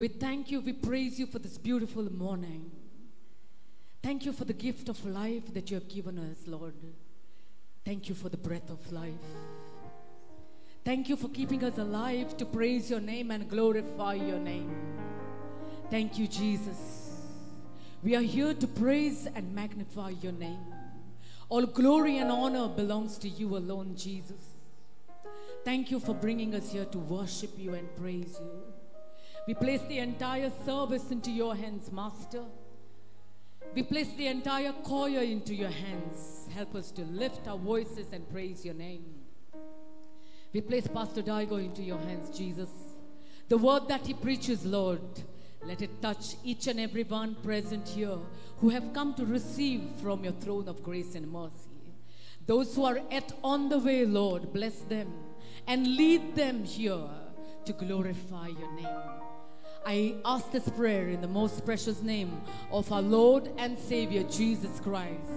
We thank you, we praise you for this beautiful morning. Thank you for the gift of life that you have given us, Lord. Thank you for the breath of life. Thank you for keeping us alive to praise your name and glorify your name. Thank you, Jesus. We are here to praise and magnify your name. All glory and honor belongs to you alone, Jesus. Thank you for bringing us here to worship you and praise you. We place the entire service into your hands, Master. We place the entire choir into your hands. Help us to lift our voices and praise your name. We place Pastor Diogo into your hands, Jesus. The word that he preaches, Lord, let it touch each and every one present here who have come to receive from your throne of grace and mercy. Those who are at on the way, Lord, bless them and lead them here to glorify your name. I ask this prayer in the most precious name of our Lord and Savior Jesus Christ.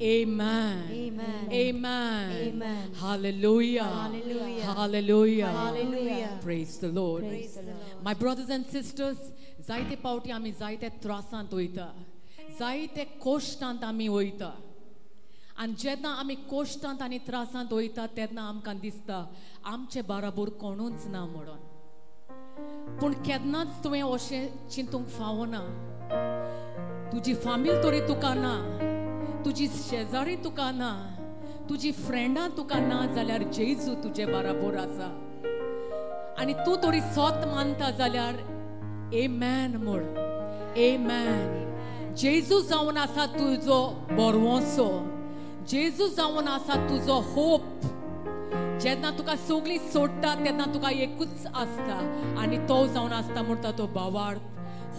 Amen. Amen. Amen. Amen. Hallelujah. Hallelujah. Hallelujah. Hallelujah. Praise the Lord. Praise the Lord. My brothers and sisters, जायते पावटी आमी जायते त्रासांत वयता जायते कोश्टांत आमी वयता आनी जेन्ना आमी कोश्टांत आनी त्रासांत वयता तेन्ना आमकां दिसता आमचे बाराबोर कोणूच ना म्हणून पूण केन्नाच तुवें अशें चिंतूंक फावना तुजी फामील तरी तुका ना. तुजी शेजारी तुका ना. तुजी फ्रेंडां तुका ना जाल्यार जेजू तुजे बाराबोर आसा. आनी तूं तरी सोत मानता जाल्यार ए मॅन म्हूण. ए मॅन जेजू जावन आसा तुजो बरवोसो जेजू जावन आसा तुजो होप. जेन्ना तुका सगळीं सोडटा तेन्ना तुका एकूच आसता आनी तो जावन आसता म्हणटा तो बावाळ.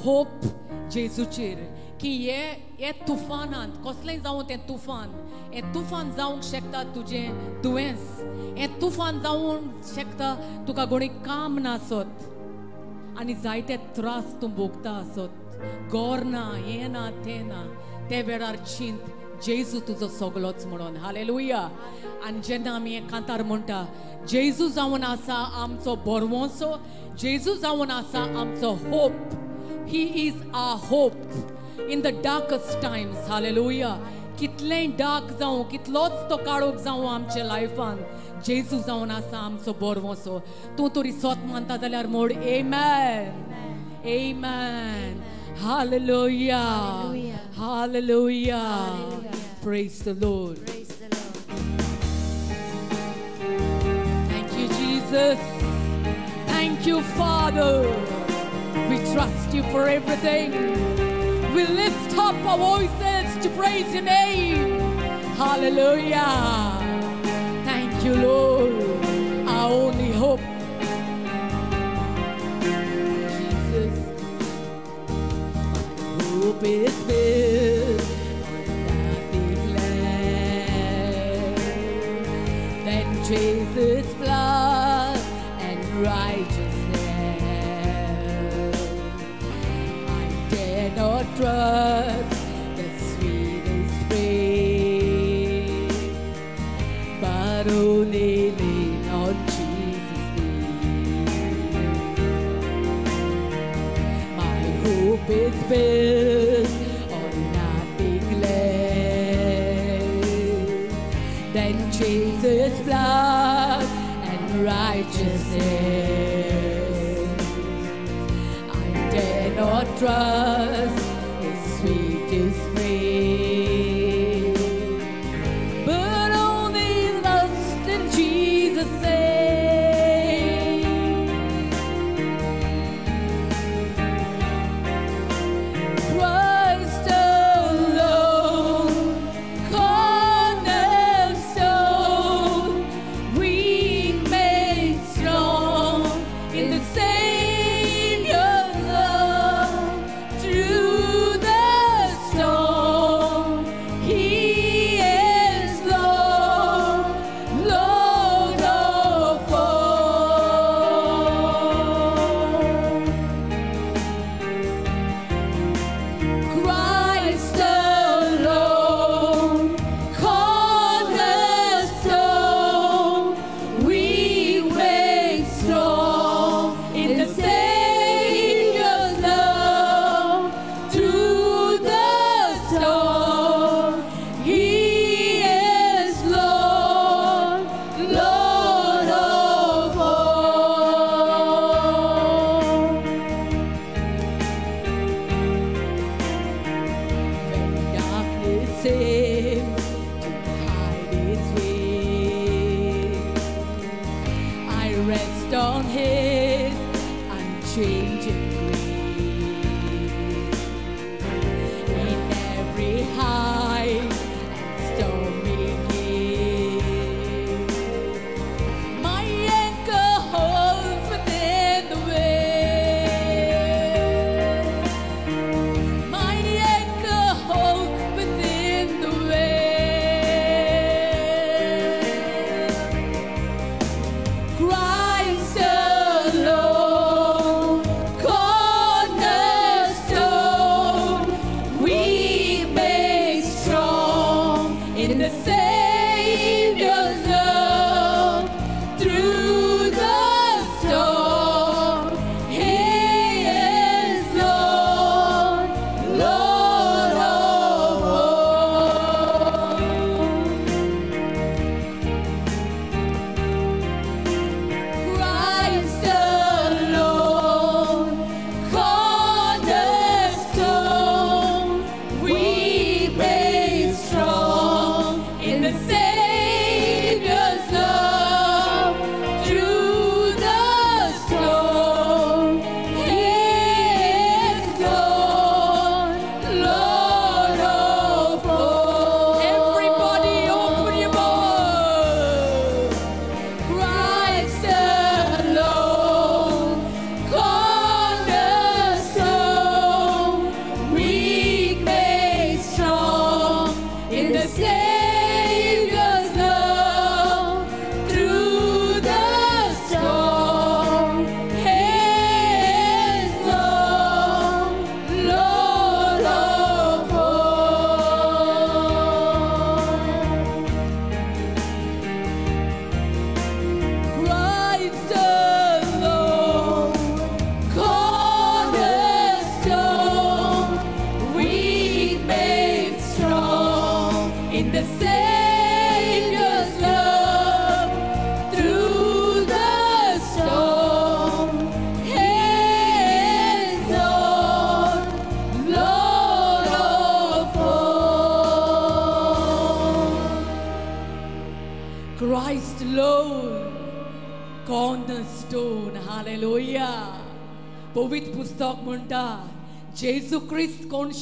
होप जेजूचेर की हे हे तुफानांत कसलेंय जावं तें तुफान? हें तुफान जावंक शकता तुजें दुयेंस. हें तुफान जावंक शकता तुका कोणी काम नासत. आनी जायते त्रास तूं भोगता आसत गोर ना हें ना तें ना. ते वेळार चिंत जेजू तुजो सगळोच म्हणून हालेलुया आनी जेन्ना आमी हें कांतार म्हणटा जेजू जावन आसा आमचो बोरवोसो जेजू जावन आसा आमचो hope he is uh hope in the डार्कस्ट Times hallelujah कितलेंय डार्क जावं कितलोच तो काळोख जावं आमच्या लायफान जेजू जावन आसा आमचो बोरवोसो तूं तरी स्वत मानता जाल्यार म्हण एमॅन Amen. Hallelujah. Hallelujah. Hallelujah. Hallelujah. Praise the Lord. Praise the Lord. Thank you, Jesus. Thank you, Father. We trust you for everything. We lift up our voices to praise your name. Hallelujah. Thank you, Lord. Our only hope. Hope is built on nothing less than Jesus' blood and righteousness. I dare not trust hope is built on nothing less than Jesus' blood and righteousness. I dare not trust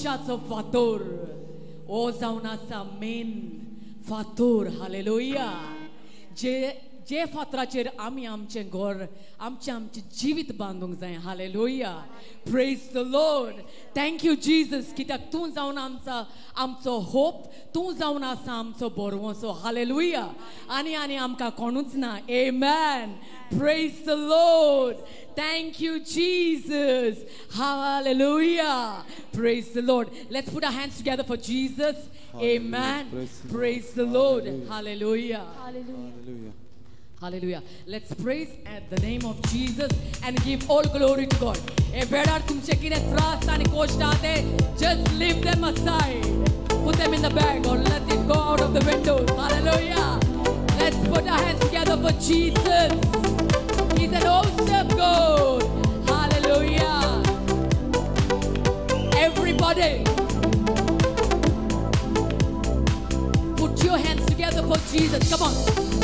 Viață fator. Oza un asamen fator. Haleluia. जे जे फातराचेर आमी आमचें घर आमचें आमचें जिवीत बांदूंक जाय हालेलोया praise the Lord thank you Jesus कित्याक तूं जावन आमचा आमचो होप तूं जावन आसा आमचो बोरवोसो हालेलुया आनी आनी आमकां कोणूच ना amen praise the Lord Thank you, Jesus. Hallelujah. Praise the Lord. Let's put our hands together for Jesus. Amen. Praise the Praise the Lord. Lord. Hallelujah. Hallelujah. Hallelujah. Let's praise at the name of Jesus and give all glory to God. If there are tumche kine thras and koshtate, just leave them aside. Put them in the bag or let it go out of the window. Hallelujah. Let's put our hands together for Jesus. He's an awesome God. Hallelujah. Everybody, put your hands together for Jesus. Come on.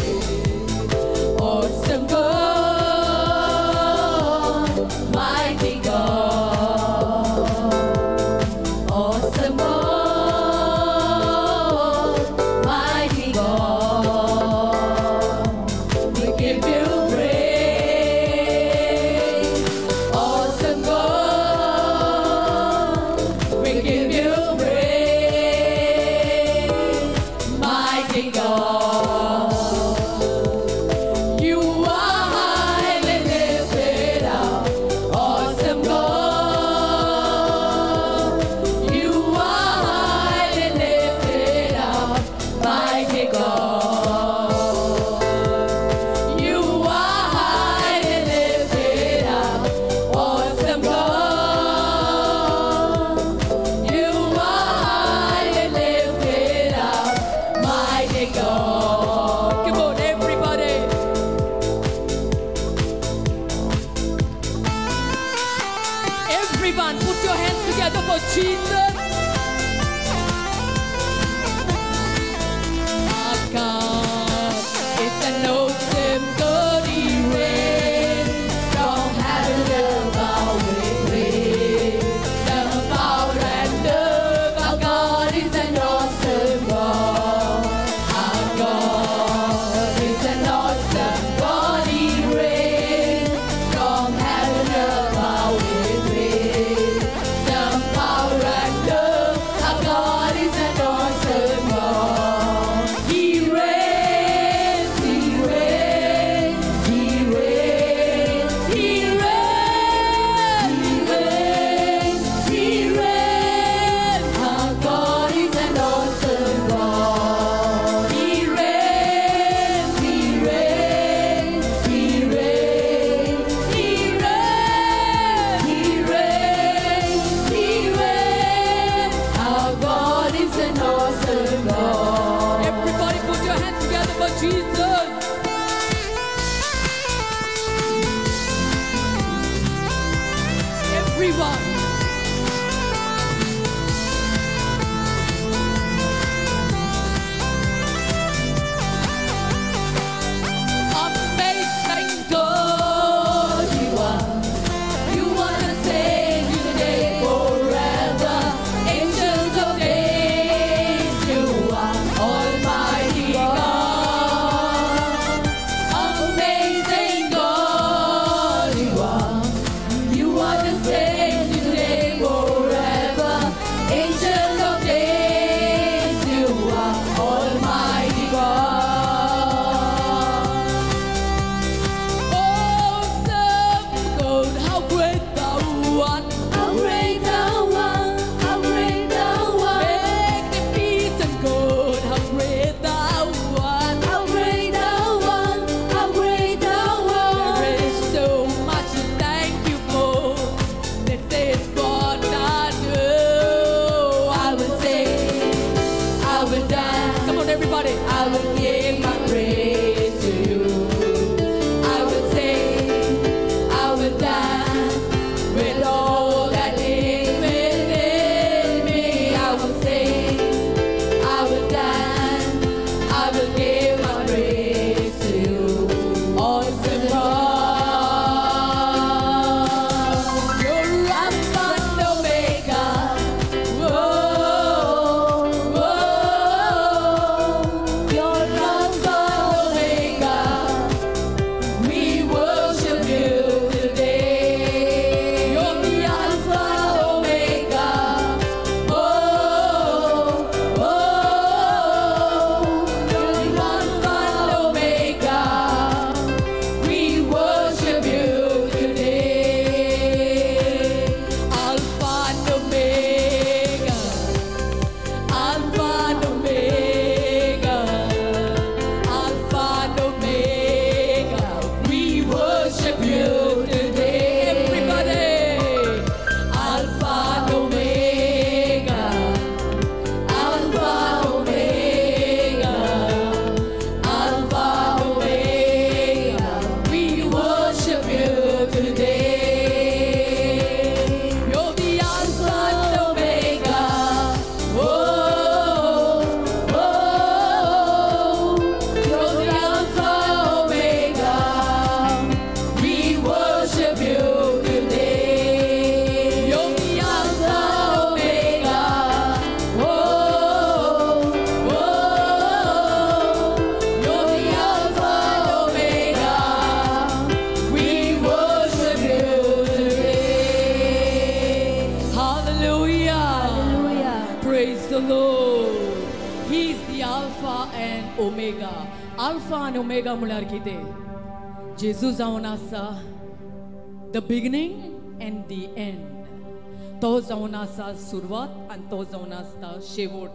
she would.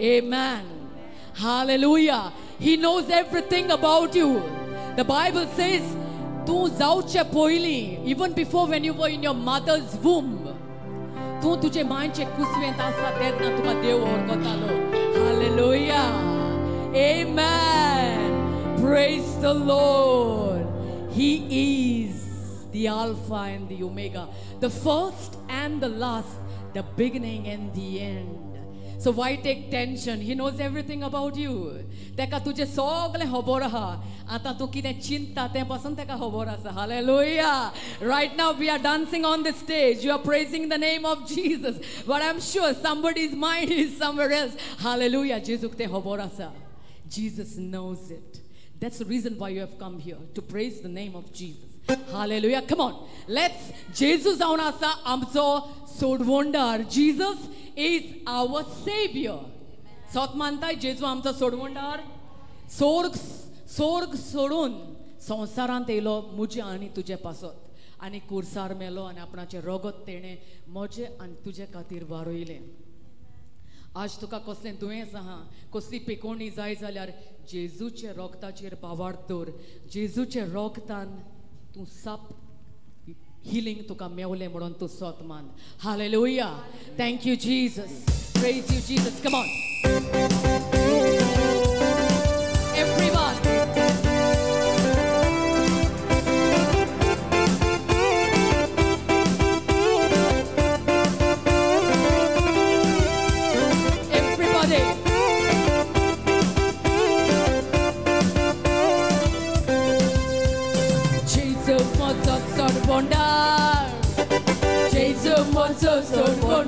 Amen. Hallelujah. He knows everything about you. The Bible says, Tu zauce poili, even before when you were in your mother's womb. Tu tujhe manche kusventa sa detna tuma deo orkotalo. Hallelujah. Amen. Praise the Lord. He is the Alpha and the Omega, the first and the last, the beginning beginning and the end. So why take tension? He knows everything about you. Teka tujhe sogle hobo ha, Ata tu kine chinta te pasan teka hobo. Hallelujah. Right now we are dancing on the stage. You are praising the name of Jesus. But I'm sure somebody's mind is somewhere else. Hallelujah. Jesus te hobo. Jesus knows it. That's the reason why you have come here. To praise the name of Jesus. Hallelujah come on let's जेजू जावन आसा आमचो सोडवोंडार. Jesus is our saviour सोत मानताय जेजू आमचो सोडवोंडार सोर्ग सोर्ग सोडून संवसारांत येयलो म्हजे आनी तुजे पासत आनी कुर्सार मेलो आनी आपणाचें रगत तेणें म्हजें आनी तुजे खातीर वारोयलें आज तुका कसलें दुयेंस आहा कसली पिकोवणी जाय जाल्यार जेजूचे रोगताचेर पावाड दवर जेजूचे रोगतान तूं साप हिलींग तुका मेवलें म्हणून तूं सोत मान hallelujah thank you Jesus praise you Jesus come on mozo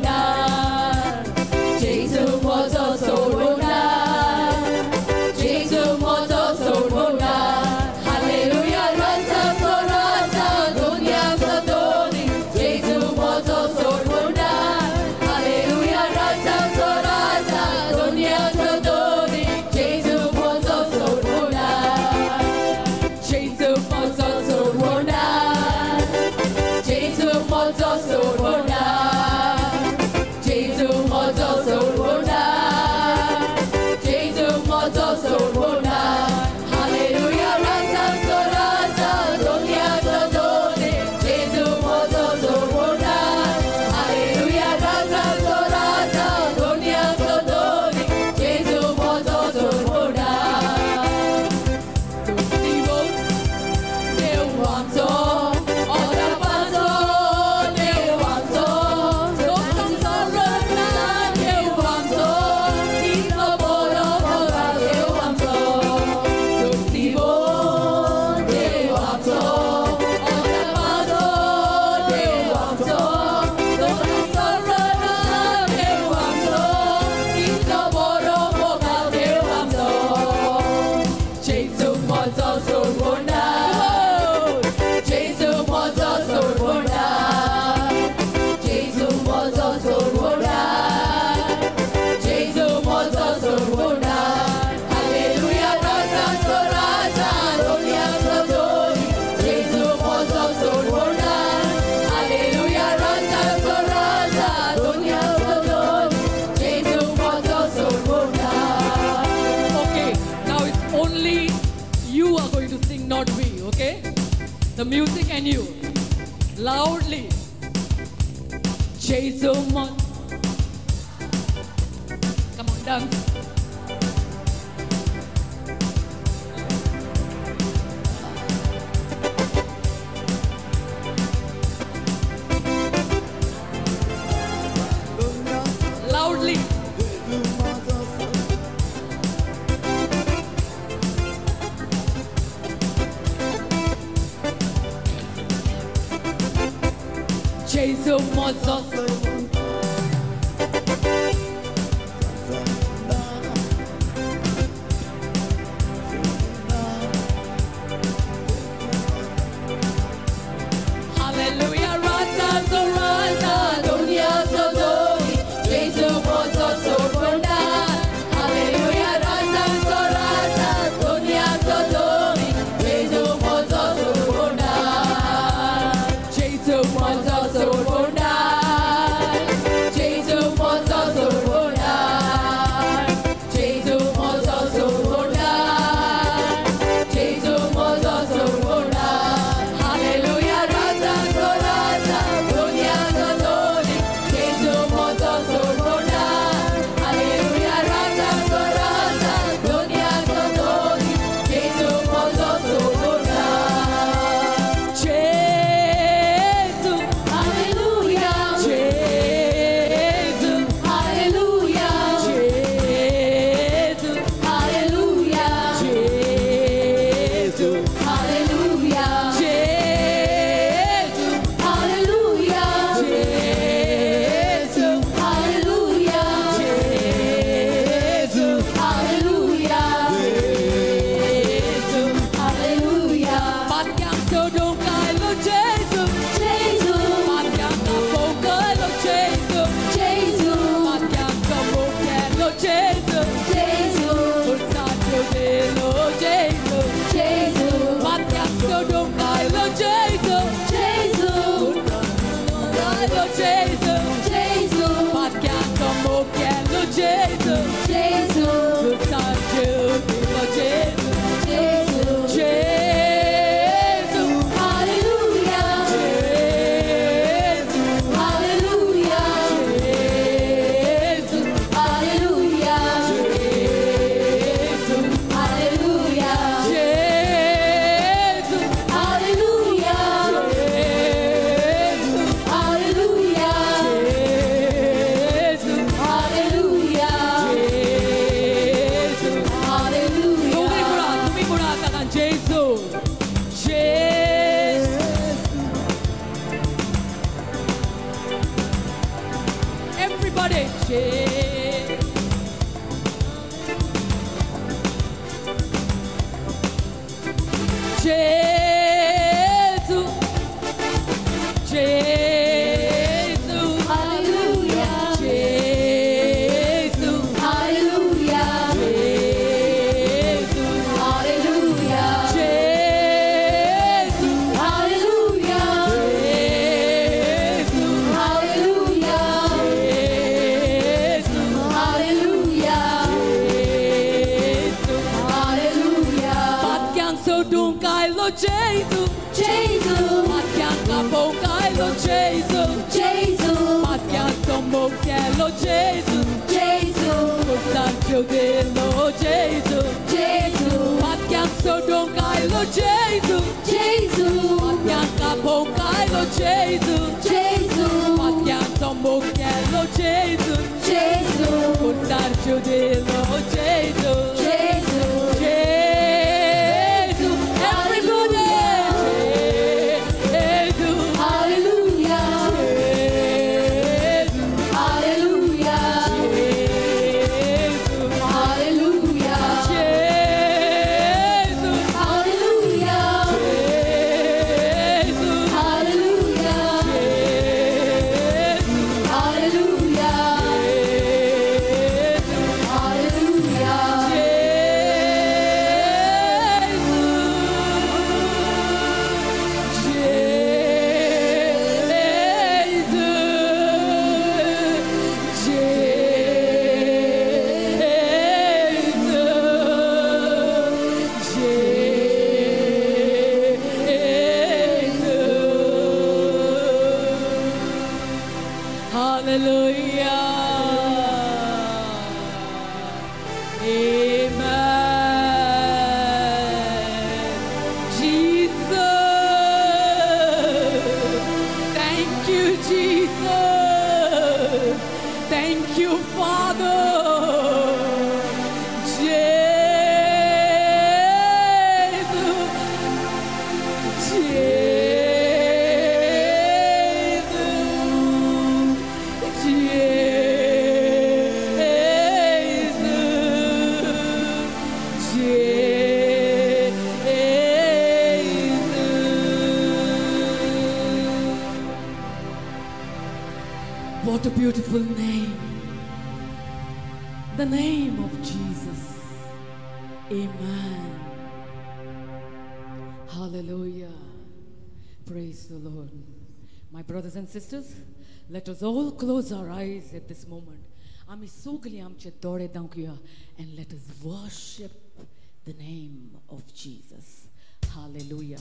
Let us all close our eyes at this moment. आमी सोगली आमचे दोळे दावंक या and let us worship the name of Jesus. Hallelujah.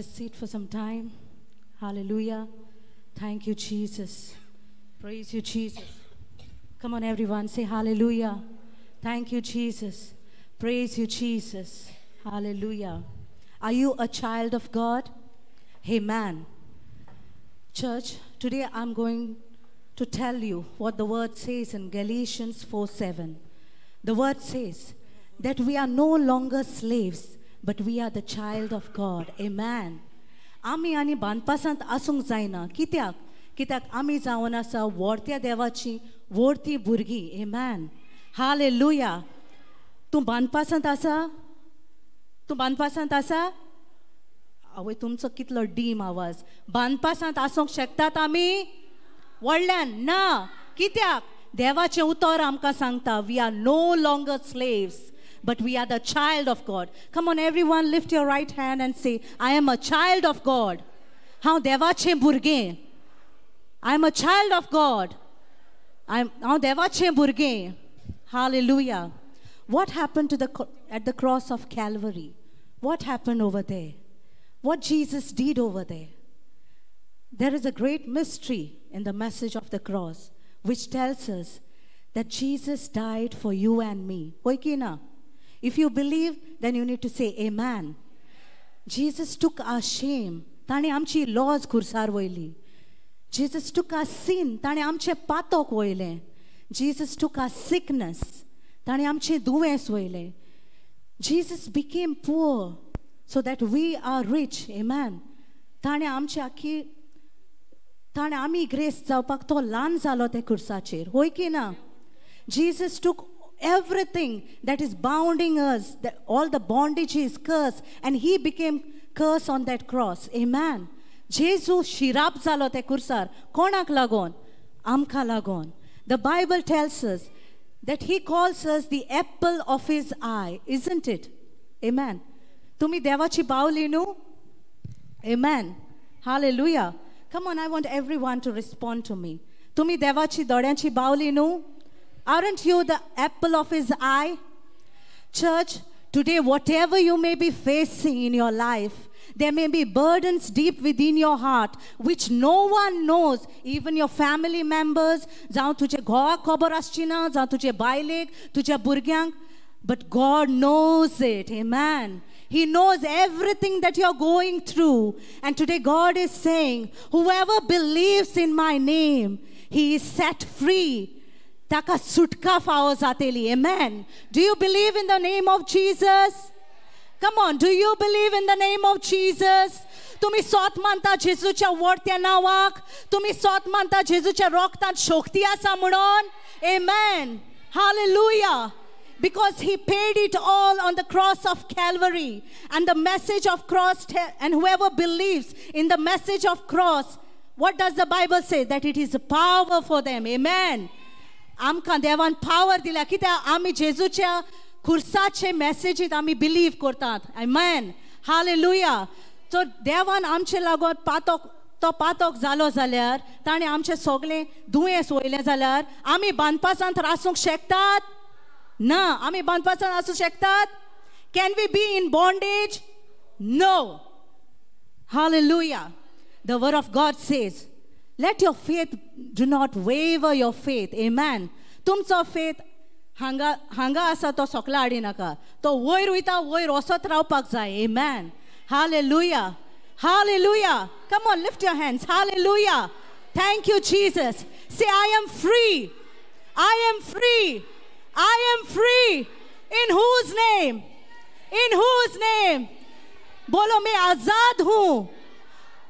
Us sit for some time. Hallelujah. Thank you, Jesus. Praise you, Jesus. Come on, everyone, say hallelujah. Thank you, Jesus. Praise you, Jesus. Hallelujah. Are you a child of God? Amen. Church, today I'm going to tell you what the word says in Galatians 4 7. The word says that we are no longer slaves, but we are the child of God amen आमी आनी बांदपासांत आसूंक जायना कित्याक? कित्याक? आमी जावन आसा व्हडत्या देवाची व्हडती भुरगीं ए मॅन हाल ए लुया तूं बांदपासांत आसा तूं बांदपासांत आसा आवय तुमचो कितलो डीम आवाज. बांदपासांत आसूंक शकतात आमी व्हडल्यान ना. कित्याक? देवाचें उतर आमकां सांगता we are no longer slaves but we are the child of God. Come on, everyone, lift your right hand and say, I am a child of God. How devache burge. I am a child of God. I'm how devache burge. Hallelujah. What happened to the at the cross of Calvary? What happened over there? What Jesus did over there? There is a great mystery in the message of the cross which tells us that Jesus died for you and me. Oikina. If you believe, then you need to say Amen. Jesus took our shame. ताणें आमची laws खुर्सार वयली Jesus टूक आ scene ताणें आमचें पातोक वयलें Jesus टूक आ sickness ताणें आमचें दुयेंस वयलें Jesus became poor so that we are rich amen ताणें आमची आखी ताणें आमी ग्रेस जावपाक तो ल्हान जालो त्या खुर्साचेर होय की ना जीजस टूक everything that is bounding us, that all the bondages, curse, and he became curse on that cross. Amen. जेजू शिराप जालो ते कुर्सार कोणाक लागोन आमकां लागोन The Bible tells us that he calls us the apple of his eye, isn't it? Amen. तुम्ही देवाची बावली न्हू Amen. Hallelujah. Come on, I want everyone to respond to me. तुम्ही देवाची दोळ्यांची बावली न्हू Aren't you the apple of his eye? Church, today, whatever you may be facing in your life, there may be burdens deep within your heart which no one knows, even your family members, जावं तुजे घोवाक खबर आसची ना जावं तुजे बायलेक तुज्या भुरग्यांक but God knows it. Amen. He knows everything that you're going through. And today, God is saying, Whoever believes in my name, he is set free. ताका सुटका फावो जातेली Amen. Do you believe in the name of Jesus? Come on, do you believe in the name of Jesus? तुम्ही सोत मानता जेजूच्या वडत्या नावाक तुम्ही सोत मानता जेजूच्या रोगतांत शक्ती आसा म्हणून Amen. Hallelujah. Because he paid it all on the cross of Calvary. And the message of cross, te- and whoever believes in the message of cross, what does the Bible say? That it is a power for them. Amen. आमकां देवान power दिल्या. कित्याक आमी जेजूच्या खुर्साचे मॅसेजीत आमी believe करतात. आय man हाले लुया सो देवान आमचे लागोन पातोक तो पातोक जालो जाल्यार ताणें आमचें सगळें दुयेंस वयलें जाल्यार आमी बांदपासान आसूंक शकतात? ना. आमी बांदपासान आसूं शकतात? Can we be in bondage no hallelujah the word of God says let your faith do not waver your faith. Amen. तुमचो faith हांगा हांगा आसा तो सोकला हाडी नाका तो वयर वयता वयर वसत रावपाक जाय Amen. Hallelujah. Hallelujah. Come on, lift your hands. Hallelujah. Thank you, Jesus. Say, I am free. I am free. I am free. In whose name? In whose name? बोलो मैं आजाद हूं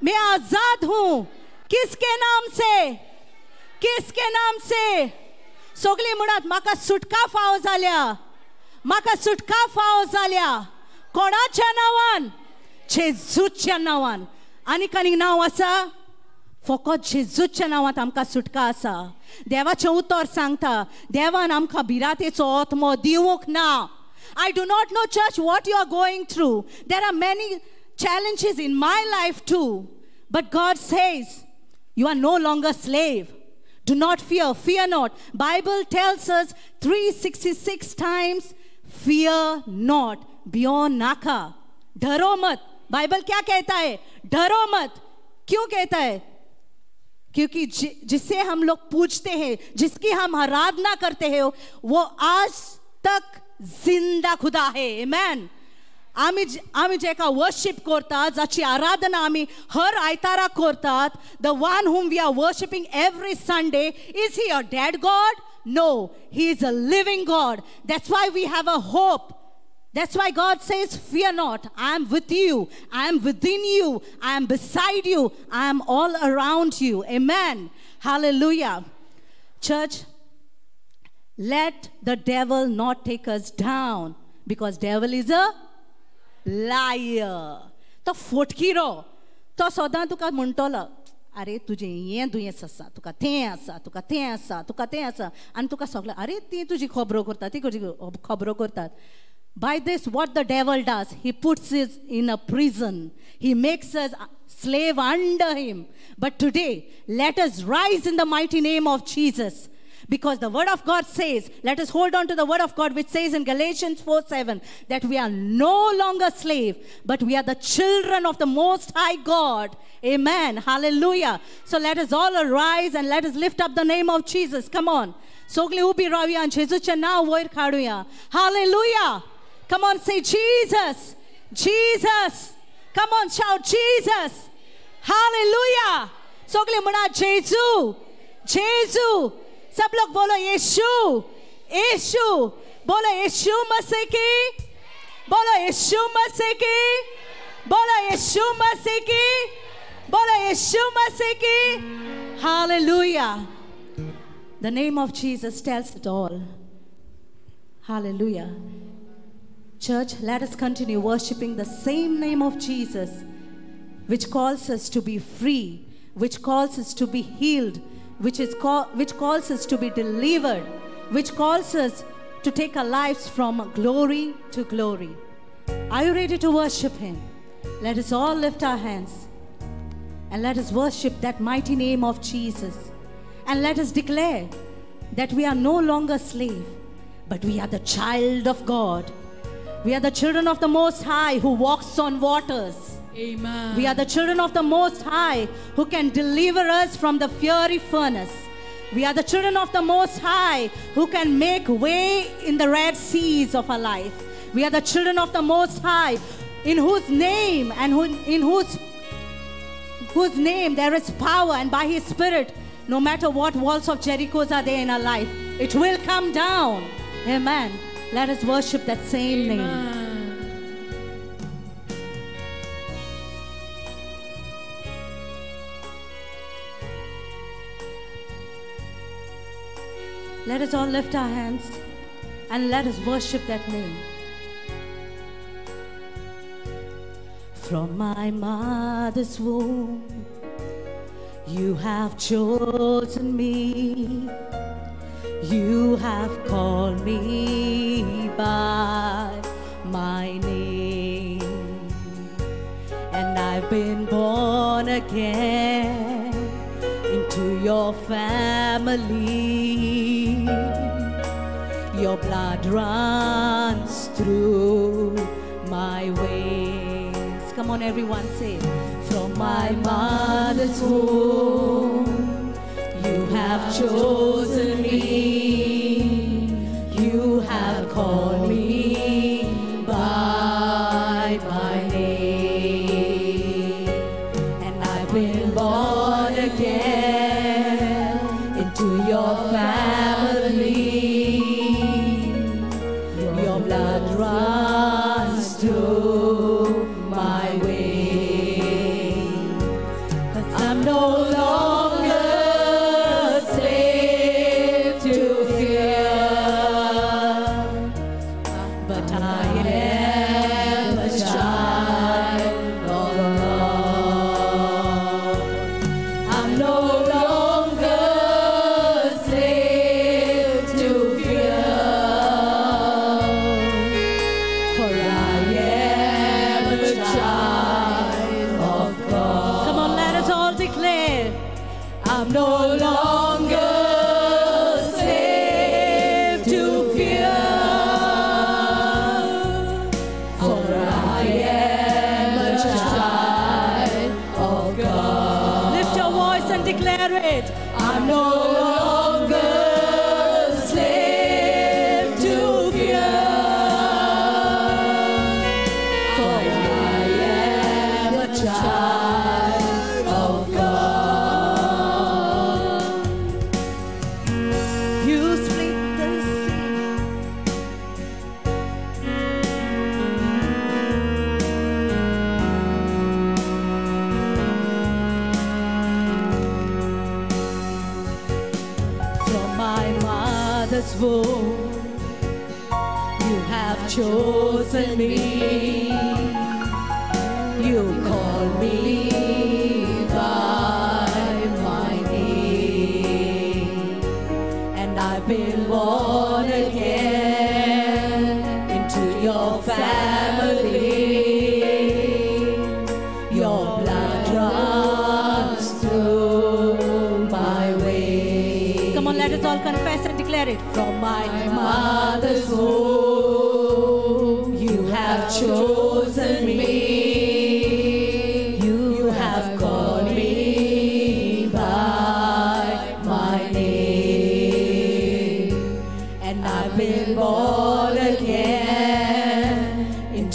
मैं आजाद हूं किसके नाम से? किसके नाम से? सगली म्हणत म्हाका सुटका फाव जाल्या म्हाका सुटका फाव जाल्या कोणाच्या नांवान? जेजूच्या नांवान. आनी कानी नांव आसा फकत जेजूच्या नांवांत आमकां सुटका आसा देवाचें उतर सांगता देवान आमकां भिरातेचो ओतमो दिवंक ना. I do not know church what you are going through there are many challenges in my life too but God says you are no longer slave. Do not fear, fear not. Bible tells us 366 times, fear not. Beyond naka. डरो मत Bible क्या कहता है डरो मत क्यों कहता है क्योंकि जि, जिसे हम लोग पूछते हैं जिसकी हम आराधना करते हैं वो आज तक ज़िंदा खुदा है Amen. आमी जे- आमी जेका वर्शिप करतात जाची आराधना आमी हर आयतारा करतात the one whom we are worshiping every sunday is he a dead god no he is a living god that's why we have a hope that's why God says, Fear not, I am with you, I am within you, I am beside you, I am all around you. Amen. Hallelujah. Church, let the devil not take us down because devil is a liar. तो फोटकिरो तो सदां तुका म्हणटलो अरे तुजें हें दुयेंस आसा तुका तें आसा तुका तें आसा तुका तें आसा आनी तुका सगळें अरे ती तुजी खबरो करता ती तुजी खबरो करतात by this what the devil does he puts us in a prison he makes us slave under him but today let us rise in the mighty name of jesus because the word of God says, let us hold on to the word of God which says in Galatians 4 7 that we are no longer slave, but we are the children of the Most High God. Amen. Hallelujah. So let us all arise and let us lift up the name of Jesus. Come on. Sogli ubi raviyan jesucha na oir karuya. Hallelujah. Come on, say Jesus. Jesus. Come on, shout Jesus. Hallelujah. Sogli muna Jesus. Jesus. सब लोग बोलो यीशु यीशु बोलो यीशु मसीह की बोलो यीशु मसीह की बोलो यीशु मसीह की बोलो यीशु मसीह की Hallelujah. The name of Jesus tells it all. Hallelujah. Church, let us continue worshiping the same name of Jesus, which calls us to be free, which calls us to be healed, which, is call, which calls us to be delivered, which calls us to take our lives from glory to glory. Are you ready to worship Him? Let us all lift our hands and let us worship that mighty name of Jesus. And let us declare that we are no longer slave, but we are the child of God. We are the children of the Most High who walks on waters. Amen. We are the children of the Most High who can deliver us from the fiery furnace. We are the children of the Most High who can make way in the red seas of our life. We are the children of the Most High in whose name and who, in whose whose name there is power and by his spirit no matter what walls of jerichos are there in our life it will come down amen let us worship that same name Let us all lift our hands and let us worship that name. From my mother's womb, you have chosen me. You have called me by my name. And I've been born again into your family. Your blood runs through my veins. Come on, everyone, say From my mother's womb, you have chosen me. You have called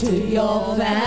to your family.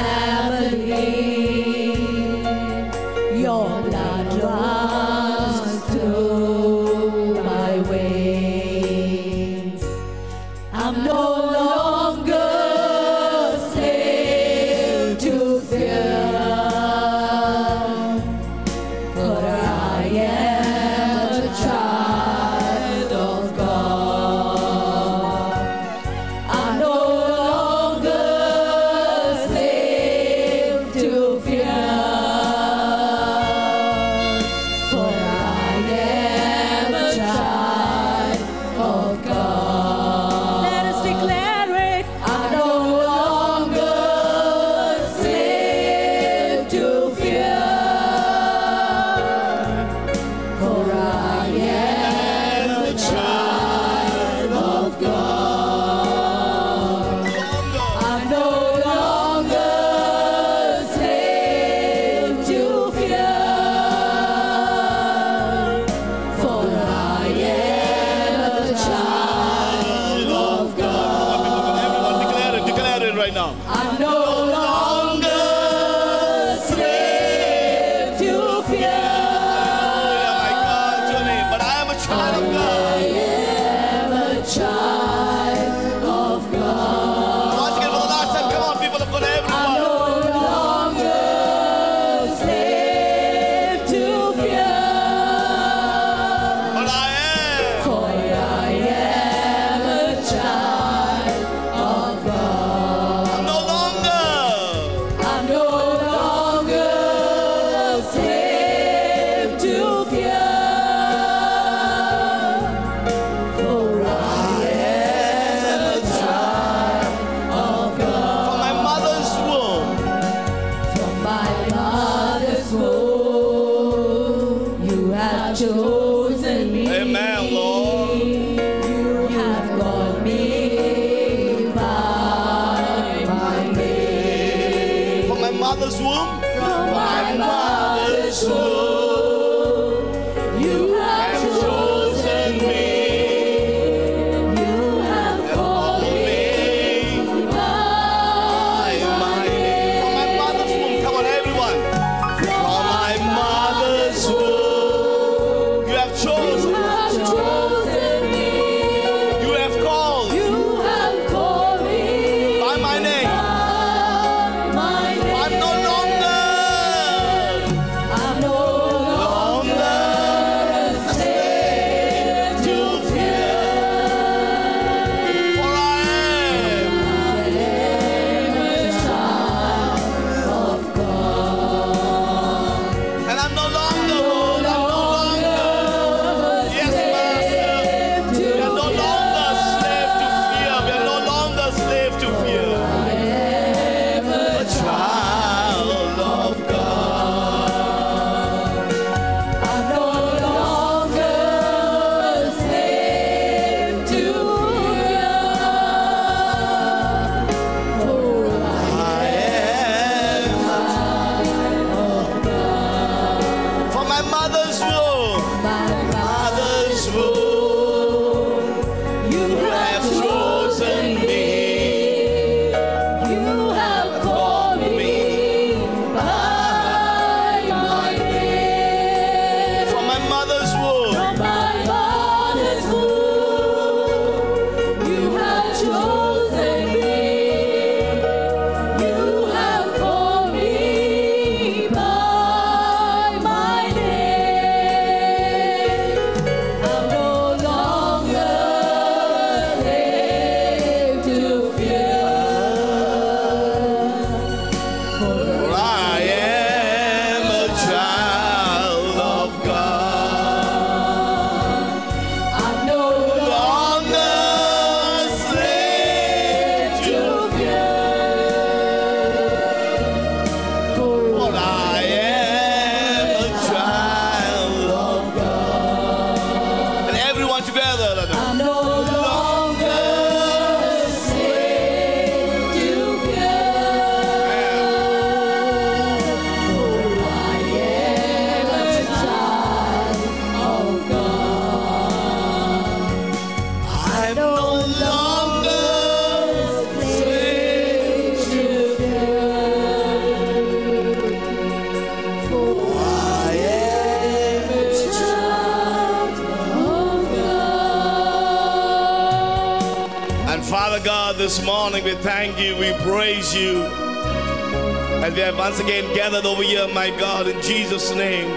Gathered over here, my God, in Jesus' name,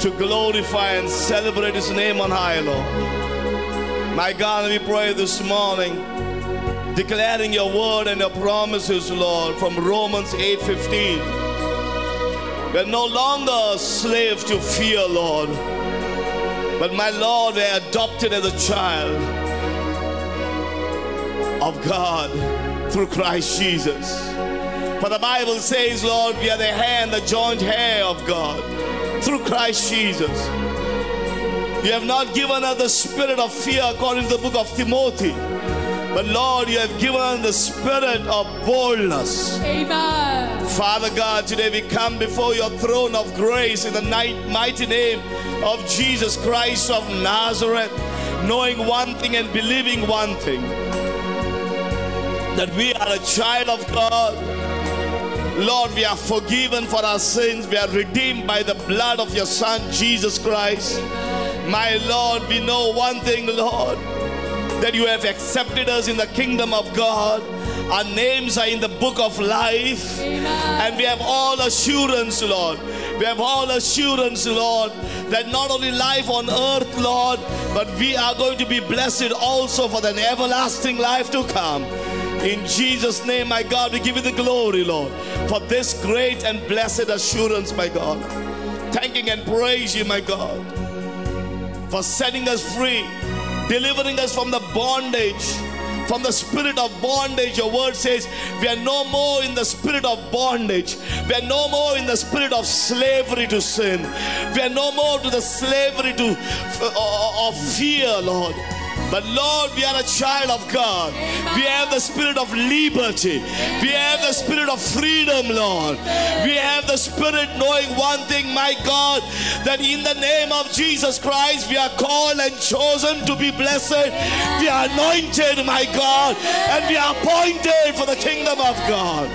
to glorify and celebrate His name on high, Lord. My God, we pray this morning, declaring your word and your promises, Lord, from Romans 8:15. We're no longer a slave to fear, Lord. But my Lord, we're adopted as a child of God through Christ Jesus. For the Bible says, Lord, we are the hand, the joint hair of God through Christ Jesus. You have not given us the spirit of fear according to the book of Timothy. But Lord, you have given us the spirit of boldness. Amen. Father God, today we come before your throne of grace in the night, mighty name of Jesus Christ of Nazareth, knowing one thing and believing one thing that we are a child of God. Lord, we are forgiven for our sins. We are redeemed by the blood of your Son, Jesus Christ. My Lord, we know one thing, Lord, that you have accepted us in the kingdom of God. Our names are in the book of life. And we have all assurance, Lord. We have all assurance, Lord, that not only life on earth, Lord, but we are going to be blessed also for the everlasting life to come. In Jesus' name, my God, we give you the glory, Lord, for this great and blessed assurance, my God. Thanking and praise you, my God, for setting us free, delivering us from the bondage from the spirit of bondage. Your word says we are no more in the spirit of bondage. We are no more in the spirit of slavery to sin. We are no more to the slavery to uh, of fear, Lord. But Lord, we are a child of God. We have the spirit of liberty. We have the spirit of freedom, Lord. We have the spirit knowing one thing, my God, that in the name of Jesus Christ, we are called and chosen to be blessed. We are anointed, my God, and we are appointed for the kingdom of God.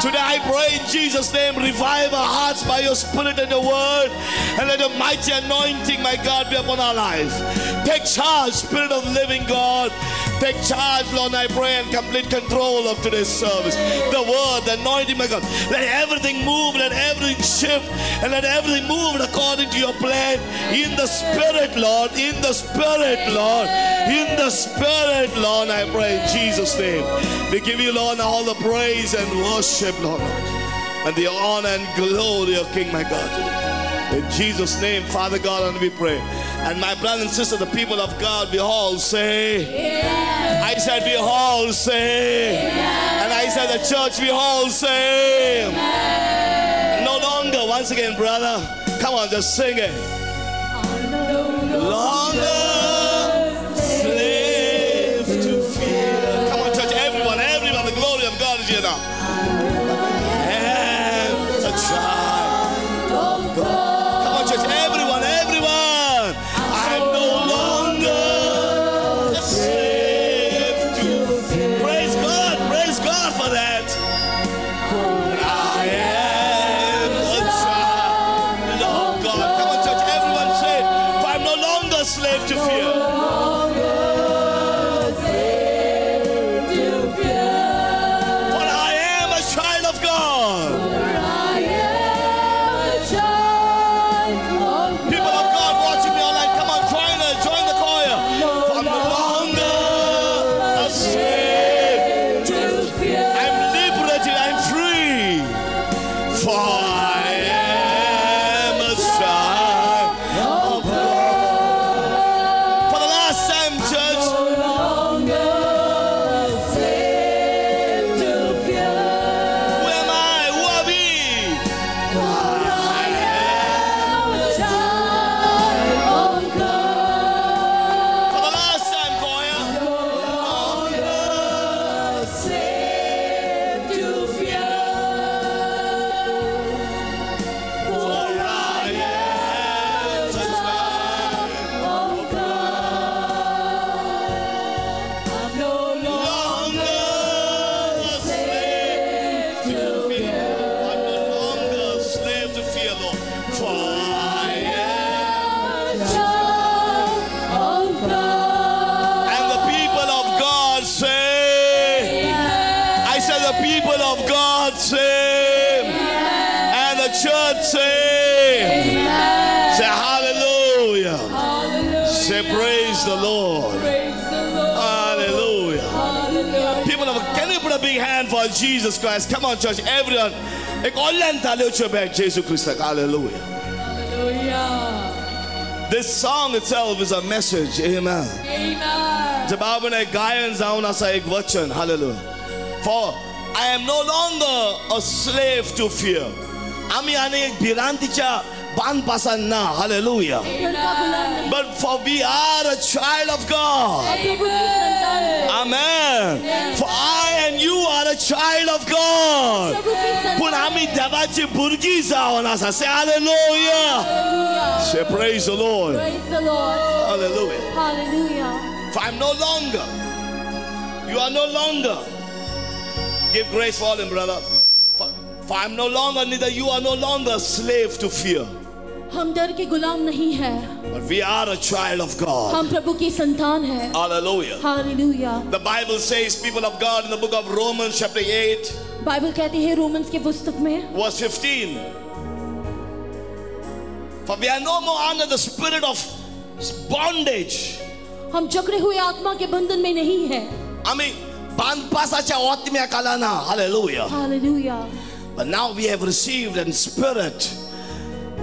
Today I pray in Jesus' name, revive our hearts by your spirit and your word, and let your mighty anointing, my God, be upon our life. Take charge, Spirit of the living God. Take charge, Lord, I pray, and complete control of today's service. The word, the anointing, my God. Let everything move, let everything shift, and let everything move according to your plan. In the Spirit, Lord. In the Spirit, Lord. In the Spirit, Lord, I pray in Jesus' name. We give you, Lord, all the praise and worship, Lord, and the honor and glory of King, my God. In Jesus' name, Father God, and we pray. And my brothers and sisters, the people of God, we all say, I said, we all say, and I said, the church, we all say, no longer, once again, brother, come on, just sing it. Longer Jesus Christ? Come on, church, everyone. एक online तालियों से बैठ यीशु क्रिस्त का hallelujah. This song itself is a message. Amen. जब आपने गायन जाऊन असा एक वचन hallelujah. For I am no longer a slave to fear. आम्ही अनेक भिरांतीच्या Panpasan na. Hallelujah. Amen. But for we are a child of God. Amen. Amen. For I and you are a child of God. Pun ami devachi burgiza onasa. Say hallelujah. Say praise the Lord. Praise the Lord. Hallelujah. Hallelujah. For I'm no longer. You are no longer. Give grace for all them, brother. For, for I'm no longer, neither you are no longer slave to fear. हम डर के गुलाम नहीं है But we are a child of God. हम प्रभु की संतान है Hallelujah. Hallelujah The Bible says, people of God, in the book of Romans, chapter 8, Bible कहती है रोमन्स के पुस्तक में verse 15. For we are no more under the spirit of bondage. हम जकड़े हुए आत्मा के बंधन में नहीं है आम्ही बांधपासाच्या आत्म्याकाला ना. Hallelujah. Hallelujah But now we have received in spirit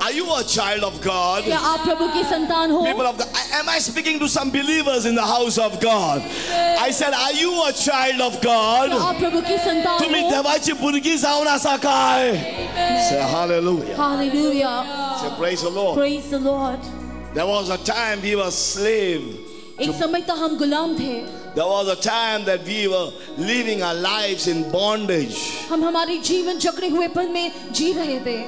are you a child of God क्या आप प्रभु की संतान हो People of God, am I speaking to some believers in the house of God? I said, Are you a child of God? क्या आप प्रभु की संतान तुम्ही हो देवाची भुरगी जावन आसा काय Say hallelujah. Hallelujah Say praise the Lord. Praise the Lord There was a time we were slave. एक समय तक हम गुलाम थे There was a time that we were living our lives in bondage. हम हमारे जीवन जकड़े हुए पल में जी रहे थे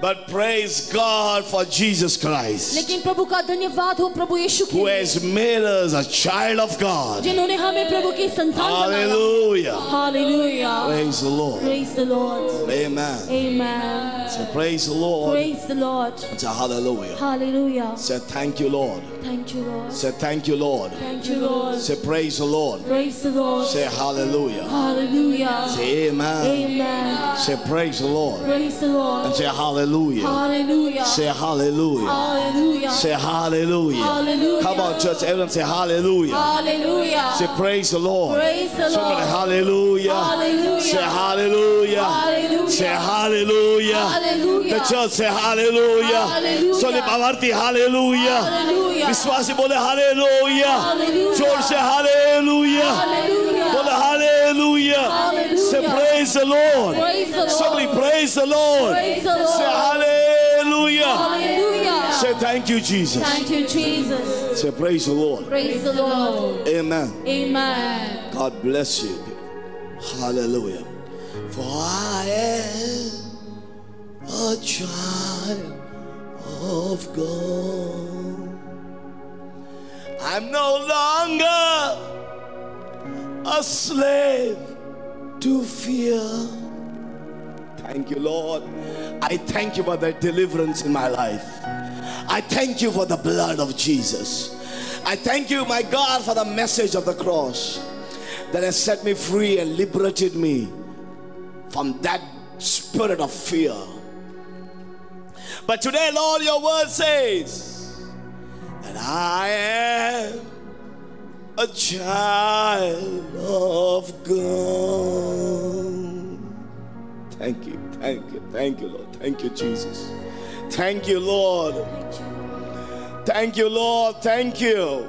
But praise God for Jesus Christ, लेकिन प्रभु का धन्यवाद हो प्रभु यीशु who के has made us a child of God. जिन्होंने हमें प्रभु की संतान बनाया Hallelujah. Hallelujah Praise the Lord. Praise the Lord Amen. Amen Say praise the Lord. Praise the Lord Say hallelujah. Hallelujah Say thank you, Lord. Thank you Lord Say thank you, Lord. Thank you Lord Say praise the Lord. Praise the Lord Say hallelujah. Hallelujah Say amen. Amen Say praise the Lord. Praise the Lord And say hallelujah. Hallelujah Say hallelujah. Hallelujah Say hallelujah. Hallelujah. Come on, church. Everyone say hallelujah. Hallelujah Say praise the Lord. Praise the Somebody Lord. hallelujah. Hallelujah. Say hallelujah. Hallelujah. Say hallelujah. Hallelujah. The church say hallelujah. Hallelujah. Soli Bavarti hallelujah. Hallelujah. विश्वासी बोले hallelujah. Hallelujah. जोर से hallelujah. Hallelujah. बोले hallelujah. Praise the Lord. Praise the Lord. Somebody praise the Lord. Praise the Lord. Say hallelujah. Hallelujah. Say thank you, Jesus. Thank you, Jesus. Say praise the Lord. Praise the Lord. Amen. Amen. God bless you. Hallelujah. For I am a child of God. I'm no longer a slave to fear. Thank you, Lord. I thank you for that deliverance in my life. I thank you for the blood of Jesus. I thank you, my God, for the message of the cross that has set me free and liberated me from that spirit of fear. But today, Lord, your word says that I am a child of God. Thank you, thank you, thank you, Lord. Thank you, Jesus. Thank you, Lord. Thank you, Lord. Thank you.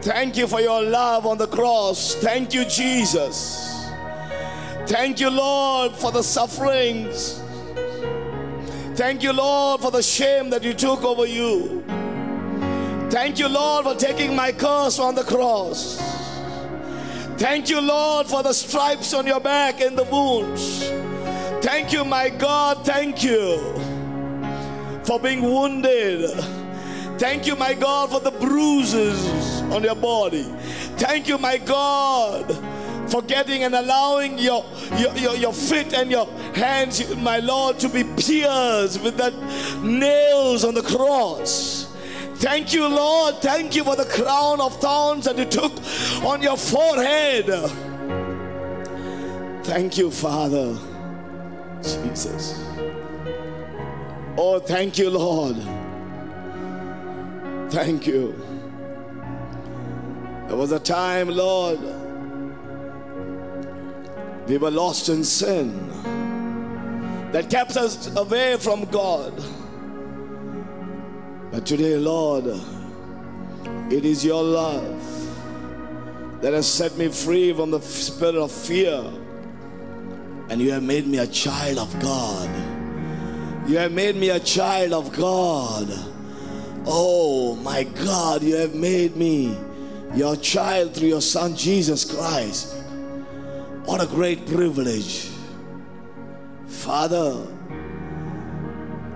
Thank you for your love on the cross. Thank you, Jesus. Thank you, Lord, for the sufferings. Thank you, Lord, for the shame that you took over you. Thank you, Lord, for taking my curse on the cross. Thank you, Lord, for the stripes on your back and the wounds. Thank you, my God. Thank you for being wounded. Thank you, my God, for the bruises on your body. Thank you, my God, for getting and allowing your, your, your, your feet and your hands, my Lord, to be pierced with that nails on the cross. Thank you, Lord. Thank you for the crown of thorns that you took on your forehead. Thank you, Father. Jesus. Oh, thank you, Lord. Thank you. There was a time, Lord, we were lost in sin that kept us away from God. But today, Lord, it is your love that has set me free from the spirit of fear. And you have made me a child of God. You have made me a child of God. Oh my God, you have made me your child through your Son Jesus Christ. What a great privilege. Father,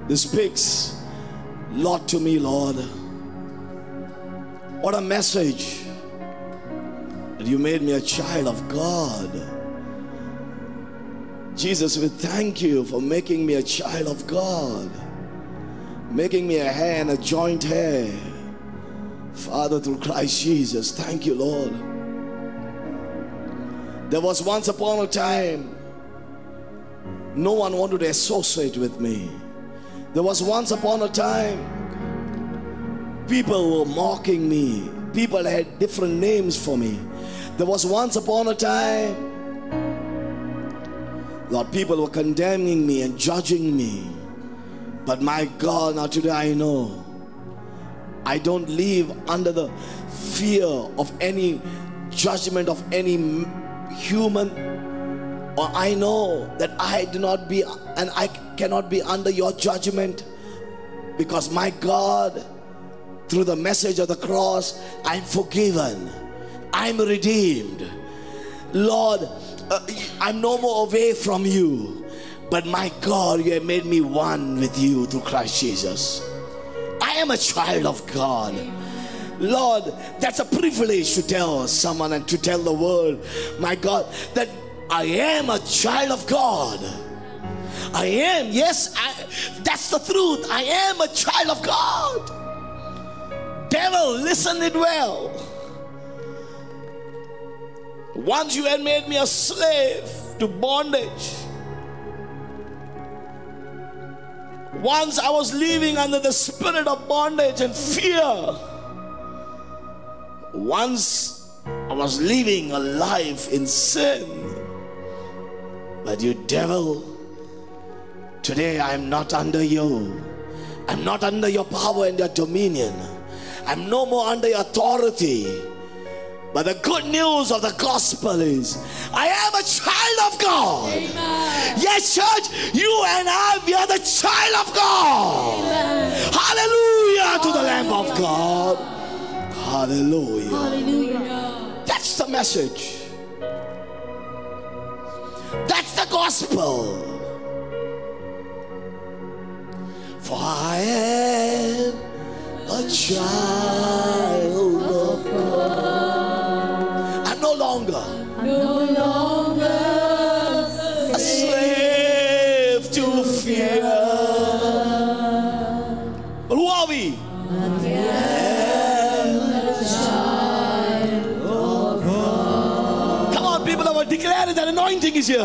this speaks lot to me, Lord. What a message that you made me a child of God. Jesus, we thank you for making me a child of God, making me a hair and a joint hair. Father, through Christ Jesus, thank you, Lord. There was once upon a time, no one wanted to associate with me. There was once upon a time, people were mocking me. People had different names for me. There was once upon a time, Lord, people were condemning me and judging me. But my God, now today I know I don't live under the fear of any judgment of any human. Or I know that I do not be and I cannot be under your judgment because my God, through the message of the cross, I'm forgiven, I'm redeemed. Lord, uh, I'm no more away from you, but my God, you have made me one with you through Christ Jesus. I am a child of God. Lord, that's a privilege to tell someone and to tell the world, my God, that I am a child of God. I am, yes, I, that's the truth. I am a child of God. Devil, listen it well. Once you had made me a slave to bondage. Once I was living under the spirit of bondage and fear. Once I was living a life in sin. But you devil, today I am not under you. I'm not under your power and your dominion. I'm no more under your authority. But the good news of the gospel is I am a child of God. Yes, church, you and I, we are the child of God. Hallelujah to the Lamb of God. Hallelujah. Hallelujah. That's the message. That's the gospel. For I am a child that anointing is here.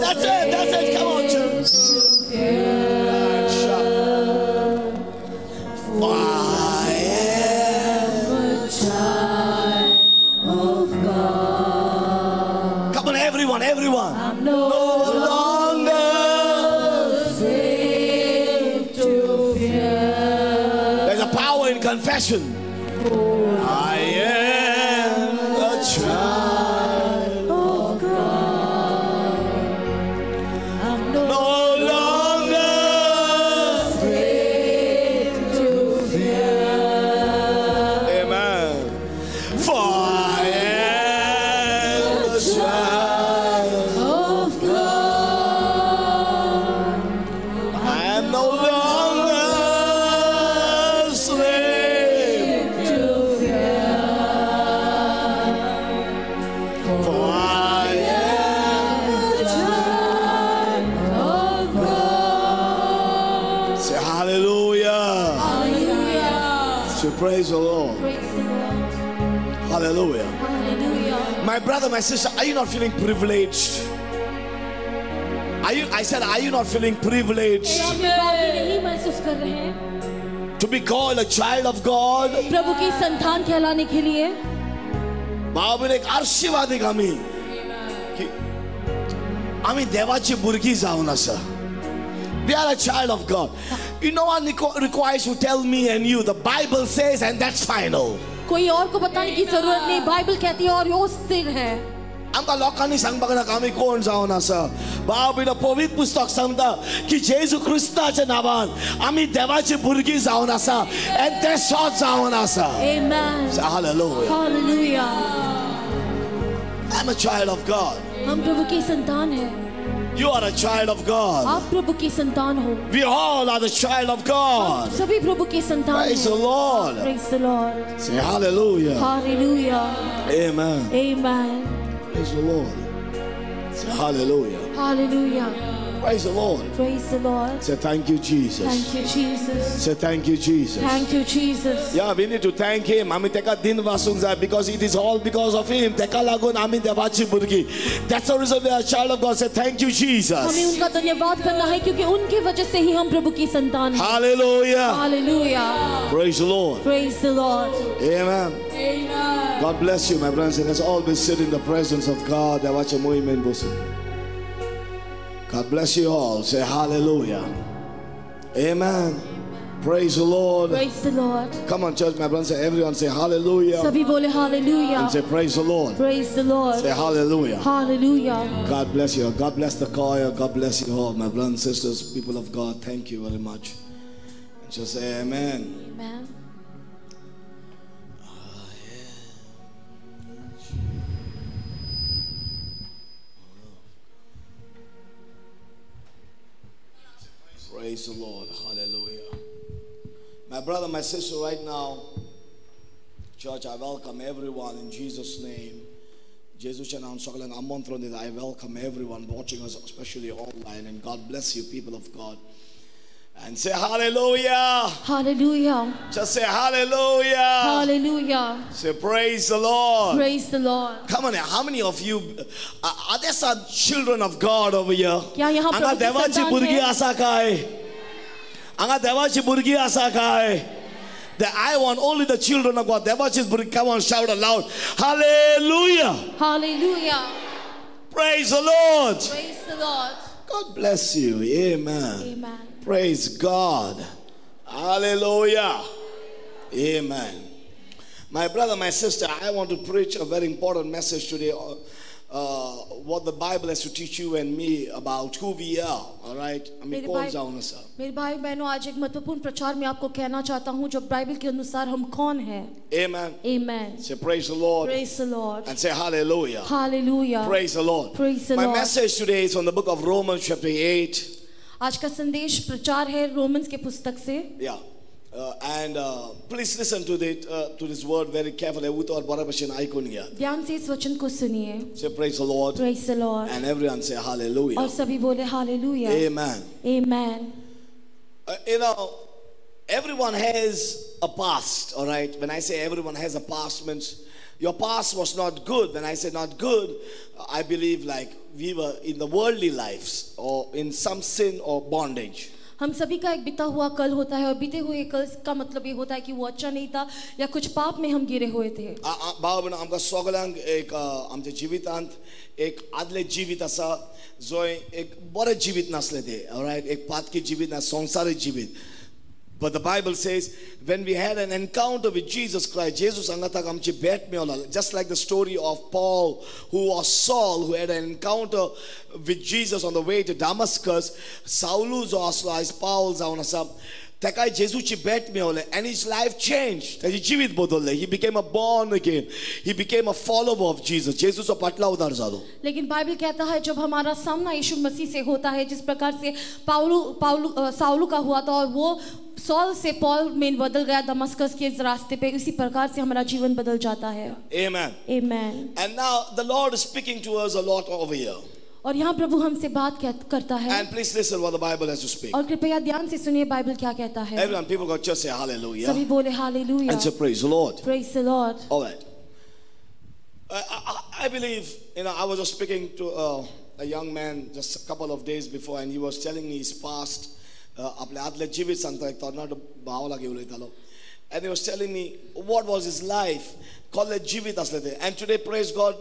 That's it, that's it. Come on, everyone, everyone. no longer There's a power in confession. My brother, my sister, are you not feeling privileged? Are you I said, are you not feeling privileged आप ये बात भी नहीं महसूस कर रहे हैं to be called a child of God? प्रभु की संतान कहलाने के लिए बाबूने एक आशीर्वाद आहे आम्ही की आम्ही देवाची बुरगी जाऊ नसं We are a child of God. You know what requ- requires to tell me and you. The Bible says, and that's final. कोई और को बताने की ज़रूरत नहीं बाइबल कहती है और वो स्थिर है ang kalokan ni sang bagna kami ko sa ona sa babi na povit pustok samda ki Jesu Krista cha naban ami devachi burgi zaona sa and they saw zaona sa amen hallelujah hallelujah i'm a child of god हम प्रभु की संतान हैं You are a child of God. आप प्रभु की संतान हो We all are the child of God. सभी प्रभु की संतान Praise the हैं Lord. Praise the Lord. Say hallelujah. Hallelujah. Amen. Amen. Praise the Lord. Say hallelujah. Hallelujah. Praise the Lord. Praise the Lord. Say thank you, Jesus. Thank you, Jesus. Say thank you, Jesus. Thank you, Jesus. Yeah, we need to thank him. आम्ही तेका दिन वासूंक जाय because it is all because of him. तेका लागून आम्ही देवाची भुरगी. That's the reason we are a child of God. Say thank you, हमें Jesus. उनका धन्यवाद करना है क्योंकि उनकी वजह से ही हम प्रभु की संतान हैं Hallelujah. Hallelujah. Praise the Lord. Praise the Lord. Amen. God bless you, my brothers. Let's always sit in the presence of God. देवाचे मोहिमेन बसून. God bless you all. Say hallelujah. Amen. Praise the Lord. Praise the Lord. Come on, church, my brothers. Everyone say hallelujah. सभी बोले And Hallelujah. say praise the Lord. Praise the Lord. Say hallelujah. Hallelujah. God bless you. God bless the choir. God bless you all, my brothers and sisters, people of God. Thank you very much. And just say amen. Amen. Praise the Lord. Hallelujah. My brother, my sister, right now, church, I welcome everyone in Jesus' name. Jesus and I welcome everyone watching us, especially online, and God bless you, people of God. And say hallelujah. Hallelujah. Just say hallelujah. Hallelujah. Say praise the Lord. Praise the Lord. Come on, how many of you uh, are there some children of God over here? क्या यहाँ हांगा प्रभु की देवाची संतान भुरगी है? आसा काय हांगा देवाची भुरगी आसा काय that I want only the children of God. देवाची भुरगी come on shout aloud. Hallelujah. Hallelujah. Praise the Lord. Praise the Lord. God bless you. Amen. Amen. Praise God. Hallelujah. Amen. My brother, my sister, I want to preach a very important message today. Uh, uh, what the Bible has to teach you and me about who we are. All right? I mean, मेरे कौन भाई- जाऊँ ना sir? मेरे भाई बहनों आज एक महत्वपूर्ण प्रचार में आपको कहना चाहता हूँ जो बाइबल के अनुसार हम कौन हैं Amen. Amen. Say praise the Lord Praise the Lord. and say hallelujah. Hallelujah. Praise the Lord. Praise the My Lord. message today is from the book of Romans, chapter 8. आज का संदेश प्रचार है रोमन्स के पुस्तक से। या and please listen to this to this word very carefully with और बड़ा वचन आइकन गया ध्यान से इस वचन को सुनिए। Say praise the Lord praise the Lord and everyone say hallelujah और सभी बोले hallelujah amen amen you know everyone has a past all right? When i say everyone has a past means your past was not good. When I say not good, I believe like we were in the worldly lives or in some sin or bondage. हम सभी का एक बीता हुआ कल होता है और बीते हुए कल का मतलब ये होता है कि वो अच्छा नहीं था या कुछ पाप में हम गिरे हुए थे। भयण आमकां सगळ्यांक एक आमच्या जिवितांत। एक आदले जिवीत आसा जंय एक बरें जिवीत नासलें तें रायट एक पातकी जिवीत ना संवसारीक जिवीत। But the Bible says, when we had an encounter with Jesus Christ, Jesus angatak amchi bet meola, just like the story of Paul, who was Saul, who had an encounter with Jesus on the way to Damascus. Saulu zo aslo as Paul zauna ताका जेजूची भेट मेळ्ळें and his life change ताजें जिवीत बदललें he became a born again he became a follower of Jesus जेजूचो पाटलावदार जालो लेकिन Bible कहता है जब हमारा सामना यीशु मसीह से होता है जिस प्रकार से पाउलू पाउलू साउलू का हुआ था और वो सॉल से पॉल में बदल गया दमस्कस के रास्ते पे इसी प्रकार से हमारा जीवन बदल जाता है। Amen amen and now the Lord is speaking to us a lot over here और यहाँ प्रभु हमसे बात करता है And please listen what the Bible has to speak. और कृपया ध्यान से सुनिए बाइबल क्या कहता है Everyone, people got just say hallelujah. सभी बोले hallelujah And say praise the Lord. Praise the Lord. All right. I, I, I believe, you know, I was just speaking to uh, a young man just a couple of days before, and he was telling me his past. Uh, आपल्या आदले जिवीत सांगता एक तरणाटो घेऊन उलयतालो and he was telling me what was his life कसलें जिवीत असलें तें and today praise God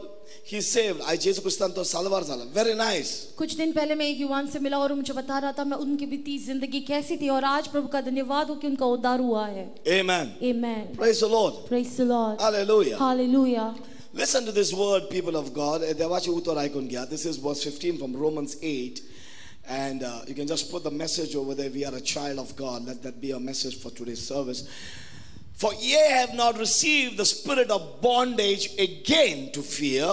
he saved आयज जेसू क्रिस्तान तो साल्वार जाला very nice कुछ दिन पहले मैं एक युवान से मिला और वो मुझे बता रहा था मैं उनकी बीती जिंदगी कैसी थी और आज प्रभु का धन्यवाद हो कि उनका उद्धार हुआ है amen Amen. praise the Lord Praise the Lord. hallelujah Hallelujah. Listen to this word, people of God. Eh, देवाची उतर ऐकून घ्या. This is verse 15 from Romans 8. And uh, you can just put the message over there. We are a child of God. Let that be a message for today's service. For ye have not received the spirit of bondage again to fear.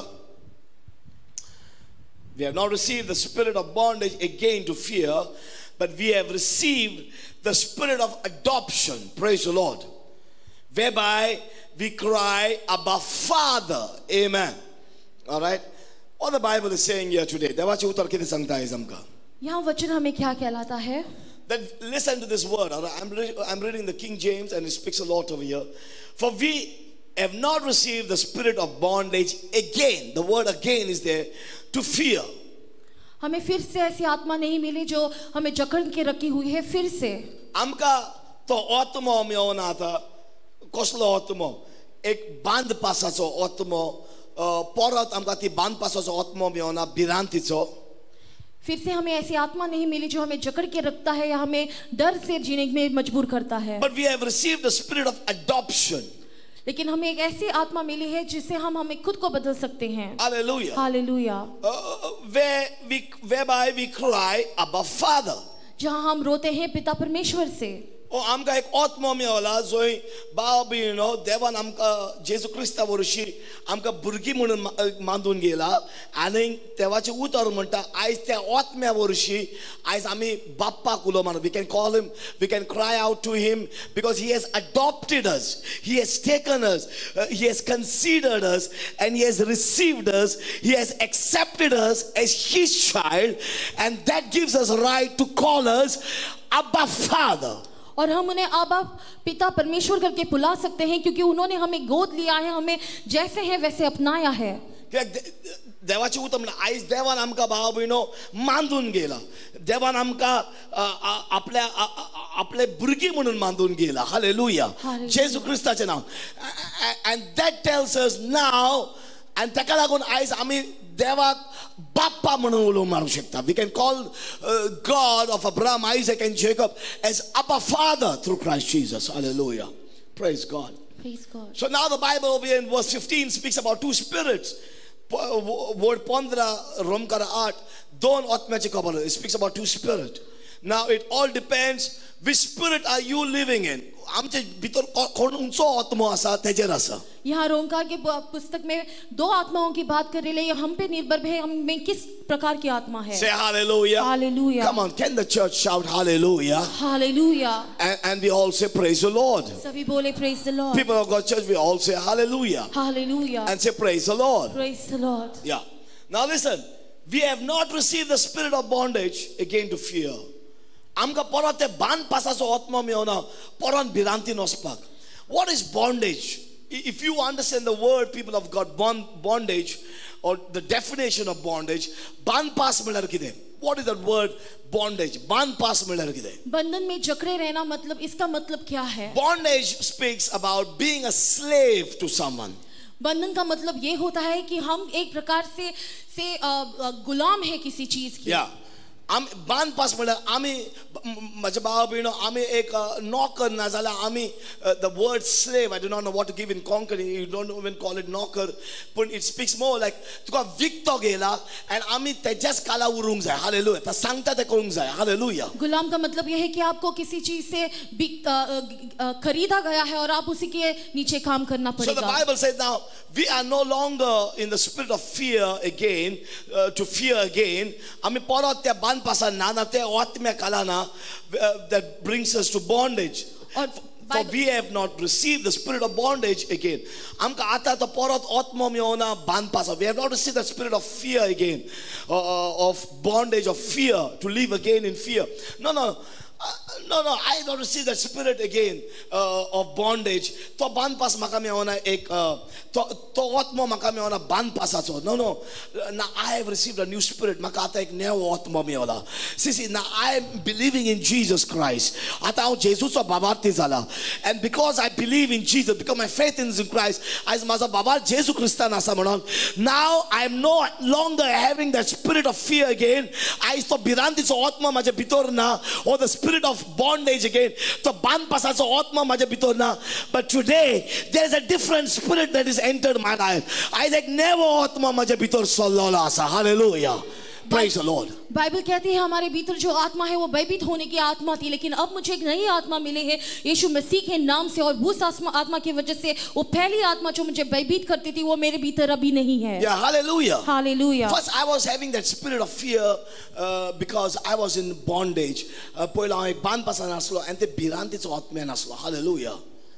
We have not received the spirit of bondage again to fear, but we have received the spirit of adoption. Praise the Lord. Whereby we cry, Abba Father. Amen. All right. What the Bible is saying here today. देवाची उतर किती सांगता आहे आमकां यहाँ वचन हमें क्या कहलाता है Then listen to this word. all right? I'm, re- I'm reading the King James and it speaks a lot over here. For we have not received the spirit of bondage again. The word again is there to fear. हमें फिर से ऐसी आत्मा नहीं मिली जो हमें जकड़ के रखी हुई है फिर से आमका तो आत्मा मेवन आता कसलो आत्मा एक बांध पासाचो आत्मा अ, परत आमकां ती बांध पासाचो आत्मा मेवना भिरांतीचो फिर से हमें ऐसी आत्मा नहीं मिली जो हमें जकड़ के रखता है या हमें डर से जीने में मजबूर करता है। But we have received the spirit of adoption लेकिन हमें एक ऐसी आत्मा मिली है जिससे हम हमें खुद को बदल सकते हैं। हालेलुया हालेलुया जहाँ हम रोते हैं पिता परमेश्वर से। आमकां एक आत्मा मेवला जंय बाब न्हू देवान आमकां जेजू क्रिस्ता वरशी आमकां भुरगीं म्हणून मा- मांदून गेला आनी देवाचें उतर म्हणटा आयज त्या आत्म्या वरशी आयज आमी बाप्पाक उलो मारप we can call him we can cry out to him because he has adopted us he has taken us he has considered us and he has received us he has accepted us as his child and that gives us right to call us abba father और हम उन्हें आबा पिता परमेश्वर करके बुला सकते हैं क्योंकि उन्होंने हमें गोद लिया है हमें जैसे हैं वैसे अपनाया है। देवाचें उतर आयज देवान आमकां भाव भयणो मांदून गेला। देवान आमकां आपल्या आपले भुरगीं म्हणून मांदून गेला। हालेलुया. जेजू क्रिस्ताचें नांव अँड दॅट टेल्स अस नाव आनी ताका लागून आयज आमी देवाक बाप्पा म्हणून उलोवंक मारूंक शकता we can call God of Abram Isaac and Jacob as अबा father through Christ Jesus hallelujah praise God Praise God. So now the Bible over here in verse 15 speaks about two spirits. P- w- Word pondra romkara art, don atmache kabala. It speaks about two spirit. Now it all depends which spirit are you living in. आमचे भितर खंयचो आत्मो आसा तेजेर आसा यहाँ रोमका के पुस्तक में दो आत्माओं की बात कर रही है हम पे निर्भर है हम में किस प्रकार की आत्मा है? Say hallelujah hallelujah come on can the church shout hallelujah hallelujah and we all say praise the Lord सभी बोले praise the Lord people of God church we all say hallelujah hallelujah and say praise the Lord praise the Lord yeah now listen we have not received the spirit of bondage again to fear आमका पर ते बान पासाचो आत्म मेवना परन भिरांती नसपाक what is bondage if you understand the word people of God bon bondage और द डेफिनेशन ऑफ़ बॉन्डेज बान पास म्हणल्यार कितें what is that word bondage बान पास म्हणल्यार कितें बंधन में जकरे रहना मतलब इसका मतलब क्या है bondage speaks about being a slave to someone बंधन का मतलब ये होता है कि हम एक प्रकार से से गुलाम है किसी चीज़ के yeah. आमी बांद पास म्हळ्यार आमी म्हाजे भाव भयणो आमी एक नॉकर ना जाल्यार आमी the word slave I do not know what to give in Konkani you don't even call it knocker पूण इट स्पीक्स मोर लायक तुका विकतो गेला आनी आमी तेज्याच काला उरूंक जाय. हालेलुया ता सांगता तें करूंक जाय. हालेलुया गुलाम का मतलब यह है कि आपको किसी चीज़ से खरीदा गया है और आप उसी के नीचे काम करना So the पड़ेगा। Bible says now we are no longer in the spirit of fear again, uh, to fear again. आम्ही परत त्या one person, nanate atme kalana, that brings us to bondage. For we have not received the spirit of bondage again. Amka ata to porot otmo miona ban pasa. We have not received the spirit of fear again, uh, uh of bondage, of fear, to live again in fear. No, no. Uh, no, no, I don't receive that spirit again uh, of bondage. तो बांध पास म्हाका मेळना एक uh, तो तो आत्मो म्हाका मेळना बांध पासाचो नो नो ना I have received a new spirit म्हाका आतां एक नवो आत्मो मेळला सी सी ना I am believing in Jesus Christ आतां हांव जेजूचो बाबार्थी जाला and because I believe in Jesus because my faith in Christ आयज म्हाजो बाबा जेजू क्रिस्तान आसा म्हणून नाव I am no longer having that spirit of fear again आयज तो भिरांतीचो आत्मा म्हाज्या भितर ना ओ the spirit of bondage again तो बांध पासाचो आत्मा म्हाज्या भितर ना but today there is a different spirit that is entered my life आयज एक नेवो आत्मा म्हाज्या भितर सल्लोलो आसा hallelujah Praise the Lord Bible कहती है हमारे भीतर जो आत्मा है वो भयभीत होने की आत्मा थी लेकिन अब मुझे एक नई आत्मा मिली है यीशु मसीह के नाम से और उस आत्मा आत्मा की वजह से वो पहली आत्मा जो मुझे भयभीत करती थी वो मेरे भीतर अभी नहीं है. Yeah, hallelujah. Hallelujah First, I was having that spirit of fear uh, because I was in bondage. Uh, पयलो हांव एक बांद पासान आसलो आनी ते भिरांतीचो आत्म्यान आसलो हालेलुया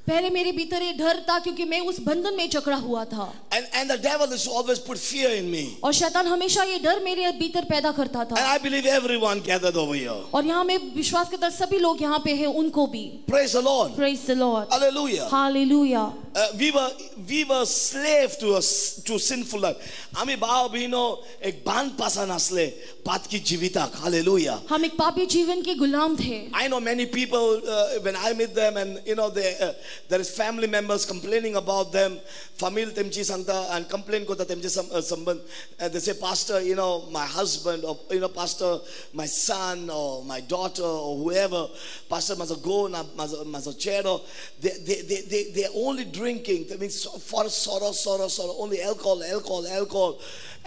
पहले मेरे भीतर ये डर था क्योंकि मैं उस बंधन में जकड़ा हुआ था And, and the devil is always put fear in me. और शैतान हमेशा ये डर मेरे भीतर पैदा करता था And I believe everyone gathered over here. और यहाँ मैं विश्वास करता सभी लोग यहाँ पे हैं उनको भी Praise the Lord. Praise the Lord. Hallelujah. Hallelujah. Uh, we were we were slave to a to sinful life. आम्ही भाव बहिणो एक बांधपासान असले पातकी जिविताक. Hallelujah. हम एक पापी जीवन के गुलाम थे I know many people uh, when I meet them and you know they, uh, there is family members complaining about them. Family temchi sangta and complain kota temchi sam, uh, samband. And they say, Pastor, you know my husband or you know Pastor, my son or my daughter or whoever, Pastor must go na must chero. They they they they they're only drinking. That means for sorrow sorrow sorrow only alcohol alcohol alcohol.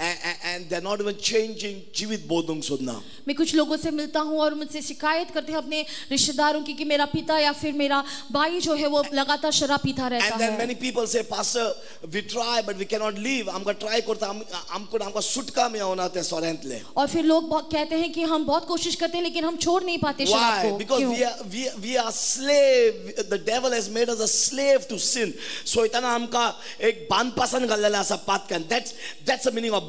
And, they're not even changing जीवित बोधों सुनना मैं कुछ लोगों से मिलता हूँ और मुझसे शिकायत करते हैं अपने रिश्तेदारों की कि मेरा पिता या फिर मेरा भाई जो है वो लगातार शराब पीता रहता And then है many people say, Pastor, we try, but we cannot leave. try करता हम हमको आमका सुटका में होना ते सोरेंतले. और फिर लोग कहते हैं कि हम बहुत कोशिश करते हैं लेकिन हम छोड़ नहीं पाते शराब Why? को Because we are we we are slave. The devil has made us a slave to sin. So इतना हमका एक बांधपासन घाललेला असा पातकान. That's that's the meaning of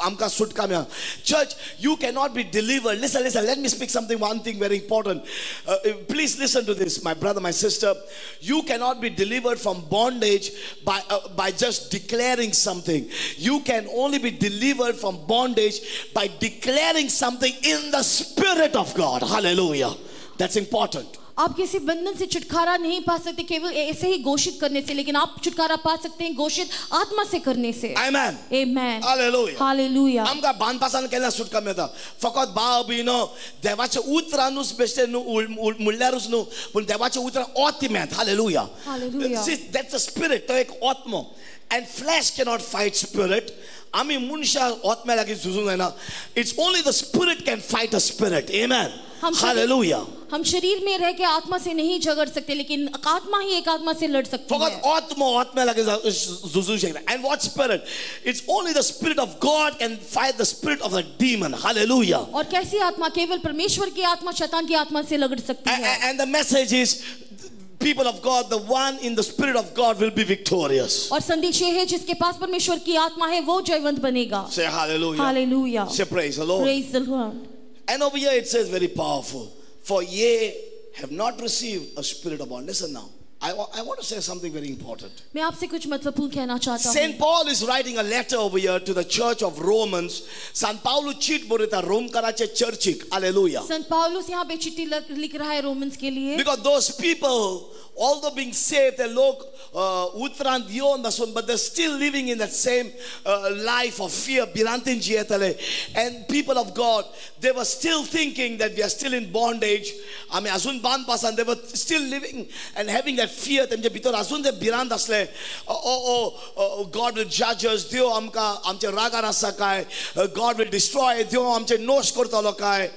आमकां सुटका मेळना church you cannot be delivered listen listen let me speak something one thing very important Uh, uh, please listen to this my brother my sister you cannot be delivered from bondage by uh, by just declaring something you can only be delivered from bondage by declaring something in the spirit of god hallelujah that's important आप किसी बंधन से छुटकारा नहीं पा सकते केवल ऐसे ही घोषित करने से लेकिन आप छुटकारा पा सकते हैं घोषित आत्मा से करने से। Amen. Amen. Hallelujah. Hallelujah. आमकां बांदपासान केन्ना सुटका मेळटा फकत भाव बी न्हू देवाचें उतरांनूच बेश्टें न्हू उल- उल- म्हणल्यारूच न्हू पूण देवाचें उतरां ओत मेळत हालेलुया. दॅट्स अ स्पिरीट तो एक आमी मनशां लागीं झुजूंक जायना it's only the spirit can fight a spirit amen hallelujah हम शरीर में रह के आत्मा से नहीं झगड़ सकते लेकिन आत्मा ही एक आत्मा से लड़ सकती फकत है ओत्मो ओत्म्या लागीं शकना and what spirit it's only the spirit of God can fight the spirit of the demon hallelujah और कैसी आत्मा केवल परमेश्वर की आत्मा शैतान की आत्मा से लड़ सकती है And the message is people of God, the one in the spirit of God will be victorious. और संदेश ये है जिसके पास परमेश्वर की आत्मा है वो जयवंत बनेगा Say hallelujah. Hallelujah Say praise the Lord. Praise the Lord. And over here it says very powerful. For ye have not received a spirit of bond. Listen now. I, wa- I want to say something very important. मैं आपसे कुछ महत्वपूर्ण कहना चाहता हूँ St. Paul is writing a letter over here to the church of Romans. San Paulo cheat borita Rom karache churchik. Hallelujah. संत पाउलुस यहाँ पे चिट्ठी लग- लिख रहा है रोमन्स के लिए Because those people, although being saved, they look uh, utran dion basun, but they're still living in that same uh, life of fear. birantin jietale. And people of God, they were still thinking that we are still in bondage. I mean, asun ban pasan, they were still living and having that fear. त्यांच्या भितर अजून ते भिरांत असले ओ ओ God will जज अस देव आमकां आमचे रागार आसा काय गॉड विल डिस्ट्रॉय देव आमचे नोश करतलो काय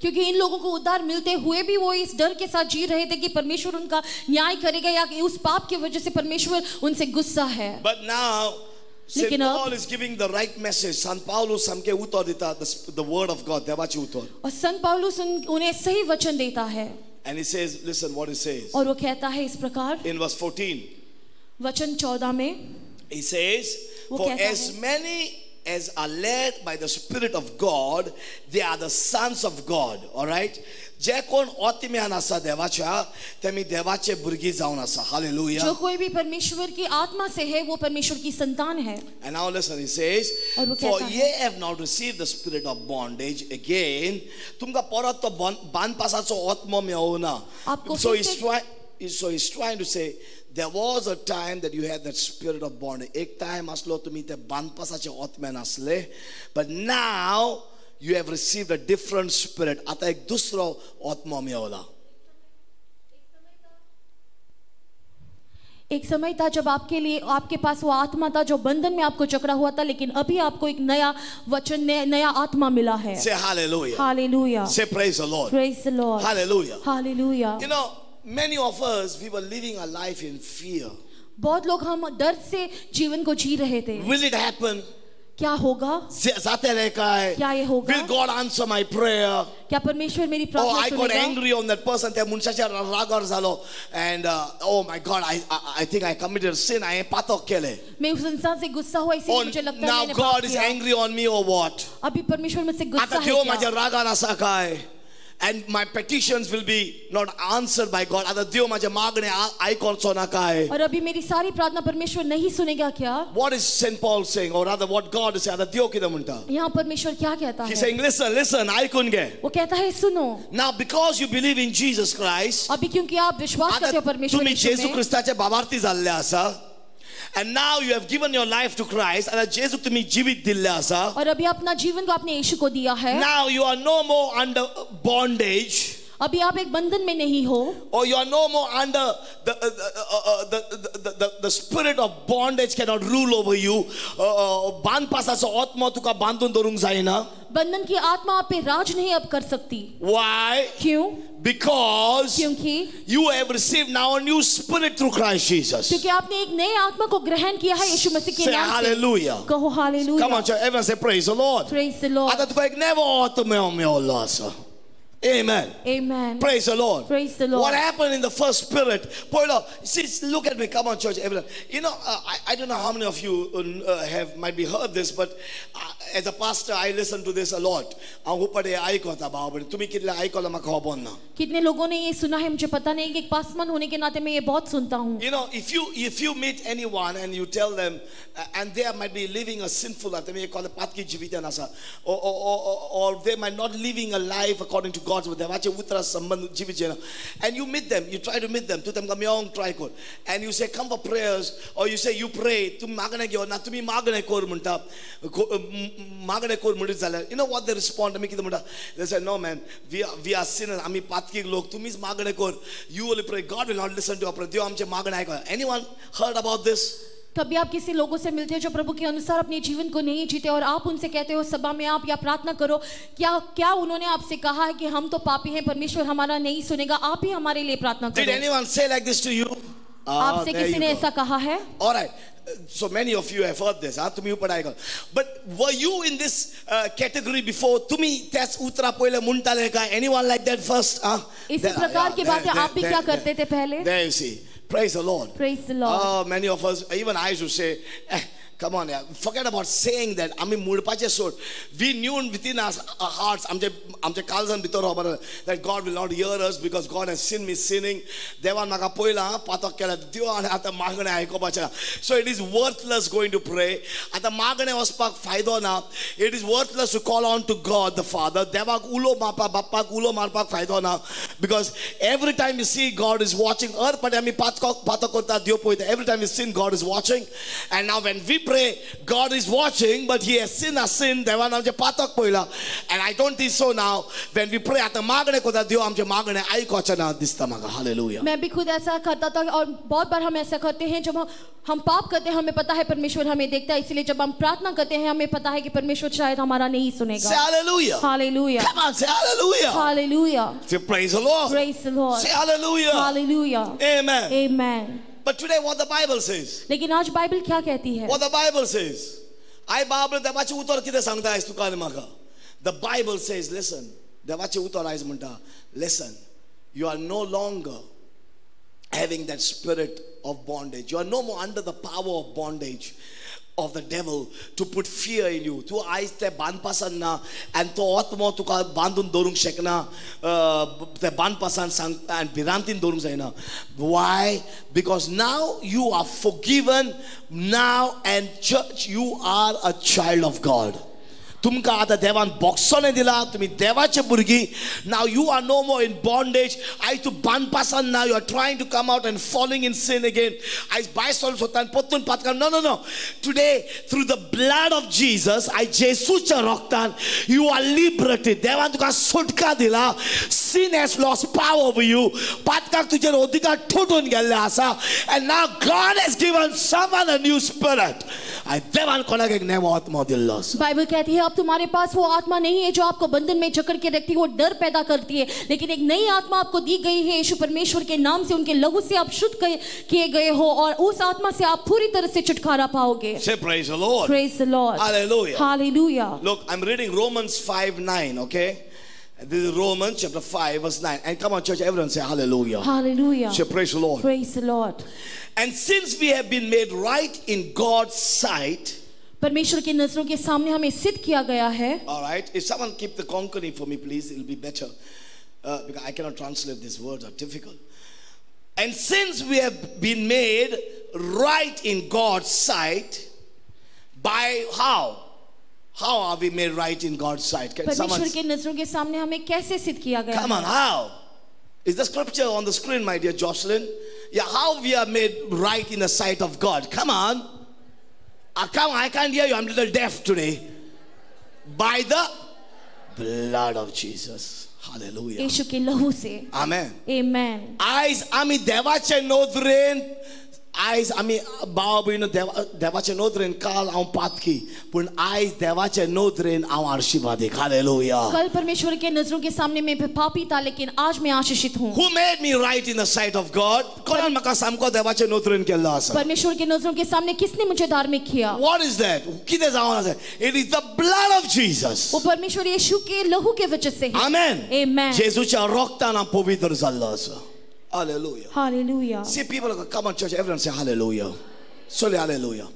क्योंकि इन लोगों को उद्धार मिलते हुए भी वो इस डर के साथ जी रहे थे कि परमेश्वर उनका न्याय करेगा या कि उस पाप की वजह से परमेश्वर उनसे गुस्सा है But now. लेकिन अब- Paul is giving the right message. San Paulus हमके उत्तर देता the, the word of God, देवाचे उत्तर. और संत पाउलुस उन, उन्हें सही वचन देता है And he says, listen what he says. और वो कहता है इस प्रकार In verse 14, वचन चौदह में he says, For as many as are led by the Spirit of God, they are the sons of God. Alright? जे कोण ओतिम्यान आसा देवाच्या तेमी देवाचे भुरगी जावन आसा जो हालेलुया कोई भी परमेश्वर की आत्मा से है वो परमेश्वर की संतान है And now listen, he says, और वो For कहता है- ye have not received the spirit of bondage again. तुमका परत तो बांधपासाचो आत्मा मेळना. आपको So फिर he's से- trying so he's trying to say there was a time that you had that spirit of bondage. एक time असलो तुम्ही ते बांधपासाचे आत्म्यान असले. But now you have received a different spirit. आता एक दुसरो आत्मा मेळला. एक समय था जब आपके लिए आपके पास वो आत्मा था जो बंधन में आपको जकड़ा हुआ था लेकिन अभी आपको एक नया वचन नया, आत्मा मिला है Say hallelujah. Hallelujah Say praise the Lord. Praise the Lord Hallelujah. Hallelujah You know, many of us we were living a life in fear. बहुत लोग हम डर से जीवन को जी रहे थे Will it happen? क्या होगा Z- जाते रहे का है क्या ये होगा? Will God answer my prayer? क्या परमेश्वर मेरी Oh, प्रार्थना I got सुनेगा angry on that person. त्या मनशाच्या रागावर झालो and uh, oh my God, I, I I think I committed a sin. I पातक केले. मैं उस इंसान से गुस्सा हुआ इसलिए Oh, मुझे लगता है now मैंने पाप God is किया। angry on me or what? अभी परमेश्वर मुझसे गुस्सा आता है देव क्या? माझ्या रागार असा काय and my petitions will be not answered by God. आता देव माझ्या मागणे आ- ऐकवचो ना काय. और अभी मेरी सारी प्रार्थना परमेश्वर नहीं सुनेगा क्या What is St. Paul saying? Or rather what God is saying? आता देव किती म्हणता? यहाँ परमेश्वर क्या कहता He's है saying, listen, listen, ऐकून घे. वो कहता है सुनो Now because you believe in Jesus Christ, अभी क्योंकि आप विश्वास आता करते हो परमेश्वर तुम्ही यीशु जेजू में, ख्रिस्ताचे बाबार्थी झाल्ले आसा and now you have given your life to Christ आता जेजूक तुम्ही जीवित दिल्ले आसा और अभी अपना जीवन को आपने यीशु को दिया है now you are no more under bondage अभी आप एक बंधन में नहीं हो। और you are no more under the spirit of bondage can not rule over you बाँध पासा सो आत्मा तू का बांधन दोरुंग जाए ना बंधन की आत्मा आप पे राज नहीं अब कर सकती। व्हाई क्यों? बिकॉज़ क्योंकि you have receive now a new spirit through Christ Jesus क्योंकि आपने एक नए आत्मा को ग्रहण किया है यीशु मसीह के नाम से। हालेलुया कहो hallelujah come on everyone say praise the Lord praise the Lord आदत को एक नया आत्मा में हो Lord amen Amen. Praise the Lord. Praise the Lord. What happened in the first spirit? Paulo, see, look at me. Come on, church. Everyone. You know, uh, I, I don't know how many of you uh, have might be heard this, but uh, as a pastor, I listen to this a lot. हांव पडे आयकता बाबा तुम्ही कितले आयकला म्हाका खबर ना कितने लोगों ने ये सुना है मुझे पता नहीं कि एक पासमान होने के नाते मैं ये बहुत सुनता हूँ You know, if you if you meet anyone and you tell them, uh, and they might be living a sinful life, they may call it patki jivita nasa, or, or, or, or- or they might not living a life according to God's with them. Ache utra sambandh jeevichena. And you meet them. You try to meet them. to them myong try kor. And you say come for prayers or you say you pray. to magane gyo na tumi magane kor munta. Uh, magane kor munta. You know what they respond to me kida. They say no man. We are, we are sinners. Ami patkik lok. is magane kor. You only pray. God will not listen to our prayer. Deo amche magane kor. Anyone heard about this? कभी आप किसी लोगों से मिलते हो जो प्रभु के अनुसार अपने जीवन को नहीं जीते और आप उनसे कहते हो सभा में आप या प्रार्थना करो क्या क्या उन्होंने आपसे कहा है कि हम तो पापी हैं परमेश्वर हमारा नहीं सुनेगा आप ही हमारे लिए प्रार्थना करो anyone like this to you? Ah, आपसे किसी ने ऐसा कहा है So many of you have heard this, huh? तुम्ही पण ऐकलं. But were you in this uh, category before? तुम्ही त्याच उतरा पहिले म्हणताले का? Anyone like that first? Huh? इसी There- प्रकार की बातें आप भी there- क्या करते थे पहले? There you see. Praise the Lord. Praise the Lord. Oh, many of us, even I to say, eh, come on, yeah. forget about saying that. आम्ही मुडपाचे सोड. We knew within us, our hearts, आमचे आमचे काळजान भितर खबर that God will not hear us because God has seen me sinning. देवान म्हाका पयला पातक केला देव आनी आतां मागणें आयकोपाचें ना. So it is worthless going to pray. आतां मागणें वचपाक फायदो ना. It is worthless to call on to God the Father. देवाक उलो मारपाक बाप्पाक उलो मारपाक फायदो ना. Because every time you see God is watching, हर पाटी आमी पातक पातक करता देव पळयता. Every time we sin, God is watching. And now when we pray, God is watching, but He has seen our sin. देवान आमचे पातक पळयला. And I don't think so now. When we pray, आतां मागणें करता देव आमचे मागणें आयकोचें ना दिसता म्हाका. Hallelujah. मैं भी खुद ऐसा करता था और बहुत बार हम ऐसा करते हैं जब हम हम पाप करते हैं हमें पता है परमेश्वर हमें देखता है इसलिए जब हम प्रार्थना करते हैं हमें पता है कि परमेश्वर शायद हमारा नहीं Say सुनेगा hallelujah. Come on, say hallelujah. Hallelujah Say praise the Lord. Praise the Lord. Say hallelujah. Hallelujah Amen. Amen. But today, what the Bible says, लेकिन आज बाइबल क्या कहती है what the Bible says, I Bible देवाचे उतर कितें सांगता आयज तुका आनी म्हाका The Bible says, listen, देवाचे उतर आयज म्हणटा, listen, you are no longer having that spirit of bondage. You are no more under the power of bondage of the devil to put fear in you. तू आयज ते बांदपासान ना आनी तो आत्मो तुका बांदून दवरूंक शकना अ, ते बांदपासान सांग आनी भिरांतीन दवरूंक जायना why because now you are forgiven now and church you are a child of God तुमकां आतां देवान बॉक्सोने दिला तुमी देवाचे भुरगीं नाव you are no more in bondage आयज तूं बांदपासान ना you are trying to come out and following in sin again आयज भायर सरून सोदता आनी परतून Patkai no no no today through the blood of Jesus आयज जेसूच्या रोगतान यू आर लिबरेटेड देवान तुका सुटका दिला sin has lost power over you पातकाक तुजेर अधिकार ठोटून गेल्ले आसा and now God has given someone a new spirit आयज देवान कोणाक एक नेवो आत्मो दिल्लो आसा बाइबल कहती है अब तुम्हारे पास वो आत्मा नहीं है जो आपको बंधन में जकड़ के रखती है वो डर पैदा करती है लेकिन एक नई आत्मा आपको दी गई है यीशु परमेश्वर के नाम से उनके लहू से आप शुद्ध किए- किए गए हो और उस आत्मा से आप पूरी तरह से छुटकारा पाओगे praise the Lord. Praise the Lord. Hallelujah. Hallelujah. Look, I'm reading Romans 5 9, okay? This is Romans chapter 5, verse 9. And come on, church, everyone say hallelujah. Hallelujah. Say praise the Lord. Praise the Lord. And since we have been made right in God's sight, परमेश्वर की नज़रों के सामने हमें सिद्ध किया गया है all right, if someone keep the conquering for me, please, it'll be better. Uh, because I cannot translate these words, are difficult. And since we have been made right in God's sight, by how? How are we made right in God's sight? Can परमेश्वर की नज़रों के सामने हमें कैसे सिद्ध किया गया Come on, how? Is the scripture on the screen, my dear Jocelyn? Yeah, how we are made right in the sight of God. Come on. I come, I can't hear you. I'm a little deaf today. By the blood of Jesus. Hallelujah. Amen. Amen. Eyes, ami devache. आयज आम्ही भाव भयण देवा देवाचे नोदरेन काल हांव पातकी पूण आयज देवाचे नोदरेन हांव आशिर्वादीक हालेलुया कल परमेश्वर के नज़रों के सामने मैं पापी था लेकिन आज मैं आशीषित हूँ Who made me right in the sight of God? कोणान म्हाका सामको देवाचे नोदरेन केल्लो आसा परमेश्वर के नज़रों के सामने किसने मुझे धार्मिक किया What is that? कितें जावन आसा? It is the blood of Jesus. वो परमेश्वर यीशु के लहू के वजह से है Amen. Amen. जेजूच्या रोगतान हांव पवित्र जाल्लो आसा. Hallelujah. Hallelujah. See, people are come on, church. Everyone say hallelujah. Sorry, hallelujah.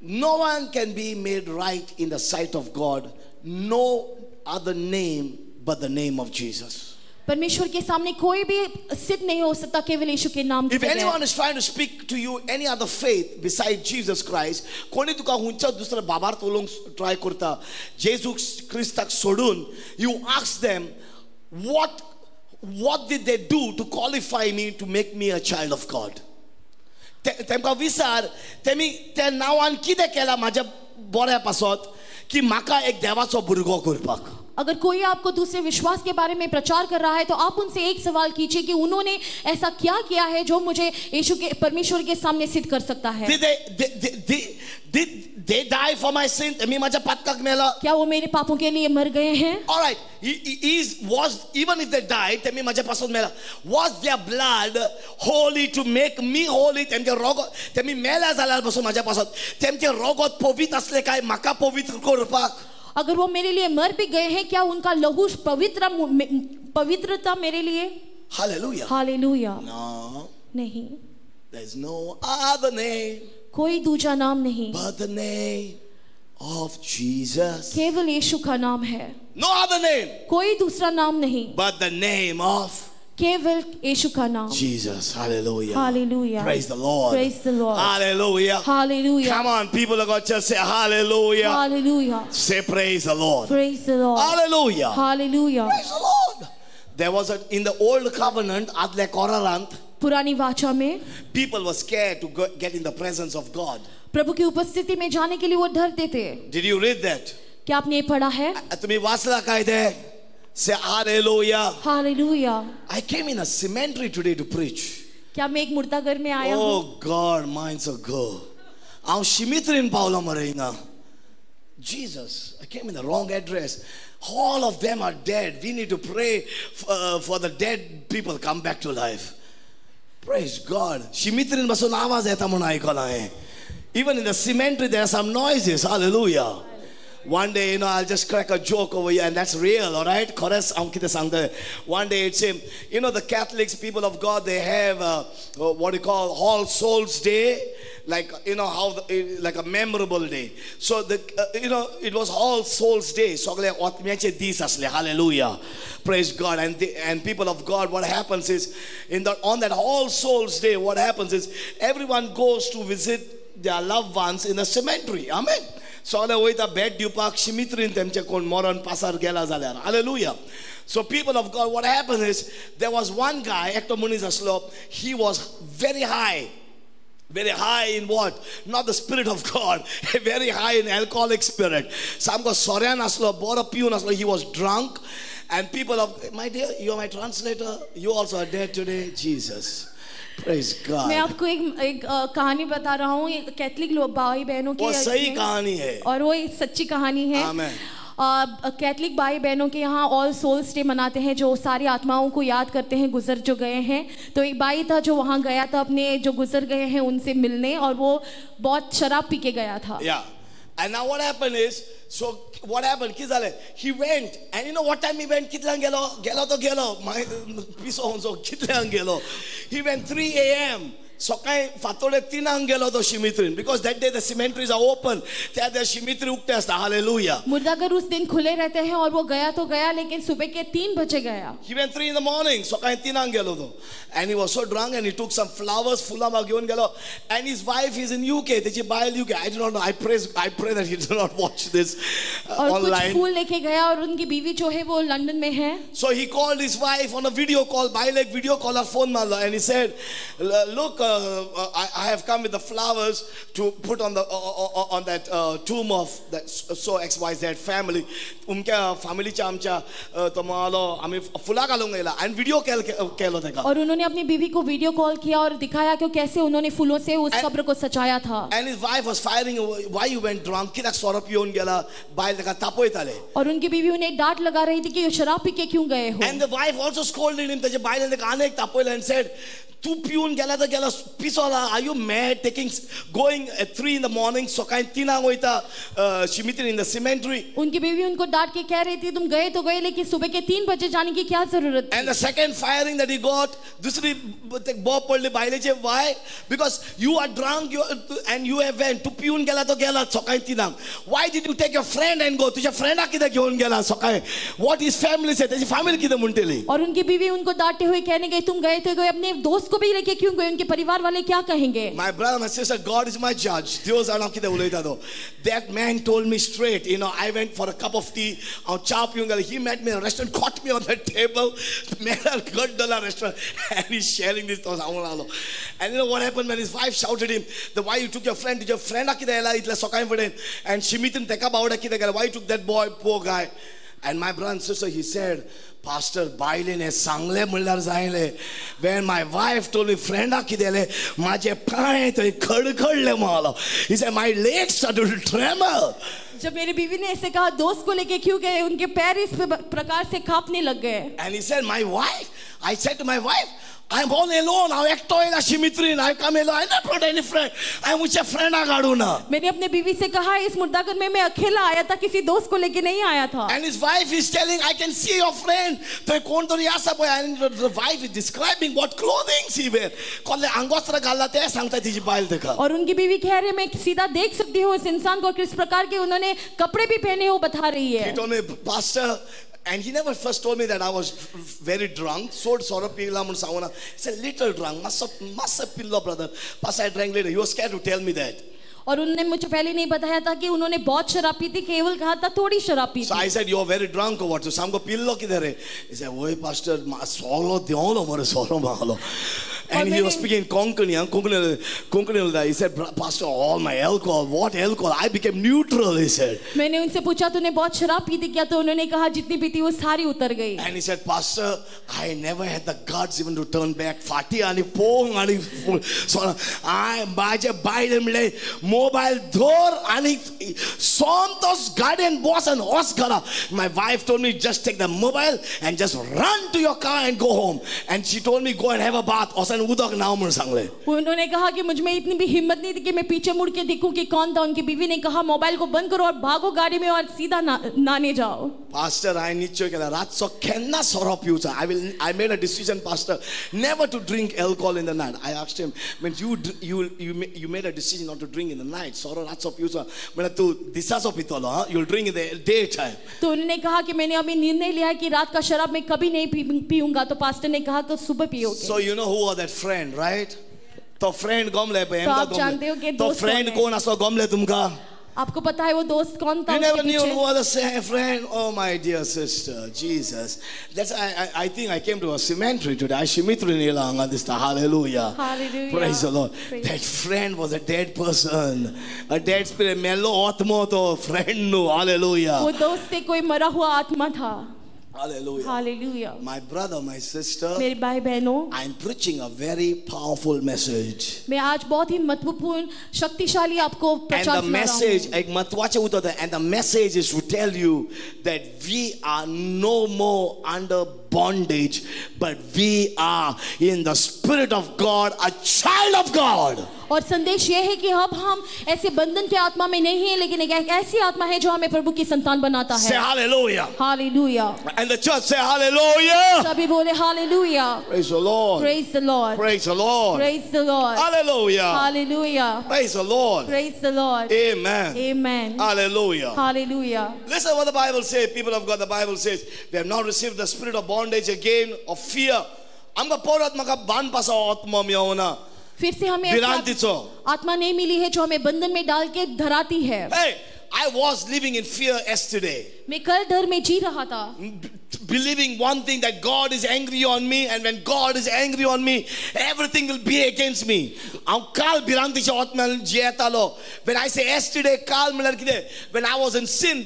No one can be made right in the sight of God. No other name but the name of Jesus. परमेश्वर के सामने कोई भी सिद्ध नहीं हो सकता केवल यीशु के नाम के If anyone बगैर is trying to speak to you any other faith beside Jesus Christ, कोणी तुका हुंच्या दुसऱ्या बाबार्थ उलोवंक ट्राय करता जेजू क्रिस्ताक सोडून you ask them what what did they do to qualify me to make me a child of God ते- तेमकां विचार तेमी त्या नांवान कितें केलां म्हाज्या बऱ्या पासत की म्हाका एक देवाचो भुरगो करपाक अगर कोई आपको दूसरे विश्वास के बारे में प्रचार कर रहा है तो आप उनसे एक सवाल कीजिए कि उन्होंने ऐसा क्या किया है जो मुझे यीशु के परमेश्वर के सामने सिद्ध कर सकता है? Did they, did, did, did, they die for my sin? मी माझ्या पातकाक मेला. क्या वो मेरे पापों के लिए मर गए हैं? All right, he, is was even if they died, तेमी माझ्या पासून मेला. Was their blood holy to make me holy? तेमचे रोगोत तेमी मेल्या जाल्यार पासून माझ्या पासून तेमचे रोगोत पवित्र असले काय? म्हाका पवित्र करपाक अगर वो मेरे लिए मर भी गए हैं क्या उनका लहू पवित्र पवित्रता मेरे लिए Hallelujah. हालेलुया No, नहीं there's no other name कोई दूसरा नाम नहीं but the name of Jesus. केवल यीशु का नाम है No other name कोई दूसरा नाम नहीं but the name of केवल यीशु का नाम Jesus. Hallelujah. Hallelujah. Praise the Lord. Praise the Lord. Hallelujah. Hallelujah Come on, people of God, just say hallelujah. Hallelujah Say praise the Lord. Praise the Lord Hallelujah. Hallelujah Praise the Lord. There was a, in the old covenant, adle korarant, पुरानी वाचा में people were scared to go, get in the presence of God. प्रभु की उपस्थिति में जाने के लिए वो डरते थे Did you read that? क्या आपने ये पढ़ा है तुम्ही वाचला काय ते? Say hallelujah. Hallelujah I came in a cemetery today to preach. क्या मैं एक मुर्दाघर में आया हूँ Oh God, mine's a go. हांव शिमित्रीन पावलो मरे हिंगा. Jesus, I came in the wrong address. All of them are dead. We need to pray for, uh, for the dead people come back to life. Praise God. शिमित्रीन बसून आवाज येता म्हणून ऐकला हांवें. Even in the cemetery, there are some noises. Hallelujah. One day, you know, I'll just crack a joke over you, and that's real, all right? One day, it's him. You know, the Catholics, people of God, they have uh, uh what you call All Souls Day, like, you know, how the, eh, like a memorable day. So, the, uh, you know, it was All Souls Day. Hallelujah. Praise God. And, the, and people of God, what happens is, in the, on that All Souls Day, what happens is, everyone goes to visit their loved ones in the cemetery. Amen. सगळे वयता भेट दिवपाक शिमित्रीन तेमचे कोण मरण पासार गेला जाल्यार hallelujah So people of God, what happened is there was one guy, Hector Muniz Aslo, he was very high. Very high in what? Not the spirit of God. Very high in alcoholic spirit. Samko Soryan Aslo, Bora Piyun Aslo, he was drunk. And people of, my dear, you are my translator. You also are dead today. Jesus. मैं आपको एक एक कहानी बता रहा हूँ। Catholic भाई बहनों की वो सही कहानी है। और वो एक सच्ची कहानी है। कैथलिक भाई बहनों के यहाँ ऑल सोल्स डे मनाते हैं जो सारी आत्माओं को याद करते हैं गुजर जो गए हैं। तो एक भाई था जो वहाँ गया था अपने जो गुजर गए हैं उनसे मिलने और वो बहुत शराब पी के गया था। Yeah. And now what happened is, so what happened? Kizale, he went, and you know what time he went? Kitlang gelo, gelo to gelo, my piece piso honso, kitlang gelo. He went 3 a.m. सकाळी फांतोडे तिनांक गेलो तो शिमित्रीन. Because that day the cemeteries are open त्या त्या शिमित्री उगते असता. Hallelujah मुर्दागर उस दिन खुले रहते हैं और वो गया तो गया लेकिन सुबह के तीन बजे गया। He went three in the morning सकाळी तिनांक गेलो तो and he was so drunk and he took some flowers फुला मा घेवन गेलो and his wife is in UK तेज़ी बायल UK I do not know I press I pray that he do not watch this online फूल लेके गया और उनकी बीवी जो है वो लंदन में है। So he called his wife on a video call by like video call और फ़ोन मा and he said look uh, uh, I, I have come with the flowers to put on the uh, uh, on that uh, tomb of that so X Y Z family. उमक्या फॅमिलीच्या आमच्या uh, तुम्हाला आम्ही फुला घालूंक गेला आणि video केल केलो तेका और उन्होंने अपनी बीवी को वीडियो कॉल किया और दिखाया कि कैसे उन्होंने फूलों से उस कब्र को सजाया था। and his wife was firing why you went drunk? कित्याक सोरो पिवन गेला बायल तेका तापयताले और उनकी बीवी उन्हें डांट लगा रही थी कि शराब पी के क्यों गए हो? And the wife also scolded him. त्याच्या बायलेन तेका अनेक तापयलें and said, तू पिऊन गेला तर गेला पिसोला are you mad taking going three in the morning सकाळी तिनांक वयता शिमित्रीन इन द सिमेंट्री उनकी बीवी उनको डांट के कह रही थी तुम गए तो गए लेकिन सुबह के तीन बजे जाने की क्या ज़रूरत And the second firing that he got, दुसरी बॉब पडली बायलेचे? Because you are drunk you, and you have went. तू पिऊन गेला तो गेला सकाळी तिनांक. Why did you take your friend and go? तुझ्या फ्रेंडाक कित्याक घेऊन गेला सकाळी? What his family said? त्याची फॅमिली कितें म्हणटली? और उनकी बीवी उनको डांटते हुए कहने गई तुम गए तो गए अपने दोस्त उसको भी लेके क्यों गए? उनके परिवार वाले क्या कहेंगे? My brother my sister God is my जज दोस आर नॉट किदे उलेता दो। That man told me straight you know I went for a cup of tea और चाय पियूँगा he met me restaurant caught me on the table मेरा गुड डला restaurant and he sharing this to someone Alo and you know what happened when his wife shouted him the why you took your friend your friend आके दे एला इतला सोकाइन for and she meet in take up out आके दे guys why took that boy poor guy And my brother and sister, he said, Pastor Biden हे सांगले म्हणल्यार जायले when my wife told me फ्रेंडाक कितें जालें माझे पांय थंय खडखडले म्हणलो he said my legs started to tremble जब मेरी बीवी ने ऐसे कहा दोस्त को लेके क्यों गए उनके पैर इस पे- प्रकार से कांपने लग गए and he said my wife I said to my wife I'm all alone. हांव एकटो शिमित्रीन I come alone. I not brought any friend. हांवें म्हज्या फ्रेंडाक हाडूं ना मैंने अपने बीवी से कहा इस मुर्दागर में मैं अकेला आया था किसी दोस्त को लेके नहीं आया था. And his wife is telling, I can see your friend. थंय कोण तरी आसा पळय and the- wife is describing what clothing he wear. कसले आंगोस्त्र घालला तें सांगता तिची बायल तेका. और उनकी बीवी कह रही है मैं सीधा देख सकती हूँ इस इंसान को किस प्रकार के उन्होंने कपड़े भी पहने हो बता रही है. Pastor, and he never first told me that I was very drunk. So. He said, little drunk. Massa massa pillo, brother. Pastor, I drank later. He was scared to tell me that. और उन्होंने मुझे पहले नहीं बताया था कि उन्होंने बहुत शराब पी थी केवल कहा था थोड़ी शराब पी थी। I said you are very drunk और व्हाट सो हमको पी लो किधर है? इज़ ओए पास्टर मा सोलो दियो लो मोरे सोलो मालो. And he was speaking Konkani हम कोंकणी कोंकणी बोलता he. Said pastor all my alcohol what alcohol I became neutral he said मैंने उनसे पूछा तूने बहुत शराब पी थी क्या? तो उन्होंने कहा जितनी पी थी वो सारी उतर गई। And he said pastor I never had the God's even to turn back फाटी आनी पोंग आनी so I bye bye them ले म्हणले मोबाईल धर आणि सोमतोच गाडीन बस and horse घरा. My wife told me just take the mobile and just run to your car and go home. And she told me go and have a bath. असं उदक नाव म्हणून सांगले. उन्होंने कहा कि मुझ में इतनी भी हिम्मत नहीं थी कि मैं पीछे मुड़ के देखूं कि कौन था उनकी बीवी ने कहा मोबाइल को बंद करो और भागो गाड़ी में और सीधा ना, नाने जाओ Pastor, I निश्चय केला रातचो केन्ना सोरो पिवचा. I will. I made a decision, Pastor, never to drink alcohol in the night. I asked him, when you dr- you you ma- you made a decision not to drink in the night. सोरो रातचो पिवचा. मैंने तू दिसाचो पितलो, huh? You'll drink in the daytime. तो उन्होंने कहा कि मैंने अभी निर्णय लिया है कि रात का शराब मैं कभी नहीं पीऊँगा तो पास्टर ने कहा तो सुबह पियोगे So you know who was that friend, right? तो फ्रेंड गमले पे तो आप जानते हो कि तो फ्रेंड कौन है? असो गमले तुमका आपको पता है वो दोस्त कौन था You never knew who was same friend. Oh, my dear sister, Jesus. That's I, I, I think I came to a cemetery today. I shimitri nilanga this hallelujah. Hallelujah. Praise the Lord. Praise that friend was a dead person. A dead spirit. Mello atmo to friend no. Hallelujah. वो दोस्त एक कोई मरा हुआ आत्मा था Hallelujah. Hallelujah My brother, my sister, मेरे भाई बहनों I'm preaching a very powerful message. मैं आज बहुत ही महत्वपूर्ण शक्तिशाली आपको And प्रचार the सुना रहा message, हूं। एक महत्वाचे उत्तर है, and the message is to tell you that we are no more under bondage, but we are in the Spirit of God, a child of God. और संदेश ये है कि अब हम ऐसे बंधन के आत्मा में नहीं है लेकिन एक एक ऐसी आत्मा है जो हमें प्रभु की संतान बनाता Say है hallelujah. Hallelujah And the church say hallelujah. सभी बोले hallelujah Praise the Lord. Praise the Lord Praise the Lord. Praise the Lord Hallelujah. Hallelujah Praise the Lord. Praise the Lord Amen. Amen Hallelujah. Hallelujah Listen what the Bible says, people of God. The Bible says, we have not received the spirit of bondage again, of fear. आमकां परत म्हाका बांद पासा आत्मा मेवना फिर से हमें ऐसी विरांतीचो आत्मा नहीं मिली है जो हमें बंधन में डाल के धराती है Hey, I was living in fear yesterday, मैं कल डर में जी रहा था b- believing one thing that God is angry on me, and when God is angry on me, everything will be against me. हांव काल भिरांतीच्या आत्म्यान जियेतालो. When I say yesterday, काल म्हळ्यार कितें? When I was in sin,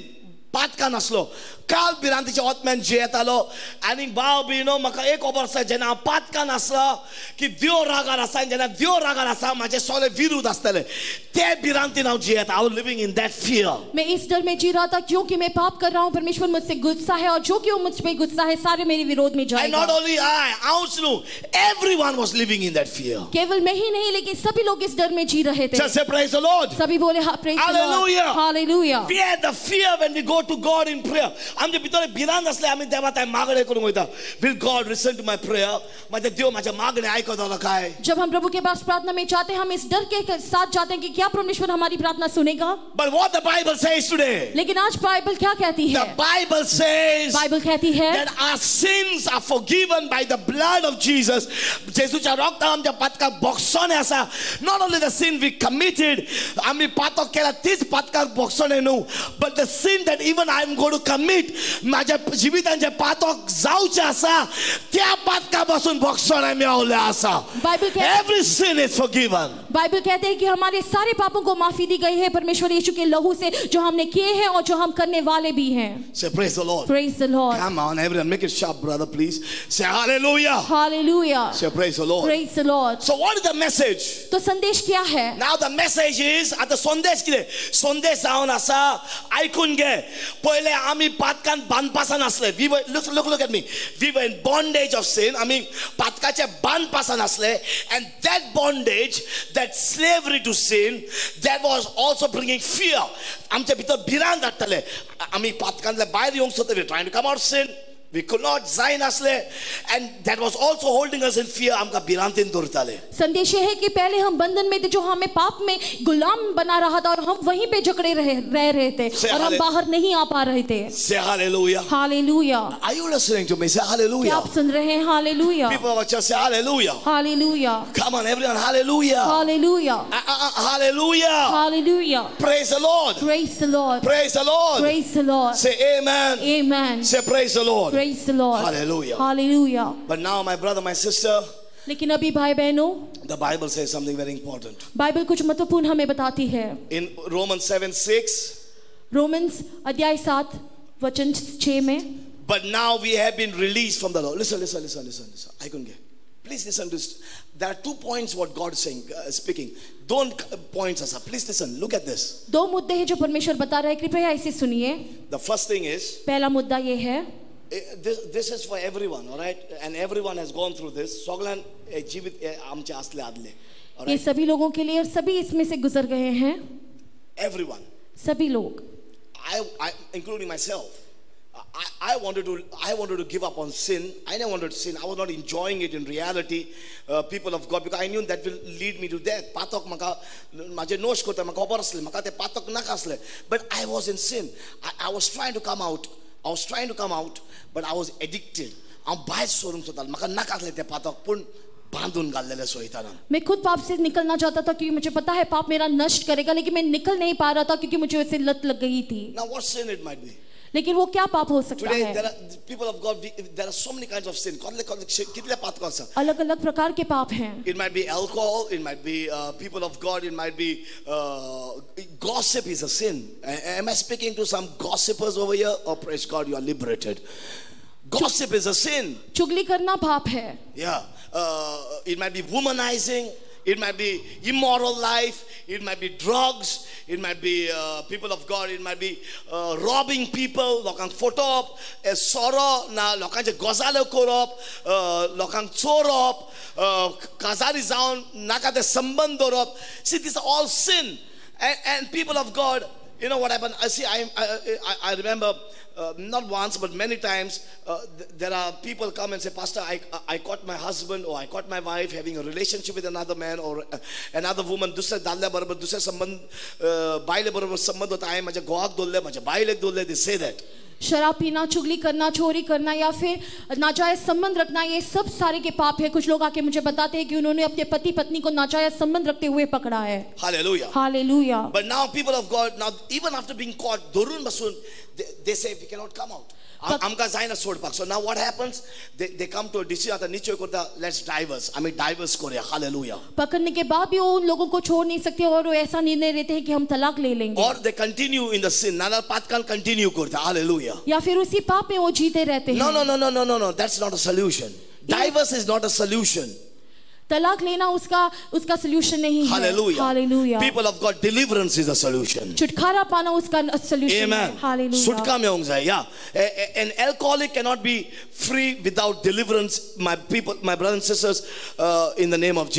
Patkai नासलो. काल भिरांतीच्या आत्म्यान जियेतालो आनी भाव भयणो म्हाका एक खबर आसा जेन्ना हांव पातकान आसलो की देव रागार आसा आनी जेन्ना देव रागार आसा म्हाजे सगळे विरोध आसतले ते भिरांतीन हांव जियेता हांव लिविंग इन दॅट फियर मैं इस डर में जी रहा था क्योंकि मैं पाप कर रहा हूँ परमेश्वर मुझसे गुस्सा है और जो कि वो मुझ पे गुस्सा है सारे मेरे विरोध में जाएगा not only I, हांवच न्हू everyone was living in that fear. केवल मैं ही नहीं लेकिन सभी लोग इस डर में जी रहे थे say praise the Lord. सभी बोले "हा- praise the Lord." Hallelujah. Hallelujah. We had the fear when we आमच्या भितर भिरांत असले आमी देवा ताई मागणे करूंक वयता will God listen to my prayer माझे देव माझे मागणे ऐकतलो काय जब हम प्रभु के पास प्रार्थना में जाते हैं हम इस डर के साथ जाते हैं कि क्या परमेश्वर हमारी प्रार्थना सुनेगा? But what the Bible says today लेकिन आज बाइबल क्या कहती है? द बाइबल सेज बाइबल कहती है that our sins are forgiven by the blood of Jesus जेसूच्या रक्त आमच्या पातकार बोक्सोने आसा not only the sin we committed आमी पातक केला तीच पातकार बोक्सोने न्हू but the sin that even I am going to commit जीवित माझ्या जिवितांचे पातोक जाऊचे आसा त्या पातका पासून बॉक्सोन आमी आसा every sin is given Bible कहते हैं कि हमारे सारे पापों को माफ़ी दी गई है परमेश्वर यीशु के लहू से जो हमने किए हैं और जो हम करने वाले भी हैं। Say praise the Lord praise the Lord come on everyone make it sharp brother please say hallelujah hallelujah say praise the Lord praise the Lord so what is the message तो संदेश क्या है? Now the message is at the संदेश के संदेश आउन असा आई कुन गे पहले आमी पाटकान बानपासन असले we were look look look at me we were in bondage of sin आमी पाटकाचे बानपासन असले and that bondage that slavery to sin that was also bringing fear आमच्या भितर भिरांत हाडटाले आमी पातकांतले भायर येवंक सोदता we were trying to come out of sin we could not जायन आसले and that was also holding us in fear आमकां भिरांतीन दवरताले संदेश ये है कि पहले हम बंधन में थे जो हमें पाप में गुलाम बना रहा था और हम वहीं पे जकड़े रहे रह रहे थे Say और हम halle- बाहर नहीं आ पा रहे थे say hallelujah hallelujah Are you listening to me? Say क्या hallelujah. आप सुन रहे हैं hallelujah People of church say hallelujah. Hallelujah Come on, everyone, hallelujah. Hallelujah Uh, uh, uh, hallelujah. Hallelujah Praise the Lord. Praise the Lord Praise the Lord. Praise the Lord Say amen. Amen Say praise the Lord. Praise the Lord Hallelujah. Hallelujah But now, my brother, my sister, लेकिन अभी भाई बहनों the Bible says something very important. Bible कुछ महत्वपूर्ण हमें बताती है In Romans 7 6, Romans अध्याय सात वचन छः में but now we have been released from the law. Listen, listen, listen, listen, listen. I couldn't get. Please listen to this. There are two points what God is saying, uh, speaking. Don't uh, points us up. Please listen. Look at this. दो मुद्दे हैं जो परमेश्वर बता रहे हैं कृपया इसे सुनिए The first thing is पहला मुद्दा ये है Eh, This, this is for everyone, all right? And everyone has gone through this. सगळ्यान eh, जीवित eh, आमचे असले आदले. All ये right? सभी लोगों के लिए और सभी इसमें से गुजर गए हैं Everyone. सभी लोग I, I, including myself. I, I wanted to I wanted to give up on sin. I never wanted to sin. I was not enjoying it in reality, uh, people of God, because I knew that will lead me to death. पातक म्हाका माझे नोश करता म्हाका खबर आसलें म्हाका ते पातक नाका आसलें. But I was in sin. I, I was trying to come out. I was trying to come out, but I was addicted. हांव भायर सोरूंक सोदतालो म्हाका नाका आसलें तें पातक पूण बांधून घाल्लेलें सोयताना मैं खुद पाप से निकलना चाहता था क्योंकि मुझे पता है पाप मेरा नष्ट करेगा लेकिन मैं निकल नहीं पा रहा था क्योंकि मुझे उससे लत लग गई थी Now, what sin it might be? लेकिन वो क्या पाप हो सकता Today, है there are people of God. We, there are so many kinds of sin. कसले कसले कितले पातक आसा? अलग अलग प्रकार के पाप हैं It might be alcohol. It might be uh, people of God. It might be uh, gossip is a sin. Am I speaking to some gossipers over here? Oh, praise God, you are liberated. Gossip is a sin. चुगली करना पाप है Yeah. Uh, it might be womanizing. It might be immoral life. It might be drugs. It might be uh, people of God. It might be uh, robbing people. Lokang photo a sorrow na lokang je gozalo korop. Lokang chorop. Kazari zaun nakate sambandorop. See, these are all sin. And, and people of God, you know what happened? I see. I, I, I remember uh, not once but many times. Uh, th- there are people come and say, Pastor, I I caught my husband or I caught my wife having a relationship with another man or uh, another woman. दुसऱ्या दादल्या बरोबर दुसऱ्या संबंध uh, बायले बरोबर संबंध होता आहे माझ्या गोवाक दोल्ले माझ्या बायले दोल्ले they say that. शराब पीना चुगली करना चोरी करना या फिर नाचायज संबंध रखना ये सब सारे के पाप है। कुछ लोग आके मुझे बताते हैं कि उन्होंने अपने पति पत्नी को नाचायज संबंध रखते हुए पकड़ा है। Hallelujah hallelujah but now people of God now even after being caught दुरुन बसुन they say we can not come out आमकां जायना सोडपाक so now what happens they they come to decision आतां निश्चय करता लेट्स डाइवर्स आमी डाइवर्स करूया hallelujah पकड़ने के बाद भी वो उन लोगों को छोड़ नहीं सकते और वो ऐसा निर्णय लेते हैं कि हम तलाक ले लेंगे। और they continue in the scene Nana पातकाल continue करता हालेलुया या फिर उसी पाप में वो जीते रहते हैं। No no no no no no that's not a solution diverse is not a solution तलाक लेना उसका उसका सोल्यूशन नहीं है hallelujah hallelujah people of God deliverance is a solution छुटकारा पाना उसका सोल्यूशन है हालेलुया सुटका में होंगे yeah. A- a- An alcoholic cannot be free without deliverance, my people, my brothers and sisters, uh, in the name of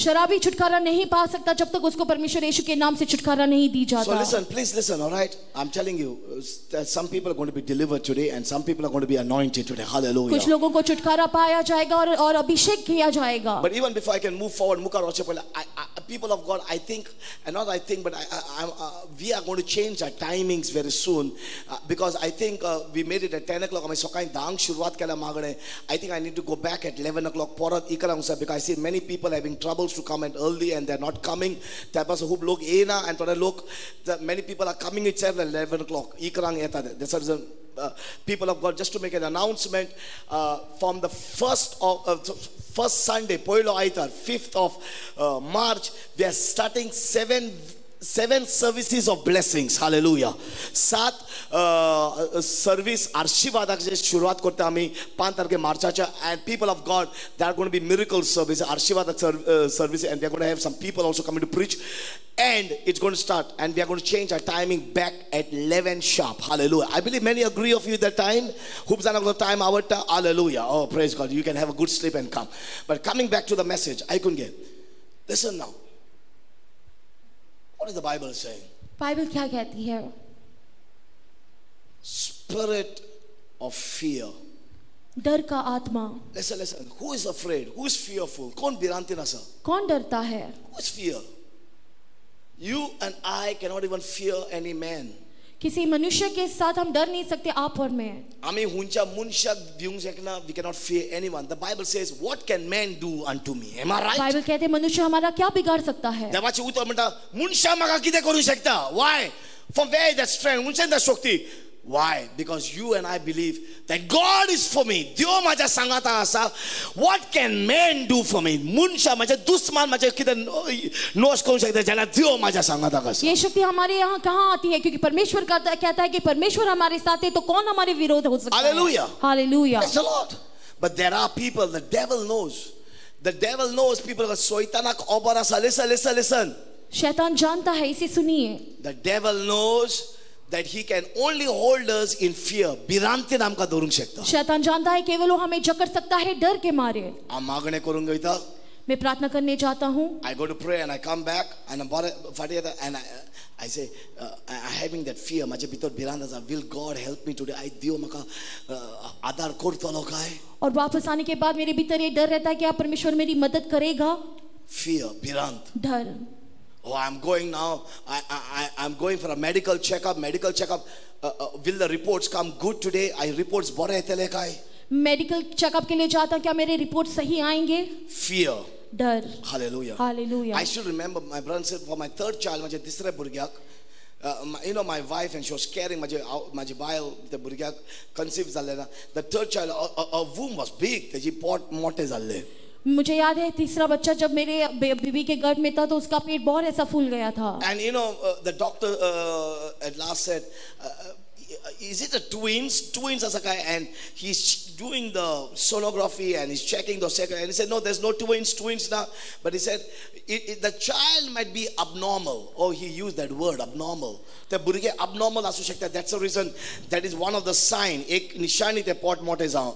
शराबी छुटकारा नहीं पा सकता जब तक उसको परमेश्वर यीशु के नाम से छुटकारा नहीं दी जाता So listen, please listen, all right? I'm telling you, uh, some people are going to be delivered today and some people are going to be anointed today. Hallelujah. कुछ लोगों को छुटकारा पाया जाएगा और और अभिषेक किया जाएगा God. But even before I can move forward, I, I, uh, people of God, I think, and not I think, but I, I, uh, we are going to change our timings very soon uh, because I think uh, we made it at 10 o'clock. I think I need to go back at 11 o'clock because I see many people having troubles to come and early and they're not coming. Eh, and many people are coming at 11 o'clock. That's the. Uh, people of God, just to make an announcement, uh, from the first of uh, first Sunday, Poilo Aitar, fifth of uh, March, we are starting seven seven services of blessings. Hallelujah. सात service आशीर्वादाची सुरुवात करतो आम्ही पाच तारखे मार्चाच्या and people of God there are going to be miracle service आशीर्वाद service and we are going to have some people also coming to preach and it's going to start and we are going to change our timing back at 11 sharp hallelujah I believe many agree of you that time खूप जणांना time आवडतं hallelujah oh praise God you can have a good sleep and come but coming back to the message I couldn't get listen now what is the Bible saying Bible क्या कहती है spirit of fear डर का आत्मा listen listen who is afraid who is fearful कौन बिरांती नसा कौन डरता है who is fear you and I cannot even fear any man किसी मनुष्य के साथ हम डर नहीं सकते आप और मैं। आमी हुंचा मुनशक दियुंगसेकना we can not fear anyone the Bible says what can man do unto me am I right Bible कहते मनुष्य हमारा क्या बिगाड़ सकता है? देवाचे उत्तर मंडा मुनशा मगा किदे करू सकता why from where the strength मुनशा the शक्ति why because you and i believe that god is for me देव माझ्या सांगाता आसा what can man do for me मनशा माझे दुश्मन माझे कितें नोश करूं शकता जाल्यार देव माझ्या सांगाता आसा ये शक्ति हमारे यहाँ कहाँ आती है क्योंकि परमेश्वर कहता कहता है कि परमेश्वर हमारे साथ है तो कौन हमारे विरोध हो सकता Hallelujah. है hallelujah Praise the Lord. But there are people, the devil knows. The devil knows people are soitanak obarasa. Listen, listen, listen. शैतान जानता है इसे सुनिए The devil knows that he can only hold us in fear. बिरांती आमकां धरूंक शकता शैतान जानता है केवल वो हमें जकड़ सकता है डर के मारे हांव मागणें करूंक वयता मैं प्रार्थना करने जाता हूँ I go to pray and I come back and I'm बरें फाटीं येता and I, I say uh, I having that fear म्हाजे भितर भिरांत आसा will God help me today आयज देव म्हाका uh, आदार करतलो काय और वापस आने के बाद मेरे भीतर ये डर रहता है कि आप परमेश्वर मेरी मदद करेगा fear भिरांत डर Oh, I'm going now. I, I, I- I'm going for a medical checkup. Medical checkup. Uh, uh, will the reports come good today? I reports bore येतले काय? मेडिकल चेकअप के लिए जाता हूँ क्या मेरे रिपोर्ट सही आएंगे Fear. डर Hallelujah. Hallelujah I should remember my brother said for my third child, माझ्या तिसऱ्या भुरग्याक, uh, my, you know my wife and she was carrying माझे माझे बायल त्या भुरग्याक conceive जाल्ले ना. The third child, a, a, a womb was big. त्याची पोट मोठे जाल्ले. मुझे याद है, तीसरा बच्चा जब मेरे बीवी के गर्भ में था तो उसका पेट बहुत ऐसा फूल गया था। And you know the doctor at last said is it the twins twins ऐसा का and he is doing the sonography and is checking the second and he said no there is no twins twins ना but he said the child might be abnormal और he use that word abnormal तो बुरी के abnormal आसू शकता that's a reason that is one of the sign एक निशानी ते पॉट मोटे जाओ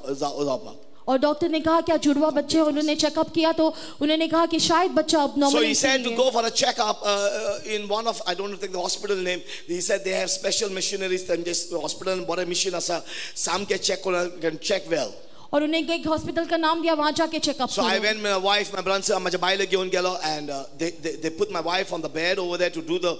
और डॉक्टर ने कहा क्या जुड़वा बच्चे हैं उन्होंने चेकअप किया तो उन्होंने कहा कि शायद बच्चा अब नॉर्मल है। So he said to go for a checkup in one of I don't think the hospital name he said they have special machineries then just hospital बड़े मशीन असा सैम के चेक कर कैन चेक वेल और उन्हें एक hospital का नाम दिया वहां जाके checkup So I went with my wife, my brother, my baile घेऊन गेलो, and uh, they, they they put my wife on the bed over there to do the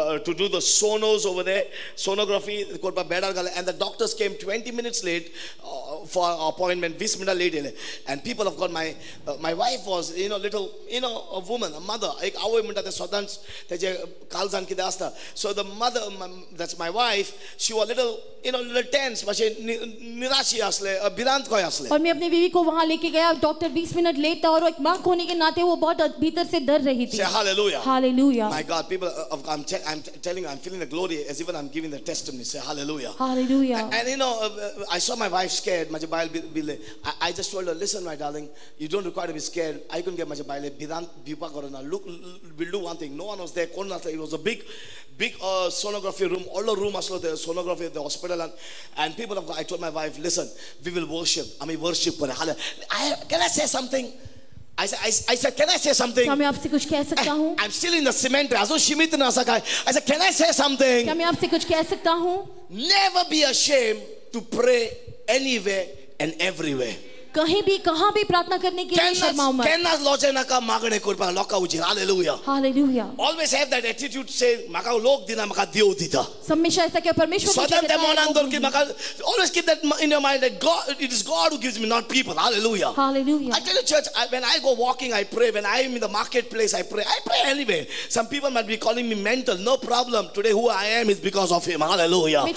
uh, to do the sonos over there, sonography. कोर्पा बेडार घाले, and the doctors came 20 minutes late uh, for our appointment. 20 minutes late येले. and people of God, my uh, my wife was you know little you know a woman, a mother. एक आवय म्हणतात ते सदांच त्याचे काळजान कितें असता. So the mother, my, that's my wife. She was little you know little tense, मातशे नि- निराशी असले, अ, भिरांत कय असले. और मैं अपनी बीवी को वहाँ लेके गया डॉक्टर 20 मिनट लेट था और एक माँ होने के नाते वो बहुत भीतर से डर रही थी hallelujah. Hallelujah My God, people of I'm, I'm telling you, I'm feeling the glory as even I'm giving the testimony. Say hallelujah. Hallelujah And and you know, uh, uh, I saw my wife scared. My baile bi- bile. I, I just told her, listen, my darling, you don't require to be scared. I couldn't get korona. Look, we'll do one thing. No one was there. It was a big, big uh, sonography room. All the room was the sonography at the hospital. And, and people God, I told my wife, listen, we will worship. I mean, worship. kore. Halle- I, can I say something? I said, I, I said, can I say something? क्या मैं आपसे कुछ कह सकता हूँ I'm still in the cement. Azo shimit na sakai. I said, can I say क्या something? मैं आपसे कुछ कह सकता हूँ Never be ashamed to pray anywhere and everywhere. कहीं भी कहाँ भी प्रार्थना करने के लिए शर्माओ मत। कैन नॉट लॉज एना का मागणे कर लोका उजी hallelujah hallelujah always have that attitude से मका लोक दिना मका दियो दीता। समीशा ऐसा के परमेश्वर मुझे सदा देमोन अंदर की मका always keep that in your mind that God it is God who gives me not people hallelujah hallelujah I tell church when I go walking I pray when I am in the market place I pray I pray anyway some people might be calling me mental no problem today who I am is because of him hallelujah I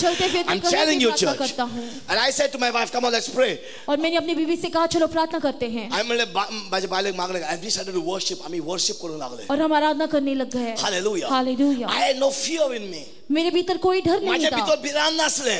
am telling you church and I said to my wife come on let's pray और मैंने अपनी बीवी से कहा चलो प्रार्थना करते हैं. आई मैंने बाजे ಆಮೇಲೆ ಬಾಜೆ ಬಾಲೆ ಮಾಗಲೇ I to worship I me worship करने लग गए और हम आराधना करने लग गए। Hallelujah hallelujah I no fear in me मेरे भीतर कोई डर नहीं था। माझ्या भीतर बिरान नसले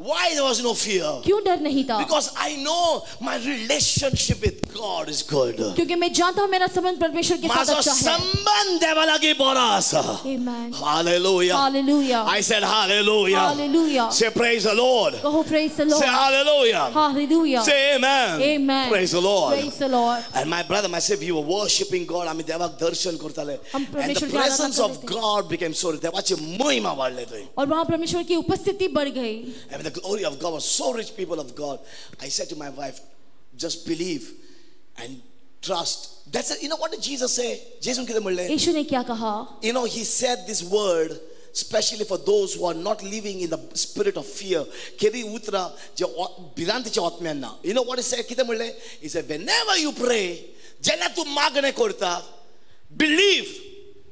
Why there was no fear? क्यों डर नहीं था Because I know my relationship with God is good. क्योंकि मैं जानता हूँ मेरा संबंध परमेश्वर के साथ माझा अच्छा है संबंध देवालागी बरा असा. Amen. Hallelujah. Hallelujah. I said hallelujah. Hallelujah. Say praise the Lord. कहो praise the Say Lord hallelujah. Hallelujah Say amen. Amen Praise the Lord. Praise the Lord And my brother, myself, we were worshiping God. आम्ही देवाक दर्शन करताले. हम And the परमेश्वर की आराधना presence करत of होते. God became so देवाची महिमा वाढले थंय. और वहाँ परमेश्वर की उपस्थिति बढ़ गई And the glory of God was so rich, people of God. I said to my wife, just believe and trust. That's it. You know what did Jesus say? Jesus किती म्हणले? यीशु ने क्या कहा You know, he said this word especially for those who are not living in the spirit of fear. केदी उतरा जे भिरांतीच्या आत्म्यांना. You know what he said? किती म्हणले? He said, whenever you pray, जेन्ना तू मागणे करता, believe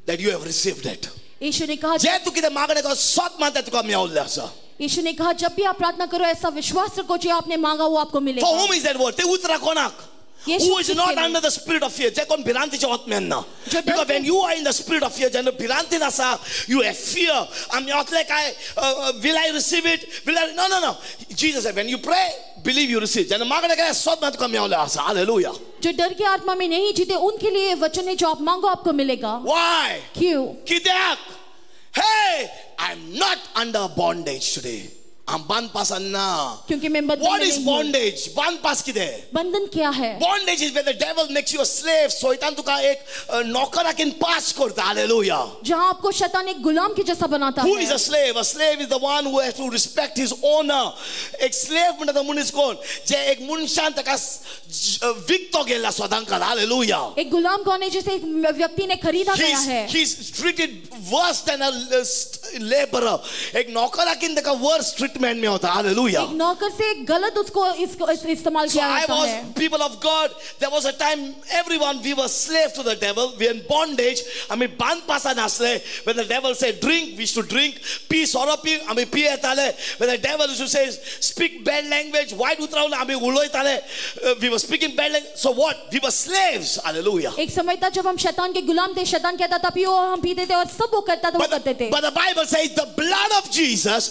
that you have received it. यीशु ने कहा जे तू कितें मागणे कर, सोत मात्र तुका मेवल्लें आसा. यीशु ने कहा जब भी आप प्रार्थना करो ऐसा विश्वास रखो जो आपने मांगा वो आपको For मिलेगा whom is that word? ते उतरा कोणाक? Who is not under the spirit of fear? जे कोण भिरांतीच्या आत्म्यांना. डर Because when you are in the spirit of fear, जेन्ना भिरांतीन आसा, you have fear. आमी आतले काय, uh, uh, will I receive it? Will I? No, no, no. Jesus said, when you pray, believe you receive. जेन्ना मागणे काय, सोद मात्र तुका मेवल्लें आसा. Hallelujah. जो डर की आत्मा में नहीं जीते उनके लिए वचन है जो आप मांगो आपको मिलेगा Why? क्यों कित्याक? Hey, I'm not under bondage today. हम बंद पास अन्ना क्योंकि मैं बंद व्हाट इज़ बॉन्डेज बंद पास की दे बंधन क्या है? Bondage is whether devil makes you a slave शैतान तो का एक नौकर आकिन पास करता हालेलुया जहाँ आपको शैतान एक गुलाम के जैसा बनाता है who. Is a slave a slave is the one who has to respect his owner एक स्लेव मतलब मुन इज़ कौन? जे एक मुनशान तक का विक्त हो गया का। हालेलुया एक गुलाम कौन है जिसे एक व्यक्ति ने खरीदा गया है? He is treated worse than a labourer एक नौकर आकिन का वर्स्ट treatment मेवता. Hallelujah. एक नौकर से एक गलत उसको इसको इस- इस्तेमाल So किया I जाता was, है people of God, there was a time everyone, we were slave to the devil. We were in bondage. I mean, band pasa nasle. When the devil said drink, we should drink. Pee soropi, I mean, pee etale. When the devil used to say speak bad language, why do trauna, I mean, uloy tale. Uh, We were speaking bad language. So what? We were slaves. Hallelujah. एक समय था जब हम शैतान के गुलाम थे शैतान कहता था पियो हम पीते थे और सब वो करता था वो But करते the, थे but the Bible Bible says the blood of Jesus,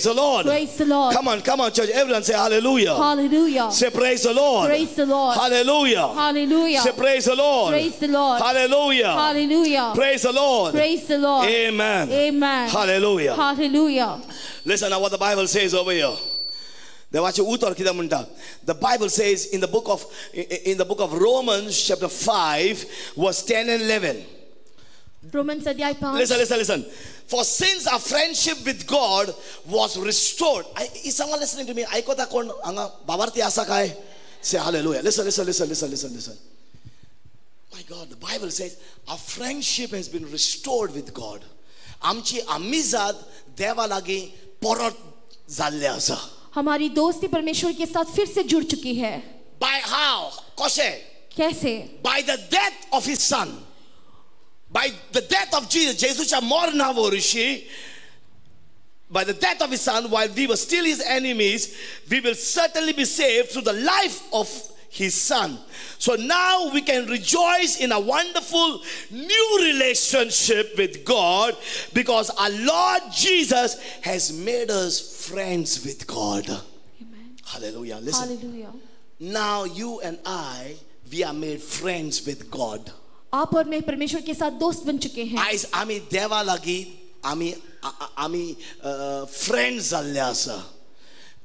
Praise the Lord. Praise the Lord. Come on, come on, church. Everyone say hallelujah. Hallelujah. Say praise the Lord. Praise the Lord. Hallelujah. Hallelujah. Say praise the Lord. Praise the Lord. Hallelujah. Hallelujah. Praise the Lord. Praise the Lord. Amen. Amen. Hallelujah. Hallelujah. Listen to what the Bible says over here. The Bible says in the book of in the book of Romans chapter 5 verse 10 and 11 Romans अध्याय पाँच Listen, listen, listen. For since our friendship with God was restored. I, is someone listening to me? ऐकता कोण हांगा भावार्थी आसा काय? Say hallelujah. Listen, listen, listen, listen, listen, listen. My God, the Bible says our friendship has been restored with God. आमची आमिजाद देवा लागीं परत जाल्ले आसा. हमारी दोस्ती परमेश्वर के साथ फिर से जुड़ चुकी है By how? कशें? कैसे By the death of his son. By the death of Jesus, Jesus a moranavo rishi. By the death of his son, while we were still his enemies, we will certainly be saved through the life of his son. So now we can rejoice in a wonderful new relationship with God because our Lord Jesus has made us friends with God. Amen. Hallelujah. Listen. Hallelujah. Now you and I, we are made friends with God. आप और मैं परमेश्वर के साथ दोस्त बन चुके हैं। आई आमी देवा लगी आमी आमी फ्रेंड्स झाले असा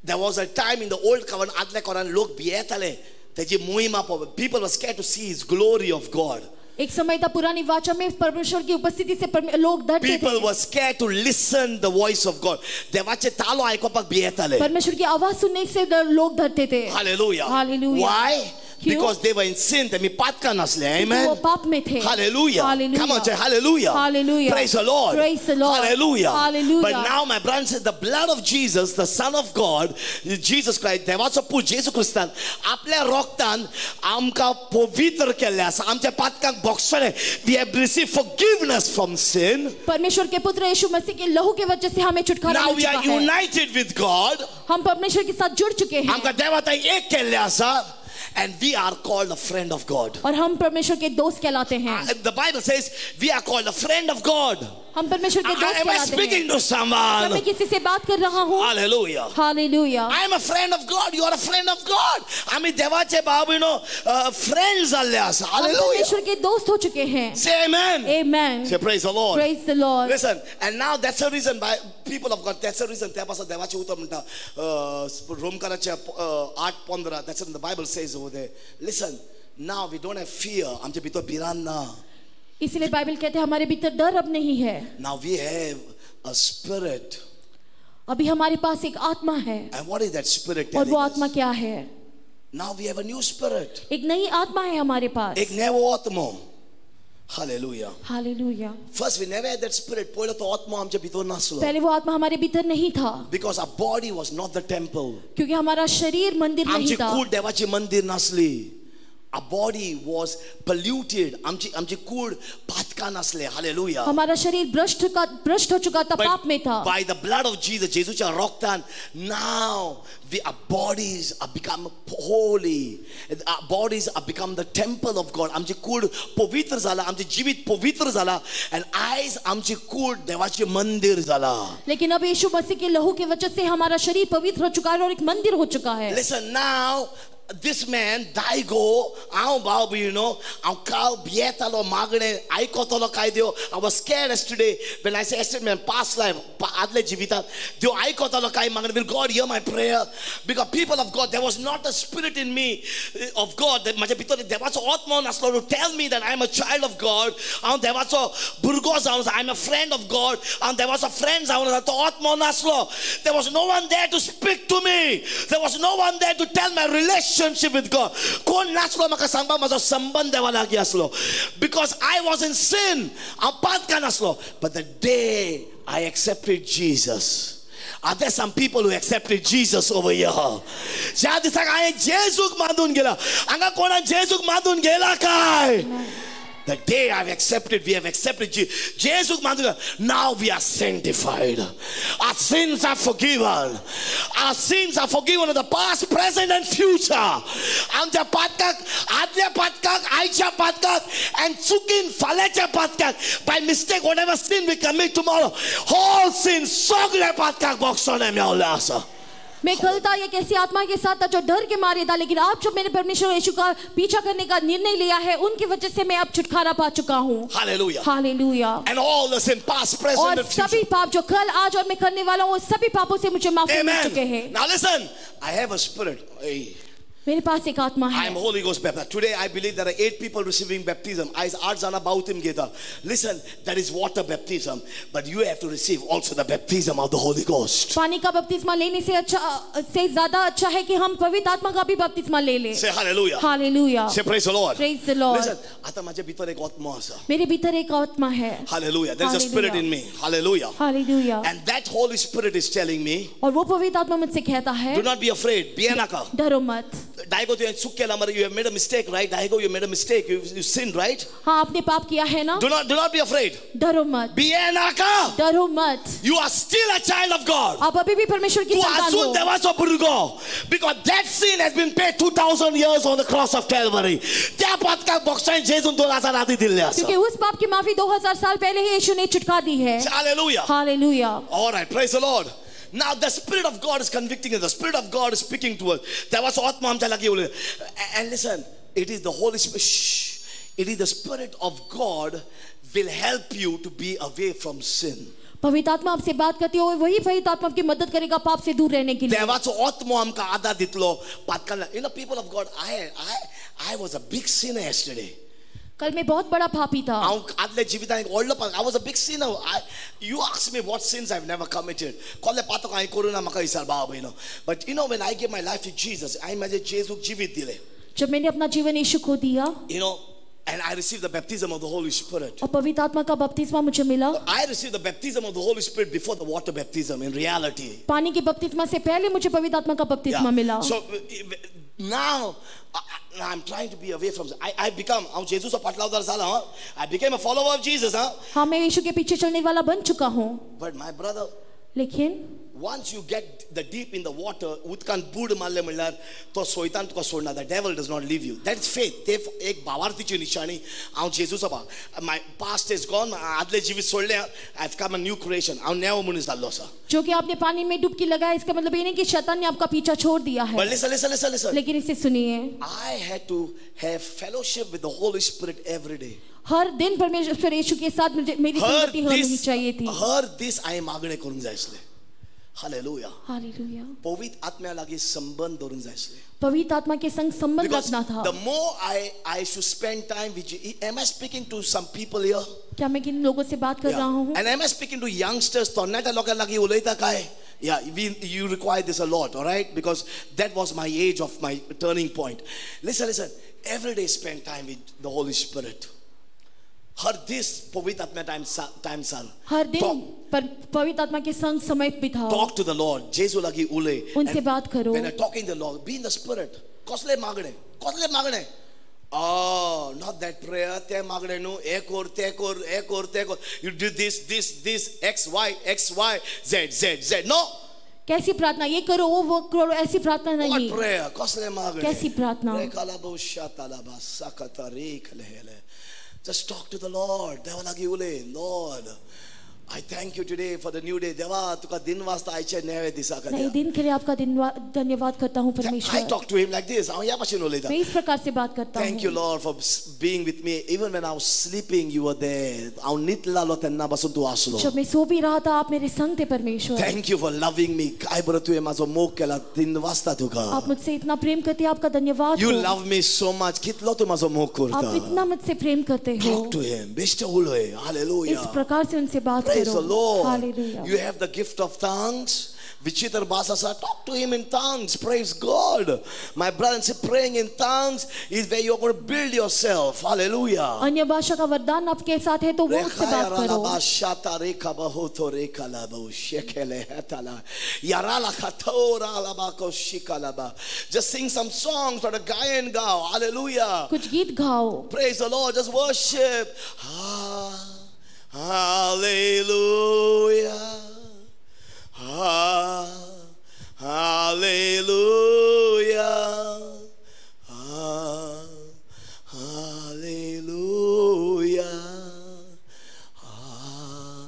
there was a time in the old कवन आदले कोरान लोक भियेताले तेज़ी मोहिमा पळोवप people was care to see his glory of God एक समय था पुरानी वाचा में परमेश्वर की उपस्थिति से लोग डरते थे। People was care to listen the voice of God देवाचे तालो आयकोपाक भियेताले परमेश्वर की आवाज़ सुनने से लोग डरते थे। Hallelujah hallelujah why क्यों? because they were in sin तेमी पातका नसले क्योंकि amen वो पाप में थे Hallelujah. Hallelujah. Come on, say hallelujah. Hallelujah. Praise the Lord. Praise the Lord. Hallelujah. Hallelujah. But now, my brother said, the blood of Jesus, the Son of God, Jesus Christ, देवाचो पूत जेसू क्रिस्तान आपल्या रक्तान आमकां पवित्र केल्ले आसा आमच्या पातकांक बॉक्सले we have received forgiveness from sin परमेश्वर के पुत्र यीशु मसीह के लहू के वजह से हमें छुटकारा now मिल we चुका are है united with God हम परमेश्वर के साथ जुड़ चुके हैं आमकां देवातान एक केल्ले आसा and we are called a friend of God और हम परमेश्वर के दोस्त कहलाते हैं Uh, the Bible says we are called a friend of God हम परमेश्वर के दोस्त I कहलाते speaking to someone मैं किसी से बात कर रहा हूँ hallelujah hallelujah I am a friend of God. You are a friend of God. आम्ही देवाचे बाब you know uh, friends जाल्ले आसा. हम परमेश्वर के दोस्त हो चुके हैं Say amen. Amen. Say praise the Lord. Praise the Lord. Listen, and now that's the reason by people of God. That's the reason त्या पासून देवाचे उतर म्हणटा uh, रोमकाराच्या uh, आठ पंधरा. That's what the Bible says over there. Listen, now we don't have fear. आमच्या भितर भिरांत ना. इसलिए बाइबल कहते हैं हमारे भीतर डर अब नहीं है। Now we have a spirit अभी हमारे पास एक आत्मा है। And what is that spirit और वो आत्मा क्या है? Now we have a new spirit एक नई आत्मा है हमारे पास। एक नया आत्मा। Hallelujah hallelujah first we never had that spirit पहले तो आत्मा हम जब भीतर ना सुला पहले वो आत्मा हमारे भीतर नहीं था। Because our body was not the temple क्योंकि हमारा शरीर मंदिर नहीं था। आमची कूड देवाची मंदिर नसली Our body was polluted. आमची आमची कूड पातका नासले. Hallelujah. हमारा शरीर भ्रष्ट का भ्रष्ट हो चुका था पाप में था But by the blood of Jesus, जेजूच्या रक्तान, now we, our bodies are become holy. Our bodies are become the temple of God. आमची कूड पवित्र जाला, आमचे जीवित पवित्र जाला, and आयज आमची कूड देवाचे मंदिर जाला. लेकिन अब यीशु मसीह के लहू की वजह से हमारा शरीर पवित्र हो चुका है और एक मंदिर हो चुका है Listen now. this man I'm about you know avun kal bietalo magane aikotalo kaideo i was scared yesterday when i said yesterday man past life adle jivita. Do aikotalo kai magane will god hear my prayer? Because people of god there was not a spirit in me eh, of god that was bitor deva so atma to tell me that i am a child of god. And there was so burgos i am a friend of god. Avun deva so friends avun to atma naslo there was no one there to speak to me. There was no one there to tell my relation relationship with God. कोण नासलो म्हाका सांगपाक म्हाजो संबंद देवा लागीं आसलो because I was in sin हांव पातकान आसलो but the day I accepted Jesus Are there some people who accepted Jesus over here? ज्या दिसाक हांवें जेजूक मानून गेला हांगा कोणा जेजूक मानून गेला काय The day I've accepted, we have accepted Jesus. Now we are sanctified. Our sins are forgiven. Our sins are forgiven in the past, present, and future. Amcha patkak, adya patkak, aisha and sukin falecha patkak. By mistake, whatever sin we commit tomorrow, all sins so patkak box on them, y'all. मैं कल था एक ऐसी आत्मा के साथ था जो डर के मारे था लेकिन आप जो मैंने परमेश्वर यीशु का पीछा करने का निर्णय लिया है उनकी वजह से मैं अब छुटकारा पा चुका हूँ। और सभी पाप जो कल आज और मैं करने वाला हूँ सभी पापों से मुझे माफ़ी मिल चुके हैं। मेरे पास एक आत्मा है I am Holy Ghost baptized. Today I believe there are eight people receiving baptism. I asked Anna about him Geta. Listen, that is water baptism, but you have to receive also the baptism of the Holy Ghost. पानी का बपतिस्मा लेने से अच्छा से ज़्यादा अच्छा है कि हम पवित्र आत्मा का भी बपतिस्मा ले ले Say hallelujah. Hallelujah Say praise the Lord. Praise the Lord. Listen, आता माझ्या भितर एक आत्मा असा. मेरे भीतर एक आत्मा है Hallelujah. There's a spirit in me. Hallelujah. Hallelujah And that Holy Spirit is telling me, और वो पवित्र आत्मा मुझसे कहता है do not be afraid. Be anaka. डरो मत Diogo, you have made a mistake, right? Diogo, you made a mistake. You, you sinned, right? हाँ आपने पाप किया है ना? Do not, do not be afraid. डरो मत. Be an aka. डरो मत. You are still a child of God. आप अभी भी परमेश्वर की संतान हो. तू आसुन देवास और पुरुगो, because that sin has been paid two thousand years on the cross of Calvary. त्या का बक्साइन जेसुन दो हजार आदि दिल्ले आसा. क्योंकि उस पाप की माफी दो हजार साल पहले ही यीशु चुटका दी है. Hallelujah. Hallelujah. All right, praise the Lord. Now the Spirit of God is convicting us. The Spirit of God is speaking to us. देवाचो आत्मा आमच्या लागीं उलय. And listen, it is the Holy Spirit. Shh. It is the Spirit of God will help you to be away from sin. पवित्र आत्मा आपसे बात करती है और वही पवित्र आत्मा आपकी मदद करेगा पाप से दूर रहने के लिए देवाचो आत्मा आमकां आदार दितलो पातकांना. You know, people of God, I, I, I was a big sinner yesterday. कल मैं बहुत बड़ा पापी था ಅದ್ಲೆ ಜೀವಿತಾನಿಗೆ ಒಳ್ಳೆ ಪಾಪ I was a big sinner I you ask me what sins I have never committed ಕೊಲ್ಲೆ ಪಾತಕ ಐ ಕೊರೋನಾ ಮಕ ಈ ಸರ್ ಬಾಬಾ ಏನೋ but you know when I give my life to Jesus I ಮಜೆ जेसु जीवित दिले जब मैंने अपना जीवन यीशु को दिया you know And I received the baptism of the Holy Spirit. और पवित्र atma का baptisma mujhe मिला. I received the baptism of the Holy Spirit before the water baptism in reality. pani ke baptisma se pehle mujhe पवित्र atma ka baptisma mila So now I, I'm trying to be away from I, I become हांव जेजूचो पाटलावदार जाला हाँ. I became a follower of Jesus हाँ. हाँ मैं यीशु के पीछे चलने वाला बन चुका हूँ But my brother लेकिन once you get the deep in the water उदकान बुड मारले म्हणल्यार तो सोयतान तुका सोडना the devil does not leave you that is faith ते एक भावार्थीची निशाणी हांव जेजूचो भाव माय पास्ट इज गॉन आदले जिवीत सोडले I have come a new creation हांव नेवो मनीस जाल्लो आसा जो कि आपने पानी में डुबकी लगाया इसका मतलब ये नहीं कि शैतान ने आपका पीछा छोड़ दिया है But listen, listen, listen, listen. लेकिन इसे सुनिए I had to have fellowship with the Holy Spirit every day. हर दिन परमेश्वर यीशु के साथ मुझे मेरी Her संगति होनी this, चाहिए थी her this I मागणे करूंक जाय आसले. Hallelujah. हालेलुया पवित्र आत्म्या लागीं संबंध दवरूंक जाय आसले. पवित्र आत्मा के संग संबंध Because रखना था the more I, I should spend time with you, am I speaking to some people here? क्या मैं किन लोगों से बात कर रहा हूँ And am I speaking to youngsters? तरणाट्या लोकांक लागीं उलयता काय? Yeah, we, you require this a lot, all right? Because that was my age of my turning point. Listen, listen. Every day spend time with the Holy Spirit. हर this पवित्र आत्मा time time सन। हर दिन पर पवित्र आत्मा के संग समय बिताओ टॉक टू द लॉर्ड जेसु लगी उले। उनसे बात करो। When I talking the lord be in the spirit कसले मागणे? कसले मागणे? Oh, not that prayer. Te magre एक और tekor, ekor, tekor. You do this this this X Y X Y Z Z Z no कैसी प्रार्थना? ये करो वो वो करो ऐसी प्रार्थना नहीं। कैसी प्रार्थना? Just talk to the Lord. Lord, I thank you today for the new day. देवा तुका दिन वाजता आयचे नवे दिसा नए दिन के लिए आपका धन्यवाद धन्यवाद करता हूँ I परमेश्वर talk to him like this. हांव ह्या भाशेन उलयता. मैं इस प्रकार से बात करता Thank you, हूँ Lord, for s- being with me. Even when I was sleeping, you were there. हांव न्हिदलालो तेन्ना पासून तूं आसलो. जब मैं सो भी रहा था आप मेरे संग थे परमेश्वर Thank you for loving me. काय बरं तुवें म्हाजो मोग केला तीन वाजता तुका. आप मुझसे इतना प्रेम करते हैं आपका धन्यवाद You हो love me so much. कितलो तूं म्हाजो मोग आप करता. इतना मुझसे प्रेम करते हो Talk to him. बेश्टे उलय. इस Hallelujah. प्रकार से उनसे बात Praise the करो Lord. Hallelujah You have the gift of tongues. Vichitar Basasa, talk to him in tongues. Praise God. My brother and sister, praying in tongues is where you're going to build yourself. Hallelujah. अन्य भाषा का वरदान आपके साथ है तो वो उससे बात करो Rekhayaralaba shata reka bahoto reka labo shekele hetala. Yarala katora alaba ko shikalaba. Just sing some songs for the guy and gal. Hallelujah. कुछ गीत गाओ Praise the Lord. Just worship. Ah, Aleluia. Ah, aleluia. Ah, aleluia. Ah,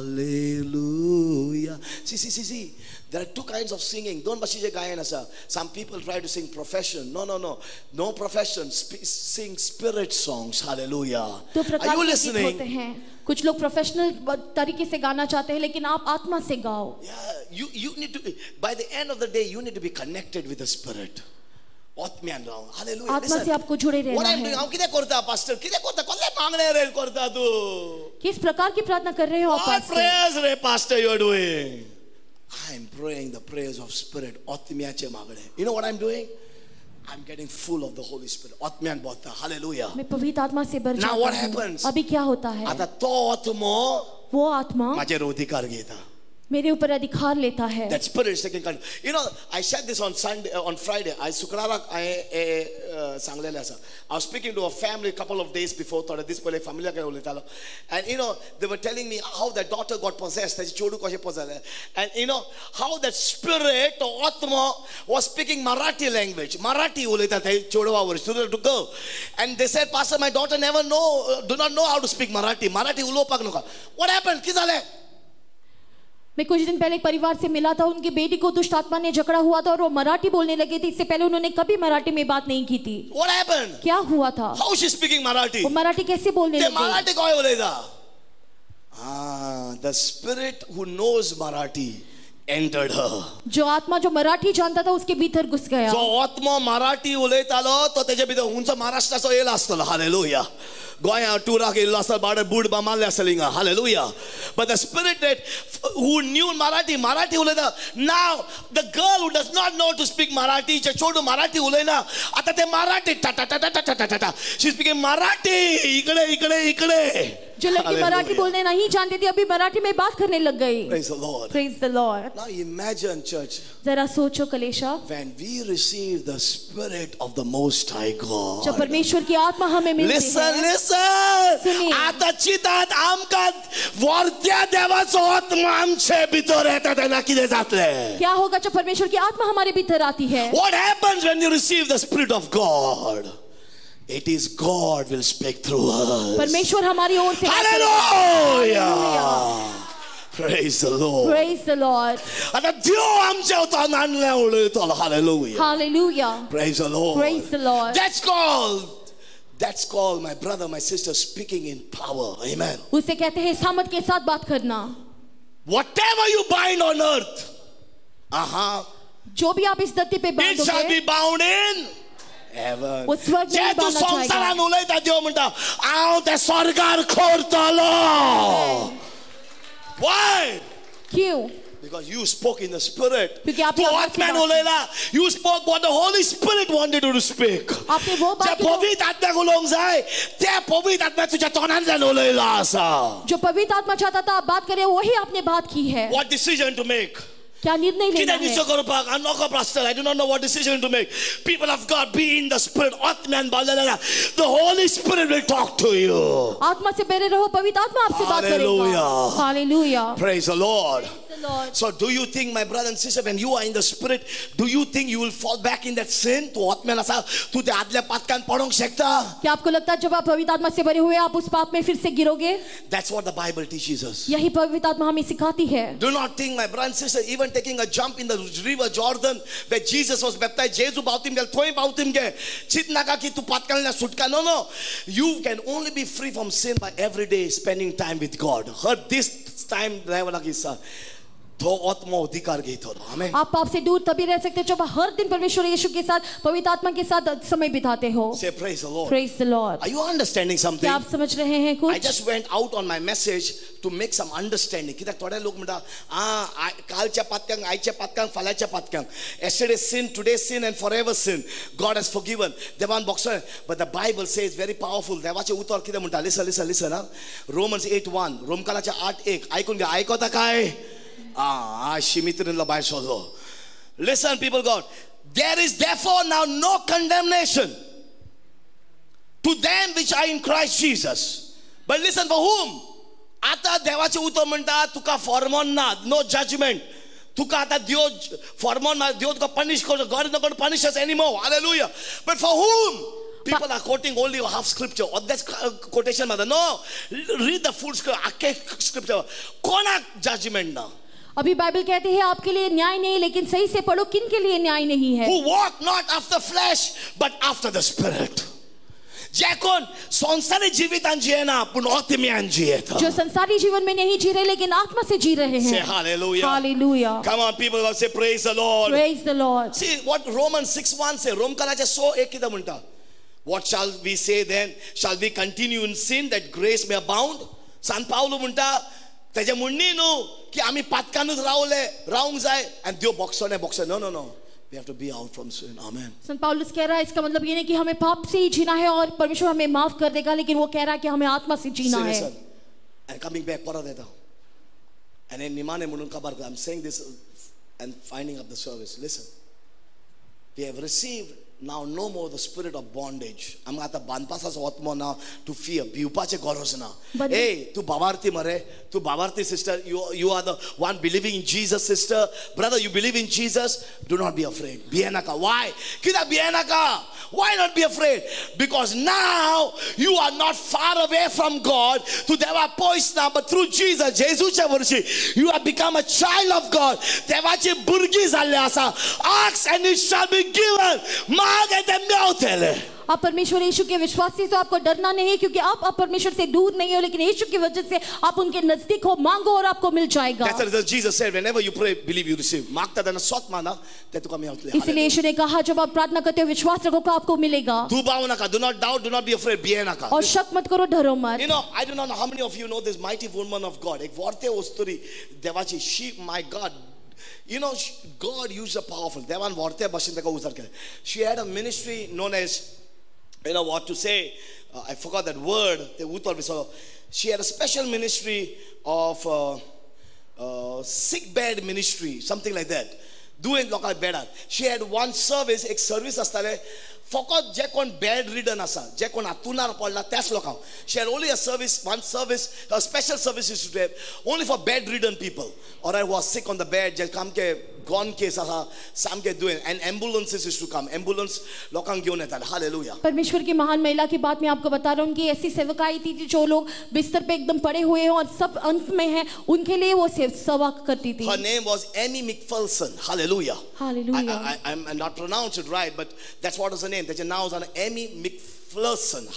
aleluia. Sim, sim, sim, sim. There are two kinds of singing. Don't gayana. Some people try to sing profession. No, no, no. No profession. Sp sing spirit songs. Hallelujah. Are you listening? कुछ लोग professional तरीके से गाना चाहते हैं लेकिन आप आत्मा से गाओ you you need to by the end of the day you need to be connected with the spirit किस प्रकार की प्रार्थना कर रहे हो आप पास्टर प्रेयर्स रे pastor you are doing doing? I'm praying the prayers of spirit. आत्म्याचे मागणे. You know what I'm doing? I'm getting full of the Holy Spirit. आत्म्यान बोलता. Hallelujah. मैं पवित्र आत्मा से भर Now जाता what हूँ happens? अभी क्या होता है आता तो आत्मा वो आत्मा माझ्यावर अधिकार घेता. मेरे ऊपर अधिकार लेता है That spirit is taking control. You know, I said this on Sunday, uh, on Friday. I शुक्रवार I सांगलेले आसा. I was speaking to a family a couple of days before. थोडे दीस पहिले family कडे उलयतालो. And you know, they were telling me how their daughter got possessed. त्याचे चोडू कशे possessed. And you know, how that spirit or atma was speaking Marathi language. Marathi उलयता ते चोडवावर. Student to go. And they said, Pastor, my daughter never know, uh, do not know how to speak Marathi. Marathi उलोवपाक नका. What happened? किती झाले? मैं कुछ दिन पहले एक परिवार से मिला था उनकी बेटी को दुष्ट आत्मा ने जकड़ा हुआ था और वो मराठी बोलने लगे थे। इससे पहले उन्होंने कभी मराठी में बात नहीं की थी। What happened? क्या हुआ था? How she speaking Marathi? वो मराठी कैसे बोलने लगे? Marathi the spirit who knows Marathi entered her. जो आत्मा जो मराठी जानता था उसके भीतर घुस गया। जो आत्मा मराठी उलयतालो तो तेजे भितर उंच महाराष्ट्राचो येयलो आसतलो hallelujah Goya, Turaki, Lasal, Bada, Budba, Malla, Salinga. Hallelujah. But the spirit that who knew Marathi, Marathi Ulena. Now, the girl who does not know to speak Marathi, Chachodu Marathi Ulena. Atate Marathi, ta ta ta ta ta ta ta ta. She's speaking Marathi, Ikale ikale ikale. जो लड़की मराठी बोलने नहीं जानती थी अभी मराठी में बात करने लग गई। Praise the lord. Praise the now imagine church जरा सोचो कलेशा। when we receive the spirit of the most high god. जब परमेश्वर की आत्मा हमें मिलती Listen, है listen. सुनिए. आता चितात आमका वर्त्या देवाचो आत्मा आमचे भितर येता तेन्ना कितें जातलें क्या होगा जब परमेश्वर की आत्मा हमारे भीतर आती है? What happens when you receive the spirit of God? It is God will speak through us. परमेश्वर हमारी ओर से Hallelujah. Praise the Lord. Praise the Lord आता देव आमच्या तोंडांतल्यान उलयतलो Hallelujah. Hallelujah Praise the Lord. Praise the Lord. That's called that's called my brother, my sister speaking in power. Amen. उसे कहते हैं सामत के साथ बात करना Whatever you bind on earth, uh-huh, जो भी आप इस धरती पे it shall be बांधोगे bound in Heaven. जे बांधना संसारान चाहेगा उलयता देव म्हणटा हांव स्वर्गार खोरतलो Why? क्यों Because you spoke in the spirit. क्योंकि आपने आत्मा बात की। उलयला. You spoke what the Holy Spirit wanted you to speak. जे जो- पवित्र आत्म्याक उलोवंक जाय त्या पवित्र आत्म्याक तुज्या तोंडांतल्यान उलयला आसा. जो पवित्र आत्मा चाहता था आप बात करें वही आपने बात की है What decision to make? I do not know what decision to make. People of God, be in the spirit. Atman, the Holy Spirit will talk to you. Hallelujah. Hallelujah. Praise the Lord. so do you think my brother and sister when you are in the spirit do you think you will fall back in that sin तू आत्म्यान आसा तू त्या आदल्या पातकान पडोंक शकता क्या आपको लगता है जब आप पवित्र आत्मा से भरे हुए आप उस पाप में फिर से गिरोगे that's what the Bible teaches us यही पवित्र आत्मा हमें सिखाती है Do not think, my brother and sister, even taking a jump in the river Jordan where Jesus was baptized, Jesu bautim gel, thoi bautim ge. Chit naka ki tu patkalna sutka. No, no. You can only be free from sin by every day spending time with God. Heard this time, driver lagi sa. तो आप पाप से दूर तभी रह सकते हो जब हर दिन परमेश्वर यीशु के साथ पवित्र आत्मा के साथ समय बिताते हो say praise the lord praise the lord are you understanding something क्या आप समझ रहे हैं कुछ I just went out on my message to make some understanding. कित्याक थोडे लोक म्हणटा आ कालच्या पातक्यांक आयच्या पातक्यांक फाल्यांच्या पातक्यांक yesterday sin today sin and forever sin God has forgiven देवान बॉक्सर but the Bible says very powerful देवाचे उतर कितें म्हणटा listen listen listen हा Romans 8:1 रोमकाराच्या 8:1 ऐकून घ्या ऐकता काय आ शिमित्रीला भायर सोदलो listen people God there is therefore now no condemnation to them which are in Christ Jesus. But listen for whom? आता देवाचे उतर म्हणटा तुका फॉर्मॉन ना नो जजमेंट तुका आता देव फॉर्मॉन ना देव तुका पनिश करतो God is not going punish us anymore hallelujah but for whom people are quoting only half scripture or that's quotation mother no read the full scripture आखे scripture कोणाक जजमेंट ना अभी Bible कहते हैं आपके लिए न्याय नहीं लेकिन सही से पढ़ो किन के लिए न्याय नहीं है? Flesh but after the spirit जैकोन संसारी जीवित अंजियना पुनोत्मिया अंजिये था जो संसारी जीवन में नहीं जी रहे लेकिन आत्मा से जी रहे हैं। Hallelujah hallelujah come on people say praise the lord praise the lord see what Roman 6:1 से रोम का राजा 100 एक ही दम what shall we say then shall we continue in sin that grace may abound San पाउलो उल्टा तेजे म्हणणी न्हू की आमी पातकानूच रावले रावंक जाय. आनी देव बॉक्सोने बॉक्सो no no no we have to be out from sin. Amen. संत पौलुस कह रहा है इसका मतलब ये नहीं कि हमें पाप से ही जीना है और परमेश्वर हमें माफ़ कर देगा लेकिन वो कह रहा है कि हमें आत्मा से जीना है. And coming back परत येता आनी निमाणे म्हणून काबार I'm saying this and finding up the service. Listen. We have received now no more the spirit of bondage आमकां आतां बांदपासाचो आत्मो ना टू फियर भिवपाचें गरज ना But- ए तूं भावार्थी मरे तूं भावार्थी sister you you are the one believing in Jesus sister brother you believe in Jesus do not be afraid भियेनाका why कित्याक भियेनाका why not be afraid because now you are not far away from God तूं देवा पयस ना but through Jesus जेजूच्या वर्शी you have become a child of God देवाची भुरगीं जाल्ले आसा ask and it shall be given आप परमेश्वर यीशु के विश्वासी तो आपको डरना नहीं क्योंकि आप आप परमेश्वर से दूर नहीं हो लेकिन यीशु की वजह से आप उनके नज़दीक हो मांगो और आपको मिल जाएगा। इसलिए यीशु ने कहा जब आप प्रार्थना करते हो विश्वास रखो आपको मिलेगा। दुबाओ ना do not doubt do not be afraid बिहे ना और शक मत करो डरो मत। You know I don't know how many of you know this mighty woman of God एक वर्ते ओ देवाची she my God You know, God used a powerful. Devan She had a ministry known as, you know what to say, uh, I forgot that word. She had a special ministry of uh, uh, sick bed ministry, something like that. Doing local better. She had one service, a service. फकत जे कोण bed ridden आसा जे कोण हातुनार पडला त्याच लोकांक she had only a service one service a special service is to have only for bed ridden people or who are sick on the bed जे सामके gone ke saha sam ke duen and ambulances is to come. Ambulance lokan gyon eta hallelujah. Mahan की महान महिला की बात मैं आपको बता रहा हूं कि ऐसी सेवकाई थी जो लोग बिस्तर पे एकदम पड़े हुए हैं और सब अंत में हैं उनके लिए वो सेवा करती her name was Aimee McPherson hallelujah. Hallelujah. I, I, I'm not pronounced it right but that's what is her name. That's her name Aimee McPherson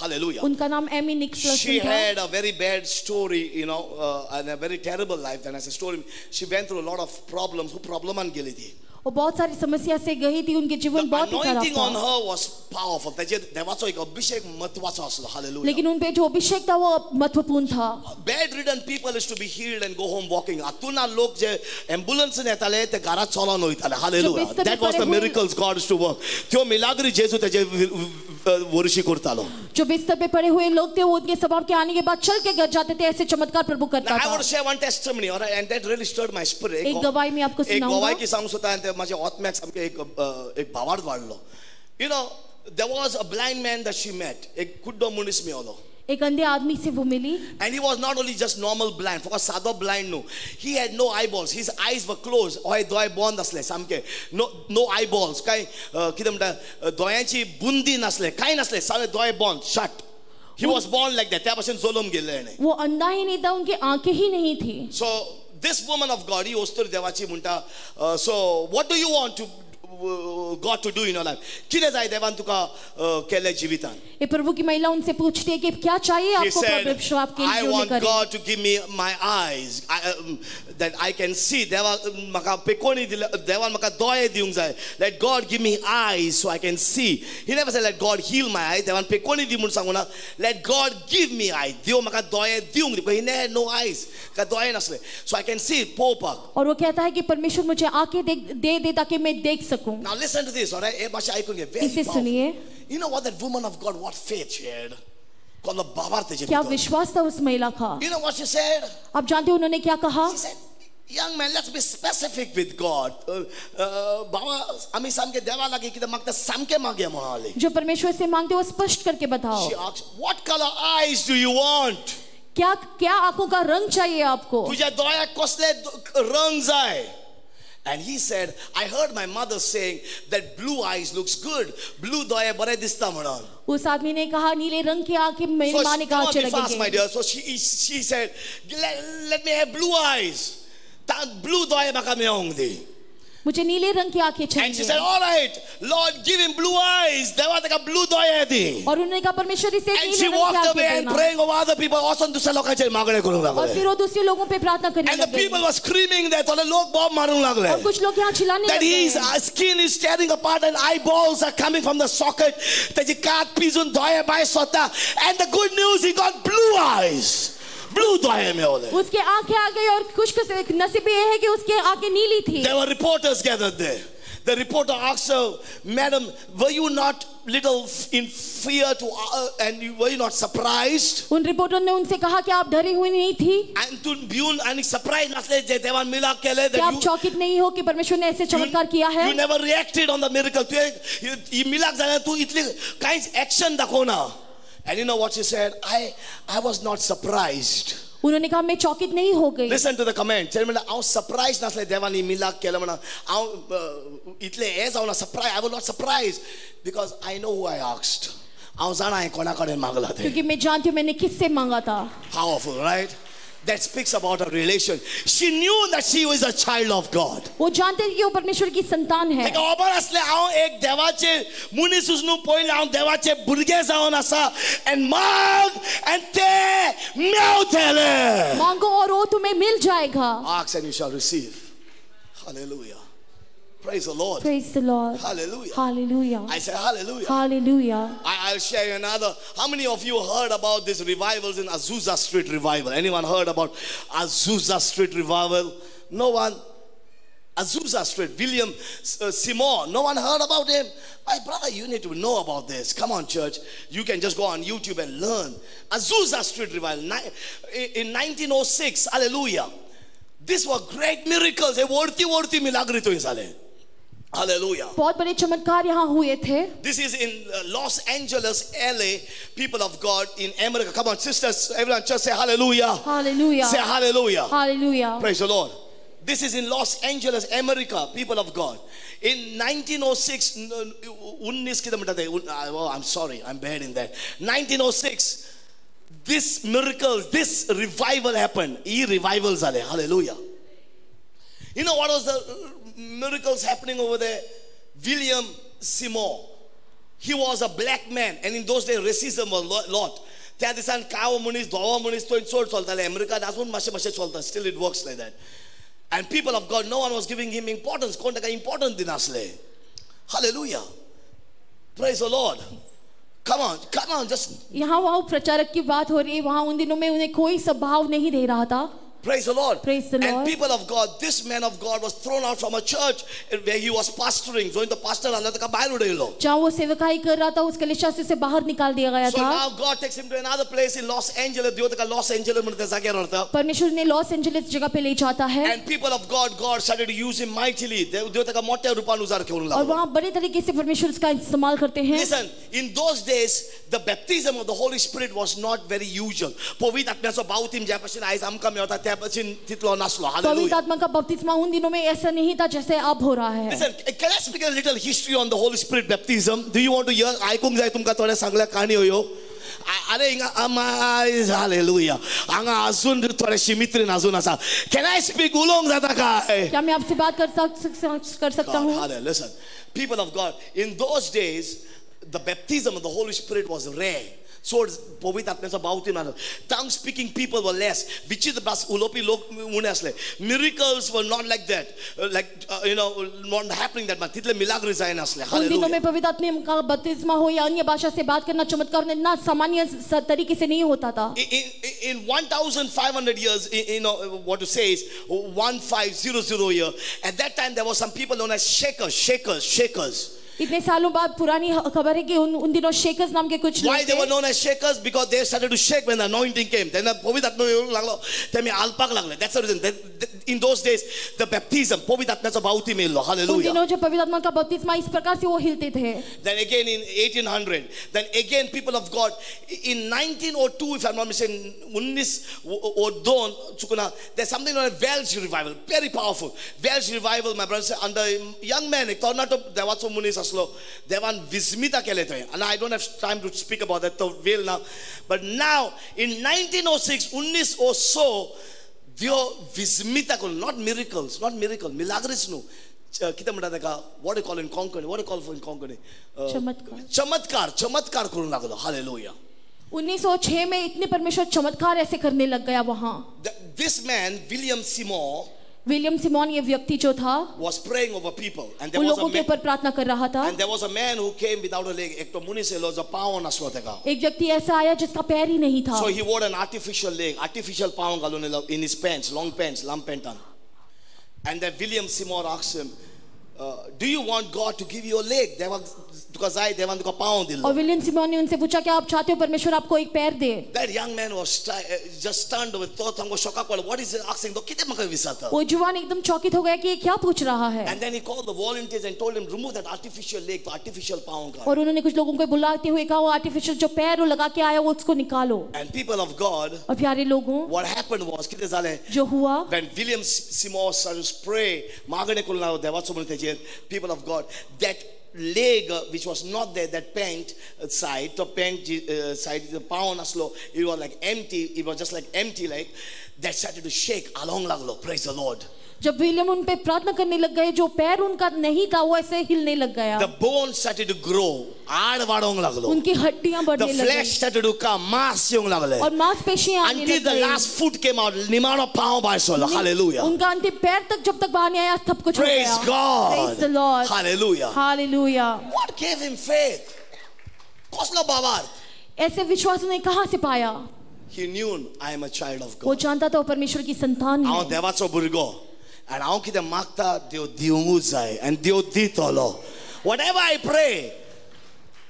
Hallelujah. उनका नाम एमी निक्सलसन She था had a very bad story, you know, uh, and a very terrible life. And as a story, she went through a lot of problems. Who problem and गेली ती. वो बहुत सारी समस्या से गई थी उनके जीवन बहुत ही लेकिन उन पे जो अभिषेक था वो महत्वपूर्ण था। Bedridden people is to be healed and go home walking अतुना लोग जे एंबुलेंस ने ताले ते गारा चलन होई ताले। Hallelujah that was the miracles God is to work त्यो मिलागरी जेसु ते जे वर्षी करतालो। जो बिस्तर पे पड़े हुए लोग थे वो उनके स्वभाव के आने के बाद चल के घर जाते थे ऐसे चमत्कार प्रभु करता था। I would share one testimony और and that really stirred my spirit एक गवाही में आपको सुनाऊँगा। एक गवाही के सामने सुनाते माझ्या ओतम्याक सामकें एक एक भावार्थ वाडलो you know there was a blind man that she met एक कुड्डो मनीस मेवलो एक अंधे आदमी से वो मिली. And he was not only just normal blind for सादो blind no he had no eyeballs his eyes were close हय दोय बंद आसले सामके. नो नो आईबॉल्स काय कितें म्हणटा दोळ्यांची बुंदी नसले काय नसले सारे दोय बंद shut He was born like that. त्या भाषेन जोलम गेले वो अंधा ही नहीं था उनकी आँखें ही नहीं थी. So this woman of God, he was Devachi Munta. Uh, so, what do you want to God to do in your life. कितें जाय देवान तुका अ, केलें जिवितान ये प्रभु की महिला उनसे पूछती है कि क्या चाहिए आपको said, परमेश्वर आपके I जीवन में want God to give me my eyes I, um, that I can see. देवा म्हाका पेकोनी दिले देवान म्हाका दोळे दिवंक जाय. Let God give me eyes so I can see. He never said let God heal my eyes. देवान पेकोनी दी म्हूण सांगूना. Let God give me eyes. देव म्हाका दोळे दिवंक दी. He had no eyes. ताका दोळे नासले. So I can see पळोवपाक. और वो कहता है कि परमेश्वर मुझे आँखें दे दे ताकि मैं देख सकूँ Now listen to this, all right? हे भाशा ऐकून घे. Very इसे. सुनिए You know what that woman of God, what faith she had? कसलो बाबार तेजे क्या. विश्वास था उस महिला का You know what she said? आप जानते हो उन्होंने क्या कहा She said, young man, let's be specific with God. Uh, uh, बाबा आम्ही सामके देवा लागे कितें मागता सामके मागया म्हणाले. जो परमेश्वर से मांगते हो स्पष्ट करके बताओ what color eyes do you want? क्या क्या आँखों का रंग चाहिए आपको तुझ्या दोळ्याक कसले रंग जाय? And he said, I heard my mother saying that blue eyes looks good. Blue दोळे बरे दिसता म्हणून. उस आदमी ने कहा नीले रंग की आंखें मेरी So माँ she, ने come कहा on, अच्छे be fast, my लगेंगे dear. So she, she said, let, let me have blue eyes. ता- Blue दोळे म्हाका मेळोंक दी. मुझे नीले रंग की आँखें चाहिए। And she said alright lord give him blue eyes there was like a blue दॉय यदि और उन्होंने कहा परमेश्वर इसे नीले रंग की आँखें and she walked away and praying over other people और सब दूसरे लोग आकर मांगने को लगे और फिर वो दूसरे लोगों पे प्रार्थना करने लगे and the people was screaming that और लोग बॉम्ब मारने लगे और कुछ लोग यहाँ चिल्लाने लगे। That his skin is tearing apart and eye are coming from the socket that he can't piece bye सोता and the good news he got blue eyes Blue दोळे मेळले. उसके आँखें आ गई और खुश नसीब ये है कि उसके आँखें नीली थी There were reporters gathered there. The reporter asked her, Madam, were you not little in fear to, uh, and you, were you not surprised? उन रिपोर्टर ने उनसे कहा कि आप डरी हुई नहीं थी And to भिवून आणि surprise नसले जे देवान मिलाप केले क्या that आप चौकित नहीं हो कि परमेश्वर ने ऐसे चमत्कार किया है you never reacted on the miracle. तुवें ही मिलाक जाल्यार तू इतली कांयच action दाखोवना. And you know what she said? I, I was not surprised. उन्होंने कहा मैं चौकित नहीं हो गई Listen to the comment. तेणे म्हणलें हांव सरप्रायज नासलें देवान ही मिलाक केलें म्हणून हांव अ, इतलें हें जावना surprise I was not surprise because I know who I asked हांव जाणा हांवें कोणा कडेन मागला तें क्योंकि मैं जानती हूँ मैंने किससे मांगा था powerful right that speaks about a relation she knew that she was a child of God वो जानते थे कि वो परमेश्वर की संतान है तेका खबर आसलें हांव एक देवाचे मनीस न्हू पयलें हांव देवाचे भुरगें जावन आसा and माग and ते मेवतले मांगो और वो तुम्हें मिल जाएगा ask and you shall receive hallelujah Praise the Lord. Praise the Lord. Hallelujah. Hallelujah. I say hallelujah. Hallelujah. I, will share another. How many of you heard about these revivals in Azusa Street revival? Anyone heard about Azusa Street revival? No one. Azusa Street, William uh, Seymour. No one heard about him. My brother, you need to know about this. Come on, church. You can just go on YouTube and learn. Azusa Street revival in 1906. Hallelujah. These were great miracles. A Worthy, worthy miracle to Israel. Hallelujah. बहुत बड़े चमत्कार यहाँ हुए थे This is in uh, Los Angeles, LA, people of God in America. Come on, sisters, everyone, just say hallelujah. Hallelujah Say hallelujah. Hallelujah Praise the Lord. This is in Los Angeles, America, people of God. In 1906, n- n- 19 किती म्हणतात ते? उन- uh, oh, I'm sorry, I'm bad in that. 1906, this miracle, this revival happened. E revival झाले. Hallelujah. You know what was the uh, miracles happening over there? William Seymour. He was a black man, and in those days racism was lo- lot. त्या दिसान काळो मनीस धवो मनीस थंय चड चलताले अमेरिकान आजून मातशें मातशें चलता still it works like that and people of God no one was giving him importance कोण ताका importance दिनासले hallelujah praise the Lord come on come on just यहाँ वहाँ प्रचारक की बात हो रही है वहाँ उन दिनों में उन्हें कोई स्वभाव नहीं दे रहा था Praise the Lord. Praise the and Lord. people of God, this man of God was thrown out from a church where he was pastoring. So in the pastor आला ताका भायर उडयलो. जहाँ वो सेवकाई कर रहा था उस कलिशा से उसे बाहर निकाल दिया गया So था now God takes him to another place in Los Angeles. देव ताका Los Angeles म्हणून त्या जाग्यार व्हरता. परमेश्वर ने लॉस एंजलिस जगह पे ले जाता है And people of God, God started to use him mightily. देव देव ताका मोठ्या रूपान उजार घेऊन और लागलो. वहाँ बड़े तरीके से परमेश्वर उसका इस्तेमाल करते हैं Listen, in those days, the baptism of the Holy Spirit was not very usual. पवित्र आत्म्याचो बावतीम ज्या भशेन आयज आमकां मेळटा त्या भशेन तितलो नासलो. पवित्र Hallelujah. आत्मा का बपतिस्मा उन दिनों में ऐसा नहीं था जैसे अब हो रहा है Listen, can I speak a little history on the Holy Spirit baptism? Do you want to hear? ऐकूंक जाय तुमकां थोड्या सांगल्या काणी ह्यो अरे इंगा अमाइज हालेलुया हांगा अजून थोडेशी मित्रीन अजून आसा कॅन आय स्पीक उलोवंक जाता काय क्या मैं आपसे बात कर सक कर सकता हूँ hallelujah. Listen, people of God, in those days, the baptism of the Holy Spirit was rare. So पवित्र आत्म्याचा बावतीन आलं tongue speaking people were less विचित्र भास उलोवपी लोक उणे असले miracles were not like that Uh, like uh, you know not happening that much तितले मिलाग्री जायना असले उन दिनों में Hallelujah. पवित्र आत्मा का बपतिस्मा हो या अन्य भाषा से बात करना चमत्कार इतना सामान्य स- तरीके से नहीं होता था In, in, in 1500 years in- you know what to say is 1500 year at that time there was some people known as shakers shakers shakers इतने सालों बाद पुरानी ह- खबर है कि उन, उन दिनों शेकर्स नाम के कुछ Why लोग they were थे known as shakers? Because they started to shake when the anointing came. Then the पवित्र आत्मा येऊ लागलो तेमी आलपाक लागले. That's the reason. That- that- In those days, the baptism, पवित्र आत्म्याचा बावती मिळलो. उन Hallelujah. दिनों जब पवित्र आत्मा का बपतिस्मा इस प्रकार से वो हिलते थे Then again in 1800, then again people of God, in 1902, if I'm not mistaken, 1902, चुकना, there's something known as Welsh revival, very powerful. Welsh revival, my brother said, under young men, एक tornado, देवाचो मनीस आसलो देवान विस्मित केले थंय आनी I don't have to speak about that तो well now but now in nineteen o six उन्नीस ओ सो द्यो विस्मित करून नॉट मिरिकल्स नॉट मिरिकल मिलाग्रीस न्हू कितें म्हणटा तेका call in Konkani what call for in Konkani चमत्कार। चमत्कार करूंक लागलो हाले लोया उन्नीस सौ छह में इतने परमेश्वर चमत्कार ऐसे करने लग गया वहाँ। This man William सिमो William Simone ये व्यक्ति जो था was praying over people and there was a लोगों के man, ऊपर प्रार्थना कर रहा था and there was a man who came without a leg एक तो मुनि से लो जो पाँव नसलो तेका एक व्यक्ति ऐसा आया जिसका पैर ही नहीं था so he wore an artificial leg artificial पाँव घालून in his pants long pants lam pentan and then William Seymour asked him uh, do you want God to give you a leg देवा तुका जाय देवान तुका पाँव और दिलो विलियम सिमोन ने उनसे पूछा क्या आप चाहते हो परमेश्वर आपको एक पैर दे that young man was sti- uh, just stunned with thought हमको शॉक पडलो what is he asking तो किती म्हाका विचारता वो जुवान एकदम चौकित हो गया कि ये क्या पूछ रहा है And then he called the volunteers and told him, remove that artificial leg, the artificial pound का. और उन्होंने कुछ लोगों को बुलाते हुए कहा वो आर्टिफिशियल जो पैर वो लगा के आया वो उसको निकालो And people of God, और प्यारे लोगों what happened was, किती झाले? जो हुआ When William Seymour started to pray, मागणे करून लागलो देवाचो Corinthians, people of God, that leg uh, which was not there, that pant side, the pant uh, side, the pound uh, slow, it was like empty, it was just like empty leg, that started to shake along laglo. Praise the Lord. जब William उन पे प्रार्थना करने लग गए जो पैर उनका नहीं था वो ऐसे हिलने लग गया The bones started to grow, आड वाढोंक लागलो. उनकी हड्डियाँ बढ़ने लग flesh गई started to come, mass येवंक लागले. और मांसपेशियाँ आने Until लग the गई last foot came out, निमाणो पाव भायर सरलो. Hallelujah. उनका अंतिम पैर तक जब तक बाहर नहीं आया सब कुछ हो Praise गया God. Praise the Lord Hallelujah. Hallelujah What gave him faith? कसलो बाबार? ऐसे विश्वास उन्हें कहाँ से पाया He knew I am a child of God. वो जानता था परमेश्वर की संतान है देवाचो भुरगो. Anaunchi de Magda, Deus de um usai, and Deus ditolo. Whatever I pray,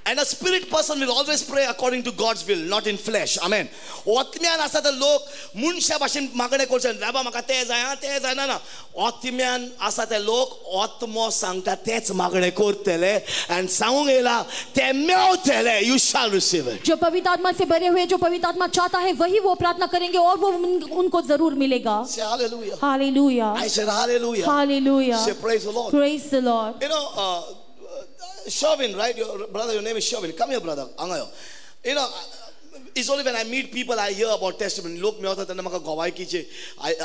And a spirit person will always pray according to God's will, not in flesh. Amen. ओतम्यान आसा ते लोक मनशा भाशेन मागणे करचे बाबा म्हाका ते जाय आं, ते जायना ना ओतम्यान आसा ते लोक ओतमो सांगता तेच मागणे करतले and सांगूंक येयला ते मेवतले you shall receive it. जो पवित्र आत्मा से भरे हुए जो पवित्र आत्मा चाहता है वही वो प्रार्थना करेंगे और वो उन, उनको जरूर मिलेगा Say hallelujah. Hallelujah I said hallelujah. Hallelujah Say praise the Lord. praise the lord You know, Shovin, right? Your brother, your name is Shovin. Come here, brother. Angayo. You know, it's only when I meet people I hear about testimony. Look, me hota tane maka gawai kiche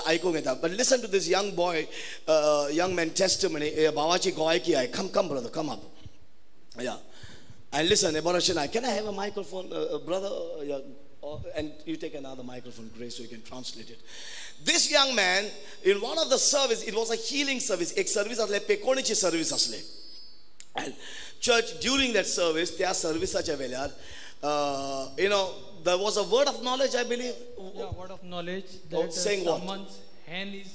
aikoge tha. But listen to this young boy, uh, young man testimony. Eh, bawachi gawai ki Come, come, brother, come up. Yeah. And listen, Eborashinai, can I have a microphone, uh, uh brother? Uh, yeah. Uh, and you take another microphone, Grace, so you can translate it. This young man, in one of the service, it was a healing service, ek service asle, pekonichi service asle. And church, during that service, त्या सर्विसाच्या वेळार, uh, you know, there was a word of knowledge, I believe. Yeah, word of knowledge that Oh, uh, saying what? someone's hand is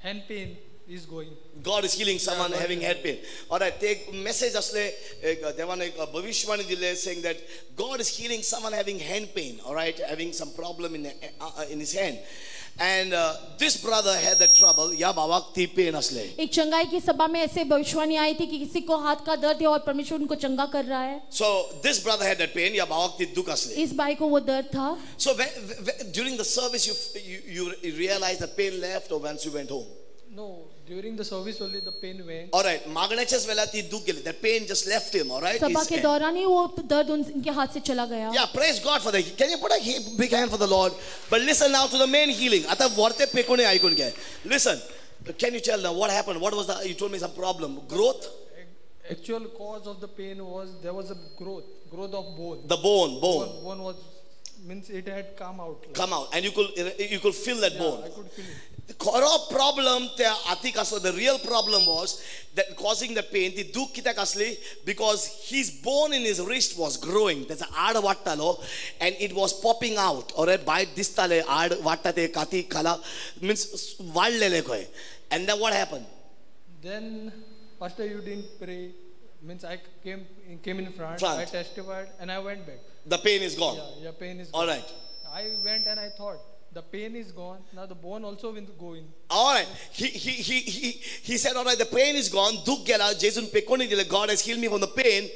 hand pain is going. God is healing someone God having is head pain. All right, take message असले एक देवान एक भविष्यवाणी दिले saying that God is healing someone having hand pain. All right, having some problem in uh, uh, in his hand. And uh, this brother had that trouble. या भावाक ती pen असले. एक चंगाई की सभा में ऐसे भविष्यवाणी आई थी कि किसी को हाथ का दर्द है और परमेश्वर उनको चंगा कर रहा है So this brother had that pain. या भावाक ती दुख असले. इस भाई को वो दर्द था So when, when, during the service, you, you you realized the pain left, or once you went home. No, during the service only the pain went. Alright मागण्याच्याच वेळा ती दुःख गेली that pain just left him all right सभा के दौरान ही वो दर्द उनके हाथ से चला गया Yeah, praise God for that. Can you put a he- big hand for the Lord? But listen now to the main healing. आता वरते पेकोने ऐकून घ्या. Listen. Can you tell now what happened? What was the? You told me some problem. Growth. Actual cause of the pain was there was a growth, growth of bone. The bone, bone, Bone, bone was Means it had come out. Like. Come out, and you could you could feel that yeah, bone. I could feel it. The core problem the Atika, so the real problem was that causing the pain. The do kita kasli because his bone in his wrist was growing. That's aad vattalo, and it was popping out. Or a this tale aad vattate kati kala means vadlele koi. And then what happened? Then pastor, you didn't pray. Means I came came in front. front. I testified, and I went back the pain is gone Yeah, yeah, pain is gone. right I went and I thought the pain is gone. Now the bone also will go in. all right he he he he, he said all right the pain is gone दुःख गेला जेजून पेकोनी दिले God has healed me from the pain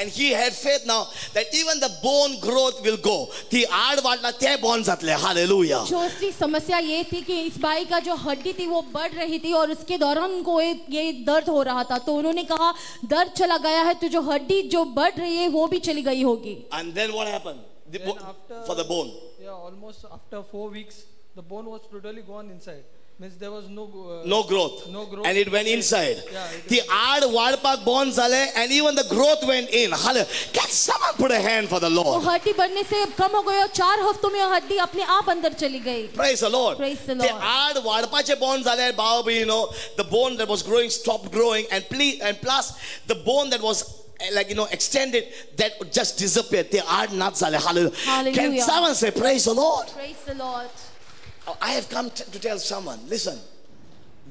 and he had faith now that even the bone growth will go ती आड वाडला ते bone जातले hallelujah जो उसकी समस्या ये थी कि इस बाई का जो हड्डी थी वो बढ़ रही थी और उसके दौरान उनको ये, दर्द हो रहा था तो उन्होंने कहा दर्द चला गया है तो जो हड्डी जो बढ़ रही है वो भी चली गई होगी And then what happened? The Then bo- after- for the bone. Yeah, almost after four weeks, the bone was totally gone inside. Means there was no. Uh, No growth. No growth. And it went inside. Yeah, it The add वाडपाक bone झाले and even the growth went in. Hallelujah. Can someone put a hand for the वो Lord? हड्डी बढ़ने से कम हो गई और चार हफ्तों में हड्डी अपने आप अंदर चली गई Praise the Lord. Praise the The Lord. add वाडपाचे bone झाले भाव you know the bone that was growing stopped growing and please and plus the bone that was eh, like you know extended that just disappeared. They are not झाले. Hallelujah. Can someone say praise the Lord? Praise the Lord. Oh, I have come to tell someone, listen,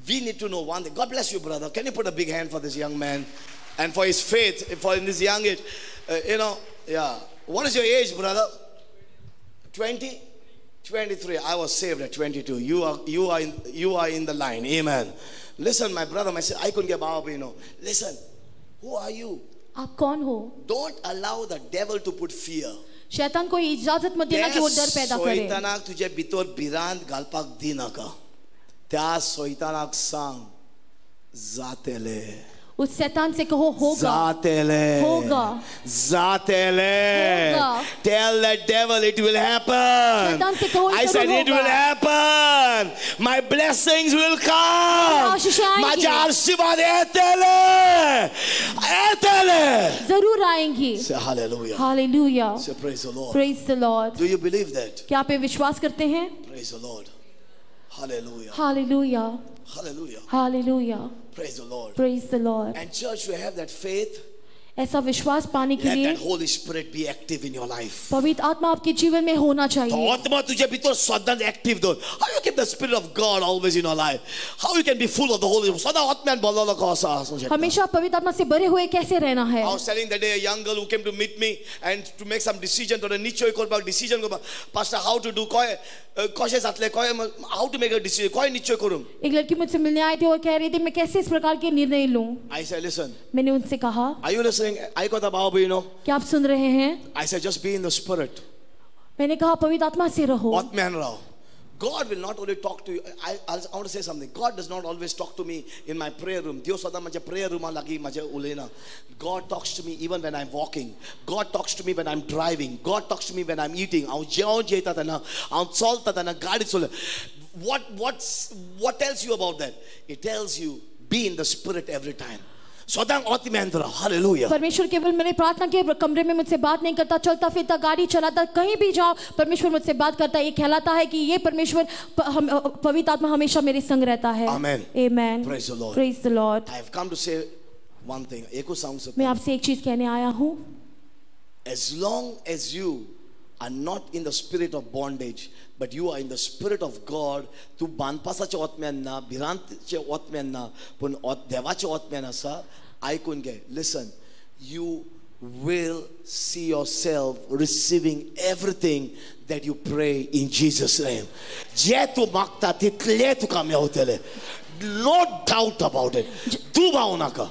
we need to know one thing. God bless you, brother. Can you put a big hand for this young man and for his faith, for in this young age? Uh, you know, yeah. What is your age, brother? 20? 23. I was saved at 22. You are, you are, in, you are in the line. Amen. Listen, my brother, my sister, I couldn't get Baba, you know. Listen, who are you? आप कौन हो? Don't allow the devil to put fear शैतान को इजाज़त मत देना कि वो डर पैदा करे। सोयतानाक तुझे भितर भिरांत घालपाक दिनाका त्या सोयतानाक सांग जातेले उस शैतान से कहो होगा। होगा। Tell the devil it will happen शैतान से it will happen my blessings will come my आशीर्वाद एतेले एतेले ज़रूर आएँगी। Hallelujah. Hallelujah praise the Lord praise the Lord do you believe that क्या आप विश्वास करते हैं? Praise the Lord hallelujah hallelujah. Hallelujah hallelujah. Praise the Lord. Praise the Lord. And church, we have that faith ऐसा विश्वास पाने के लिए Holy Spirit be active in your life पवित्र आत्मा आपके जीवन में होना चाहिए। आत्मा तुझे भी तो सदा एक्टिव दो। How you can the spirit of God always in your life how you can be full of the Holy Spirit सदा आत्मा एंड बोलो को हमेशा पवित्र आत्मा से भरे हुए कैसे रहना है? I was telling that day a young girl who came to meet me and to make some decision to the निश्चय को अबाउट डिसीज़न को पास्टर हाउ टू डू कॉय कशे जातले कोई how to make a decision कोई निश्चय करूँ एक लड़की मुझसे मिलने आई थी और कह रही थी मैं कैसे इस प्रकार के निर्णय लूँ? आई सेड लिसन मैंने उनसे कहा are you listening are you listening ऐकता भाव बहिणो क्या आप सुन रहे हैं I said just be in the spirit मैंने कहा पवित्र आत्मा से रहो आत्म्यान Rao God will not only talk to you. I, I, I want to say something. God does not always talk to me in my prayer room. Dios सदा माझ्या prayer room lagi माझ्या उलेना. God talks to me even when I'm walking. God talks to me when I'm driving. God talks to me when I'm eating. हांव जेवण जेयता तेन्ना हांव चलता तेन्ना गाडी चलय. What what's what tells you about that? It tells you be in the spirit every time. परमेश्वर केवल मेरे प्रार्थना के कमरे में मुझसे बात नहीं करता चलता फिरता गाड़ी चलाता कहीं भी जाओ परमेश्वर मुझसे बात करता ये कहलाता है कि ये परमेश्वर पवित्र आत्मा हमेशा मेरे संग रहता है Amen. Amen. Praise the Lord. Praise the Lord. I have come to say one thing. एको सांगू मैं आपसे एक चीज़ कहने आया हूँ as long as you are not in the spirit of bondage but you are in the spirit of God तू बांधपासाच्या आत्म्यान ना भिरांतच्या आत्म्यान ना पण आत- देवाच्या आत्म्यान आसा आयकून घे listen you will see yourself receiving everything that you pray in Jesus' name. जे तू मागता तितले तुका मेवतले नो डाउट अबाउट इट तू भाव नाका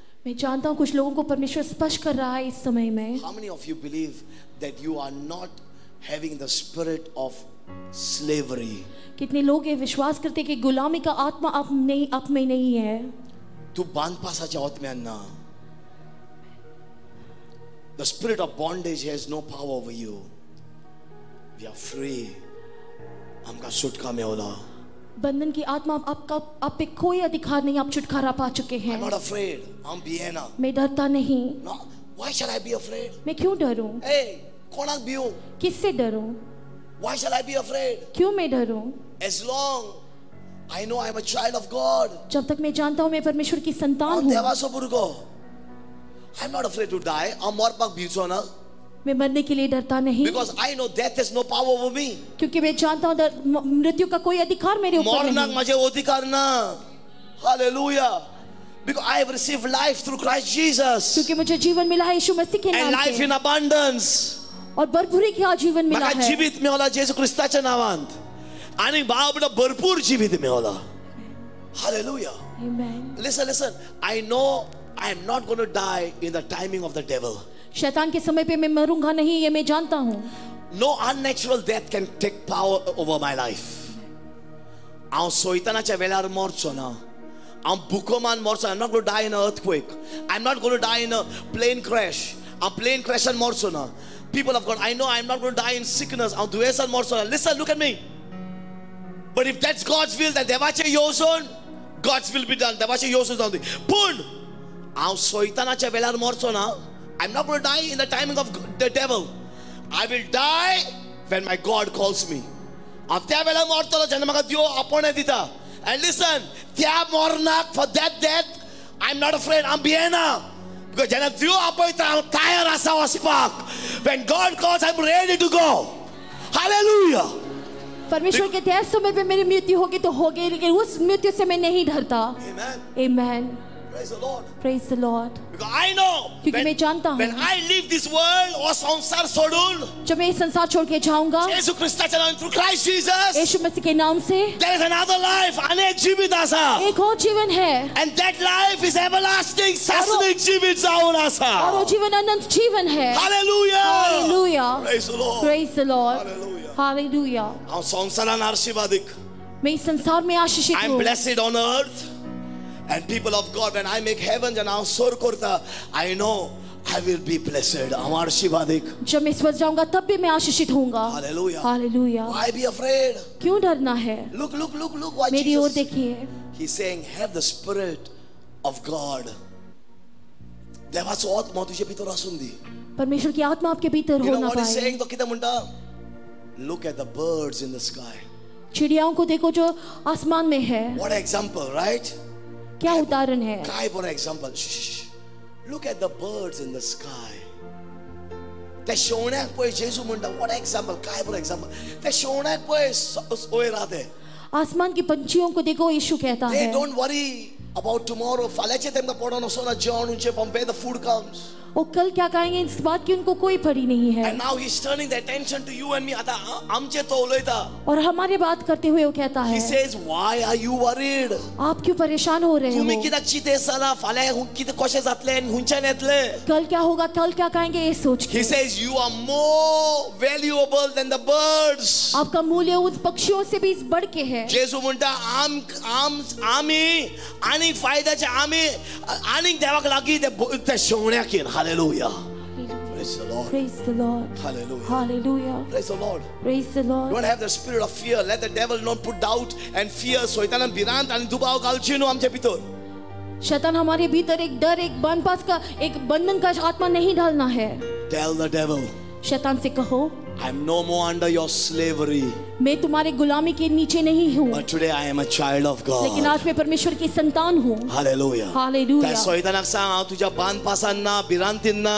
मैं जानता हूँ कुछ लोगों को परमेश्वर स्पष्ट कर रहा है इस समय में। How many of you believe that you are not having the spirit of slavery कितने लोग ये विश्वास करते कि गुलामी का आत्मा आप नहीं आप में नहीं है। तू बाँध पा सा चाहत में अन्ना। The spirit of bondage has no power over you we are free हमका सुटका में होला बंधन की आत्मा आप- आपका आप पे कोई अधिकार नहीं आप छुटकारा पा चुके हैं I'm not afraid. I'm Vienna. मैं डरता नहीं No. Why shall I be afraid? मैं क्यों डरूं Hey, कोणाक भिऊ? किससे डरूं Why shall I be afraid? क्यों मैं डरूं As long I know I'm a child of God. जब तक मैं जानता हूँ मैं परमेश्वर की संतान हूँ देवाचो भुरगो. I'm not afraid to die. हांव मरपाक भिवचो ना. मैं मरने के लिए डरता नहीं। Because I know death is no power over me. क्योंकि मैं जानता हूँ मृत्यु का कोई अधिकार मेरे ऊपर नहीं। मरना मुझे अधिकार ना। Hallelujah Because I have received life through Christ Jesus. क्योंकि मुझे जीवन मिला है यीशु मसीह के नाम से। And life in abundance. और भरपूरी के जीवन मिला है। मैं जीवित में होला येशु ख्रिस्ताचे नावांत। आणि बाबड भरपूर जीवित में होला। Hallelujah amen listen listen I know I am not gonna die in the timing of the devil शैतान के समय पे मैं मरूँगा नहीं, ये मैं जानता हूँ। No unnatural death can take power over my life आउ सोइताना चे वेलार मोरचो ना. आउ बुकोमान मोरचो I am not gonna die in a earthquake I am not gonna die in plane crash a plane crash and मोरचो ना. People of God I know I am not gonna die in sickness आउ दुएस and मोरचो ना. Listen look at me but if that's God's will that देवाचे योसोन God's will be done देवाचे योसोन जाउंदी पण आउ सोइताना चे वेलार मोरचो ना. I'm not going to die in the timing of the devil. I will die when my God calls me. हांव त्या वेळार मरतलो जेन्ना म्हाका देव आपणे दिता. And listen, त्या मरणाक for that death, I'm not afraid. I'm भियेना. Because जेन्ना देव आपयता हांव तयार आसा वचपाक. When God calls, I'm ready to go. Hallelujah. परमेश्वर के तय समय पे मेरी मृत्यु होगी तो होगी लेकिन उस मृत्यु से मैं नहीं डरता Amen. Amen. Praise the Lord. Praise the Lord. Because I know क्योंकि मैं जानता हूँ। when I leave this world or संसार सोडून जब मैं इस संसार छोड़ के जाऊंगा येशू ख्रिस्ताच्या नावान through Christ Jesus यीशु मसीह के नाम से there is another life अनेक जीवित आसा एक और जीवन है and that life is everlasting शाश्वत जीवित जाऊन आसा और वो जीवन अनंत जीवन है Hallelujah Hallelujah. Praise the Lord Praise the Lord. Hallelujah. Hallelujah. हांव संसारान आशीर्वादिक मैं इस संसार में आशीषित I'm हूँ blessed on earth And people of God when I make heaven and हांव स्वर करता I know I will be blessed हांव आशीर्वादिक जब मैं स्वर्ग जाऊँगा तब भी मैं आशीषित होऊँगा Hallelujah. Hallelujah why be afraid क्यों डरना है look look look look मेरी ओर Jesus देखिए He's saying, have the spirit of God. देवाचो आत्मा तुझे भितर आसून दी. परमेश्वर की आत्मा आपके भीतर You हो know ना what he's पाए saying? तो किती म्हणता? Look at the birds in the sky. चिड़ियाओं को देखो जो आसमान में है What example, right? क्या उदाहरण है काय बरं example. Shh. Look at the birds in the sky. त्या शेवण्याक पळय जेजू म्हणटा what an example काय बरं example त्या शेवण्याक पळय सोय राहते आसमान की पंछियों को देखो यीशु कहता they है don't worry about tomorrow फाल्याचे तेमकां पडोन वचो ना जेवण उंचे from where the food वो कल क्या कहेंगे? इस बात की उनको कोई पड़ी नहीं है। And now he's turning the attention to you and me. तो उलयता. और हमारे बात करते हुए वो कहता He है says, why are you worried? आप क्यों परेशान हो रहे तुम्ही हो? हु- कितें कशें जातलें येतलें कल क्या होगा? कल क्या कहेंगे? ये सोच के। He says, you are more valuable than the birds. आपका मूल्य उस पक्षियों से भी बढ़ के है। जेजू म्हणटा आम आम आमी आनीक फायद्याचे आमी आनीक देवाक लागीं ते ब- ते शेवण्याक येन hallelujah Praise the Lord. Praise the Lord. Hallelujah. Hallelujah. Praise the Lord. Praise the Lord. Don't have the spirit of fear. Let the devil not put doubt and fear. सोयतानान भिरांत आनी दुबाव घालची न्हू आमच्या भितर. शैतान हमारे भीतर एक डर एक बनपास का एक बंधन का आत्मा नहीं डालना है Tell the devil, शैतान से कहो I am no more under your slavery मैं तुम्हारे गुलामी के नीचे नहीं हूँ। लेकिन आज मैं परमेश्वर की संतान हूँ। हालेलूया हालेलूया सैतानाक सांग हांव तुज्या बांद पासान ना भिरांतीन ना।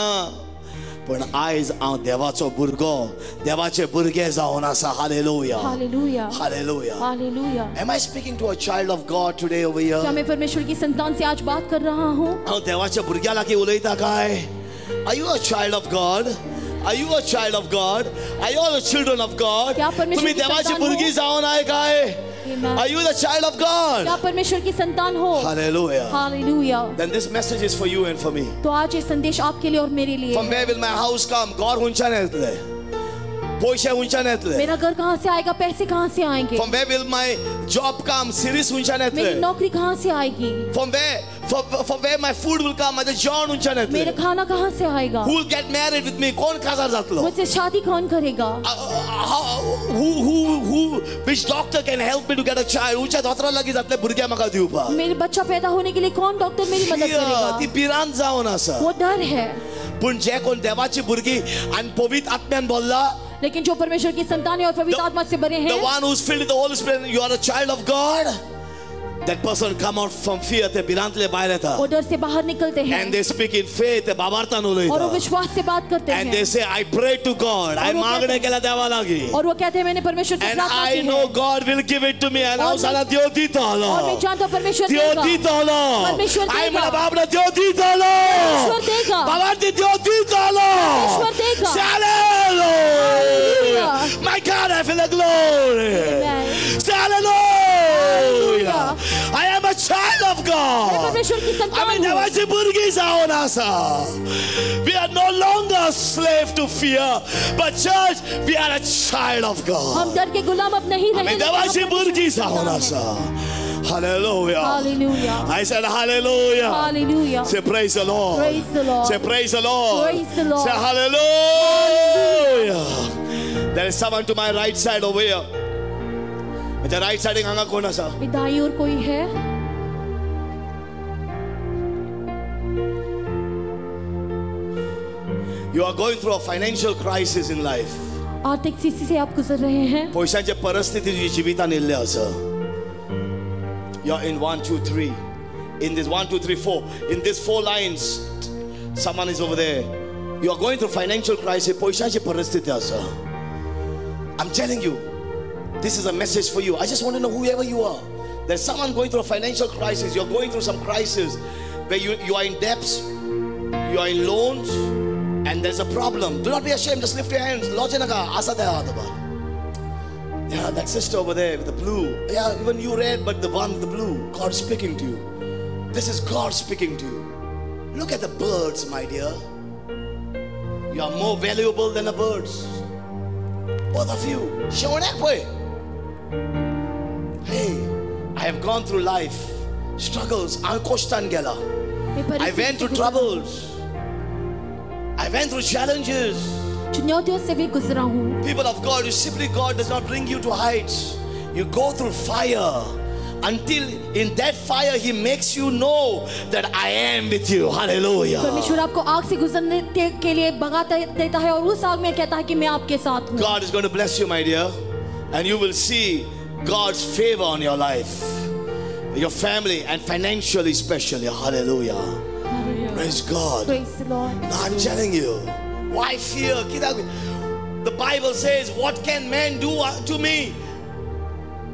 पण आयज हांव देवाचो भुरगो देवाचे am I speaking to a child of God today over here क्या मैं परमेश्वर की संतान से आज बात कर रहा हूँ? हांव देवाच्या भुरग्या लागीं उलयता काय? Are you a child of God? Are you a child of God? Are you all the children of God? क्या परमेश्वर तुम्ही की देवाची संतान हो? भुरगी जावन आहे काय Amen. Are you the child of God? क्या परमेश्वर की संतान हो Hallelujah. Hallelujah Then this message is for you and for me. तो आज ये संदेश आपके लिए और मेरे लिए From है। where will my house come? God हुंच्यान येतले पैसे मेरा घर कहाँ से आएगा? पैसे कहाँ से आएँगे? From where will my job come series हुंच्यान येतले मेरी नौकरी कहाँ से आएगी? From where from where my food will come माझे जॉन हुंच्यान येतले मेरा खाना कहाँ से आएगा? Who will get married with me कौन खासदार जातलो मुझसे शादी कौन करेगा? Who who who which doctor can help me to get a child हुंच्या दोतरा लागी जातले भुरग्या मका दिवपा मेरे बच्चा पैदा होने के लिए कौन डॉक्टर मेरी मदद करेगा? ती पिरान वो डर है। जे कोण देवाची पवित्र आत्म्यान लेकिन जो परमेश्वर की संतान है और पवित्र The- आत्मा से भरे the हैं one who's filled with the Holy Spirit, you are a child of God. That person come out from fear, ते भिरांतले भायर येता. वो डर से बाहर निकलते हैं And they speak in faith, ते बाबार्थान और वो उलयता. विश्वास से बात करते And they हैं say, I pray to God. I और वो मागणे कहते- केला देवा लागी. और वो कहते हैं मैंने परमेश्वर से And प्रार्थना I की know है God will give it to me. And और हांव मैं- सांगला देव दितलो. और मैं जानता हूं परमेश्वर देव देगा दितलो. परमेश्वर हाय देगा. म्हणा बाबडा देव दितलो. परमेश्वर देगा. बाबार्थी देव दितलो. परमेश्वर देगा. Say hallelujah. Hallelujah. My God, I feel the glory. Amen. Say hallelujah. I am a child of मैं God. परमेश्वर की आम्ही संतान हूँ देवाची भुरगी जावन आसा. We are no longer slave to fear, but church, we are a child of God. हम डर के गुलाम अब नहीं आम्ही रहे देवाची भुरगी जावन आसा. Hallelujah. Hallelujah. I said hallelujah. Hallelujah. Say praise the Lord. Praise the Lord. Say praise the Lord. Praise the Lord. Say hallelujah. There is someone to my right side over here. The right side हांगा कोण आसा? मेरी दाई और कोई है You are going through a financial crisis in life. आर्थिक स्थिति से आप गुजर रहे हैं पैशांचे परिस्थिती तुझी जिवितान येल्ले आसा. You are in one, two, three. In this one, two, three, four. In these four lines, someone is over there. You are going through financial crisis. पैशांची परिस्थिती आसा. I'm telling you, this is a message for you. I just want to know whoever you are. There's someone going through a financial crisis. You're going through some crisis where you, you are in debts, you are in loans, and there's a problem. Do not be ashamed. Just lift your hands. Yeah, that sister over there with the blue. Yeah, even you red, but the one with the blue. God speaking to you. This is God speaking to you. Look at the birds, my dear. You are more valuable than the birds. Both of you. Show an Shonekwe. Hey, I have gone through life. Struggles. Ankostan gela. मैं I परिस्थिति went से through गुजरा- troubles. I went through challenges. चुनौतियों से भी गुजरा हूँ People of God, you simply God does not bring you to heights. You go through fire until in that fire He makes you know that I am with you. Hallelujah. परमेश्वर आपको आग से गुजरने ते- के लिए भगाता देता है और उस आग में कहता है कि मैं आपके साथ हूँ God is going to bless you, my dear, and you will see God's favor on your life, your family, and financially, especially. Hallelujah. Praise God. Praise the Lord. No, I'm telling you. Why fear? The Bible says, What can man do to me?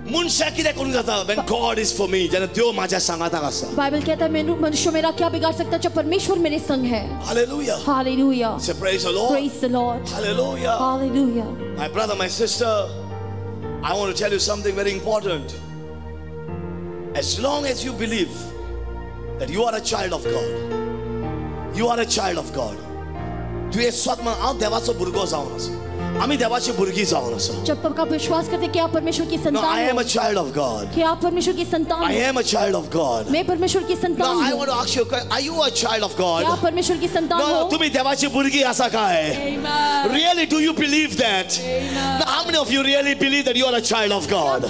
मुनशा कितें करून जाता when God is for me जेन्ना देव माझ्या सांगाताक आसा Bible कहता है मैंने मनुष्य मेरा क्या बिगाड़ सकता है जब परमेश्वर मेरे संग है Hallelujah hallelujah say praise the Lord Praise the Lord. Hallelujah Hallelujah. my brother my sister I want to tell you something very important. As long as you believe that you are a child of God, you are a child of God. Tu e sot më atë devasa burgos aunas. आमी देवाची भुरगीं जावन आसा जब तक आप विश्वास करते कि आप परमेश्वर की संतान No, I am a child of God. कि आप परमेश्वर की संतान I am a child of God. मैं परमेश्वर की संतान Now I want to ask you, are you a child of क्या आप परमेश्वर की संतान No, हो no, तुम्ही देवाची भुरगी आसा काय? Really, do you believe that? Now, how many of you really believe that you are a child of God?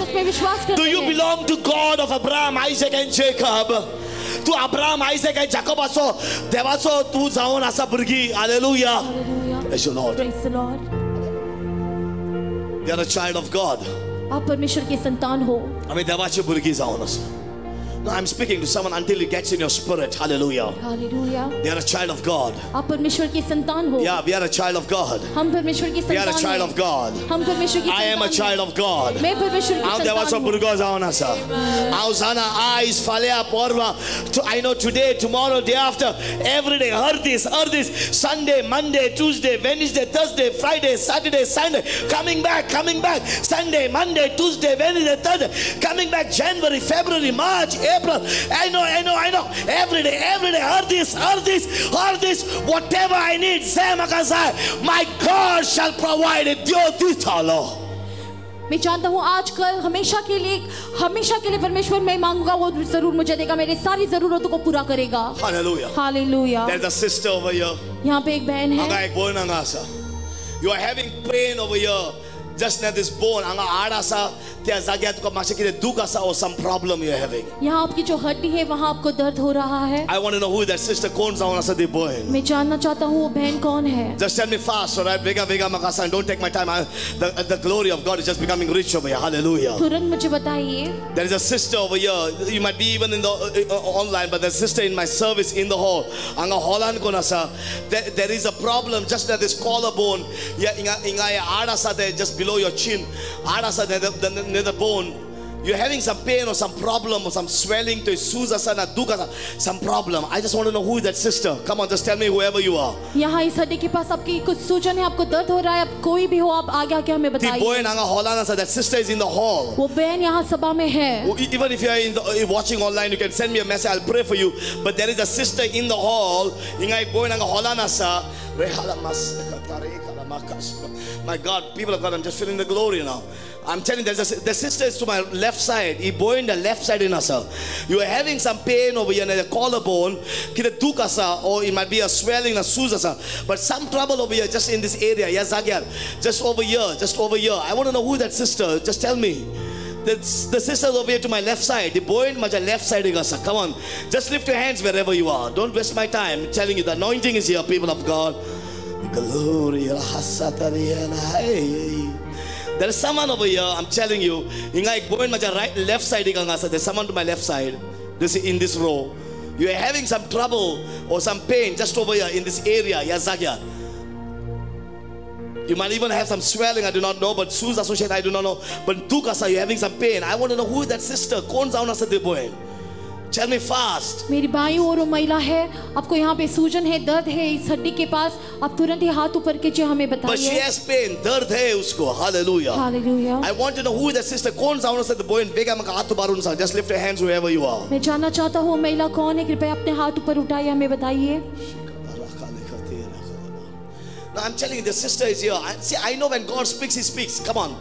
Do you belong to God of Abraham, Isaac and Jacob? तू Abraham Isaac आणि जाकोबाचो देवाचो तू जावन आसा भुरगी hallelujah. Praise the Lord. Praise the Lord. They are a child of God. आप परमेश्वर के संतान हो आम्ही देवाची भुरगीं जावन आसा. No, I'm speaking to someone until it gets in your spirit. Hallelujah. Hallelujah They are a child of God. आप परमेश्वर के संतान हो Yeah, we are a child of God. हम परमेश्वर के We are a संतान child हैं of God. हम परमेश्वर के I am a संतान child of God. हैं। मैं परमेश्वर की हांव देवाचो संतान हूँ भुरगो जावन आसा हांव जाणा आयज फाल्यां परवा I know today, tomorrow, day after, every day, her these her these Sunday, Monday, Tuesday, Wednesday, Thursday, Friday, Saturday, Sunday, coming back, coming back, Sunday, Monday, Tuesday, Wednesday, Thursday, coming back January, February, March, April. I know, I know, I know. Every day, every day, hर this, her this, her this, whatever I need, Sam Akazai, my God shall provide it. Dios ditalo. मैं जानता हूँ आज कल हमेशा के लिए हमेशा के लिए परमेश्वर मैं मांगूंगा वो जरूर मुझे देगा मेरे सारी जरूरतों को पूरा करेगा Hallelujah. Hallelujah There's a sister over here. यहाँ पे एक बहन Anga है ek bone anga asa. You are having pain over here. Just now this bone anga aad asa. त्या जाग्यार तुका मातशें कितें दूख आसा or some problem you are having. यहाँ आपकी जो हड्डी है वहाँ आपको दर्द हो रहा है I want to know who that sister कोण जावन आसा ती भयण. मैं जानना चाहता हूँ वो बहन कौन है Just tell me fast, all right? Vega, vega, makasa, and don't take my time. I, the, the glory of God is just becoming rich over here. Hallelujah. तुरंत मुझे बताइए There is a sister over here. You might be even in the uh, uh, online, but there's a sister in my service in the hall. Anga holan ko na sa. There, there is a problem just that this collarbone. Yeah, inga inga ya ada sa there just below your chin. Ada sa near the, the, near the bone. You're having some pain or some problem or some swelling to suza sa na duga sa some problem. I just want to know who is that sister. Come on, just tell me whoever you are. यहाँ इस हड्डी के पास आपकी कुछ सूजन है आपको दर्द हो रहा है आप कोई भी हो आप आगे आके हमें The boy बताइए in anga holan na sa. That sister is in the hall. वो बहन यहाँ सभा में है Even if you are in the, uh, watching online, you can send me a message. I'll pray for you. But there is a sister in the hall. Ingay boy nang holana sa. Rehala mas- katare kalamakas. my God, people of God, I'm just feeling the glory now. I'm telling you, there's a, the sister is to my left side. He boy in the left side in asa. You are having some pain over here in the collarbone. Or it might be a swelling, a susasa. But some trouble over here, just in this area. Just over here, just over here. I want to know who that sister. Just tell me. The, the sisters over here to my left side. The boy my left side. Come on. Just lift your hands wherever you are. Don't waste my time. I'm telling you, the anointing is here, people of God. Glory. Hey. There is someone over here, I'm telling you. Inga boy in my right left side. There's someone to my left side. This in this row. You are having some trouble or some pain just over here in this area. Yazagya. You might even have some swelling, I do not know, but Sue's associate, I do not know. But Dukasa, you're having some pain. I want to know who is that sister. Kon zauna sa deboen. Tell me fast. मेरी बाई और वो महिला है आपको यहाँ पे सूजन है दर्द है इस हड्डी के पास आप तुरंत ही हाथ ऊपर कीजिए हमें But she has pain. Dard hai usko. Hallelujah. Hallelujah I want to know who is that sister. Kon zauna sa deboen. Vega maka hatu barun sa. Just lift your hands wherever you are. मैं जानना चाहता हूँ महिला कौन है कृपया अपने हाथ ऊपर उठाइए हमें बताइए Now I'm telling you, the sister is here. I, see, I know when God speaks, He speaks. Come on.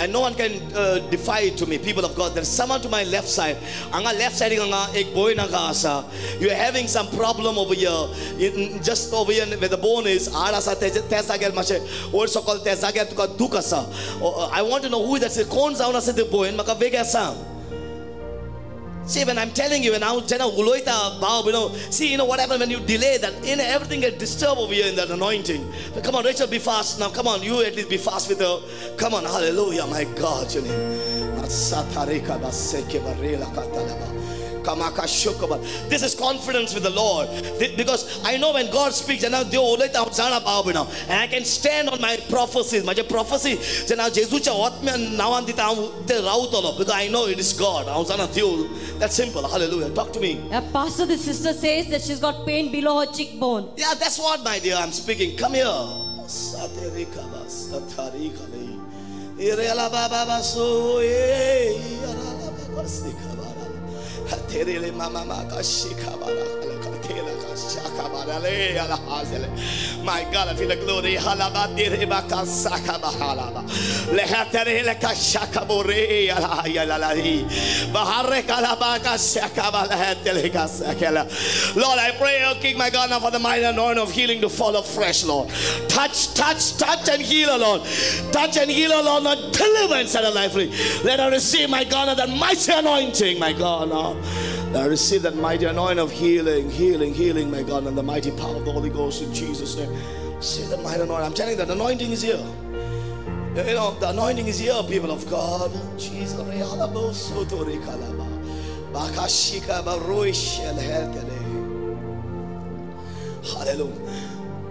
And no one can uh, defy it to me, people of God. There's someone to my left side. Anga left side nga ek boy na ka asa. You're having some problem over here. In, just over here where the bone is. Ara sa tesagel mashe. Or so called tesagel tuka dukasa. I want to know who that is. Kon zauna sa de boy maka vega sam. See, when I'm telling you, when I'm telling you, you know, see, you know what happened when you delay that, you know, everything gets disturbed over here in that anointing. But come on, Rachel, be fast now. Come on, you at least be fast with her. Come on, hallelujah, my God, you know. This is confidence with the Lord. Because I know when God speaks, and I can stand on my prophecies. My prophecy, because I know it is God. That's simple. Hallelujah. Talk to me. Yeah, pastor, the sister says that she's got pain below her cheekbone. Yeah, that's what, my dear, I'm speaking. Come here. 他天天妈妈妈骂他稀卡巴拉后来他退 My God, I feel the glory. Lord, I pray, oh King, my God, now for the mighty anointing of healing to fall afresh, Lord. Touch, touch, touch and heal, Lord. Touch and heal, Lord. Not deliver and her life. Let her receive, my God, that mighty anointing, my God, now. Let her receive that mighty anointing of healing, healing, healing, my God, and the mighty power of the Holy Ghost in Jesus' name. See that mighty anointing. I'm telling you that anointing is here. You know, the anointing is here, people of God. Jesus. Hallelujah.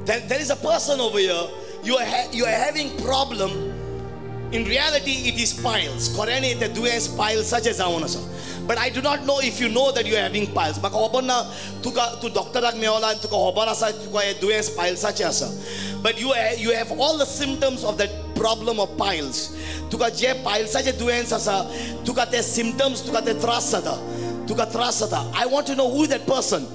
There, there is a person over here. You are you are having problem. In reality, it is piles. Korene te dues piles such as aonasa. But I do not know if you know that you are having piles. Maka obona tuka tu doctor ag meola tuka obona sa tuka dues piles such as. But you are, you have all the symptoms of that problem of piles. Tuka je piles such a duensa sa tuka te symptoms tuka te trasada. Tuka trasada. I want to know who is that person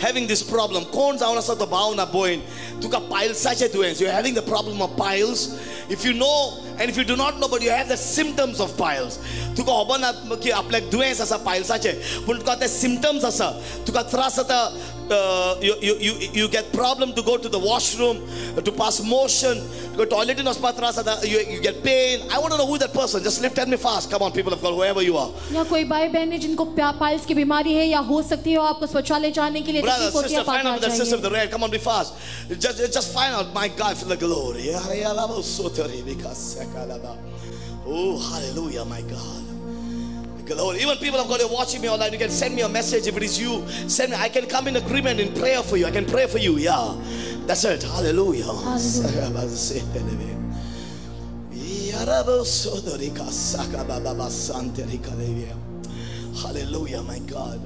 having this problem. Are sa baon na boin. Tuka piles such a doings. You're having the problem of piles. If you know and if you do not know, but you have the symptoms of piles. Hoban na ki aplek doings asa piles such a. Pun tuka the symptoms asa. Tuka trasata Uh, you, you, you, you get problem to go to the washroom, uh, to pass motion, to go toilet in hospital, you, you get pain. I want to know who that person. Just lift at me fast. Come on, people of God, whoever you are. या कोई भाई बहन है जिनको piles की बीमारी है या हो सकती है आपको शौचालय जाने के लिए Brother, तकलीफ होती sister, है find pass out that uh sister with जाइए the red. Come on, be fast. Just, just find out. My God, feel the glory. Oh, hallelujah, my God. Glory. Even people have got you watching me online. You can send me a message if it is you. Send me. I can come in agreement in prayer for you. I can pray for you. Yeah, that's it. Hallelujah. Hallelujah, my God.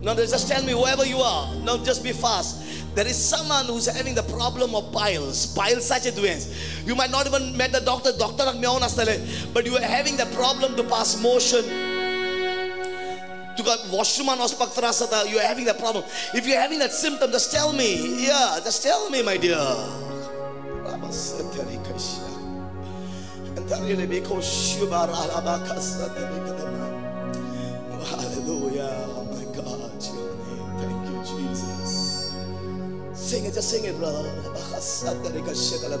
Now, just tell me whoever you are. No, just be fast. There is someone who's having the problem of piles. Piles such a. You might not even met the doctor. Doctor but you are having the problem to pass motion. To go washroom and hospital, you are having that problem. If you're having that symptom, just tell me. Yeah, just tell me, my dear. Hallelujah. Oh my God, your name. Thank you, Jesus. Sing it, just sing it, brother.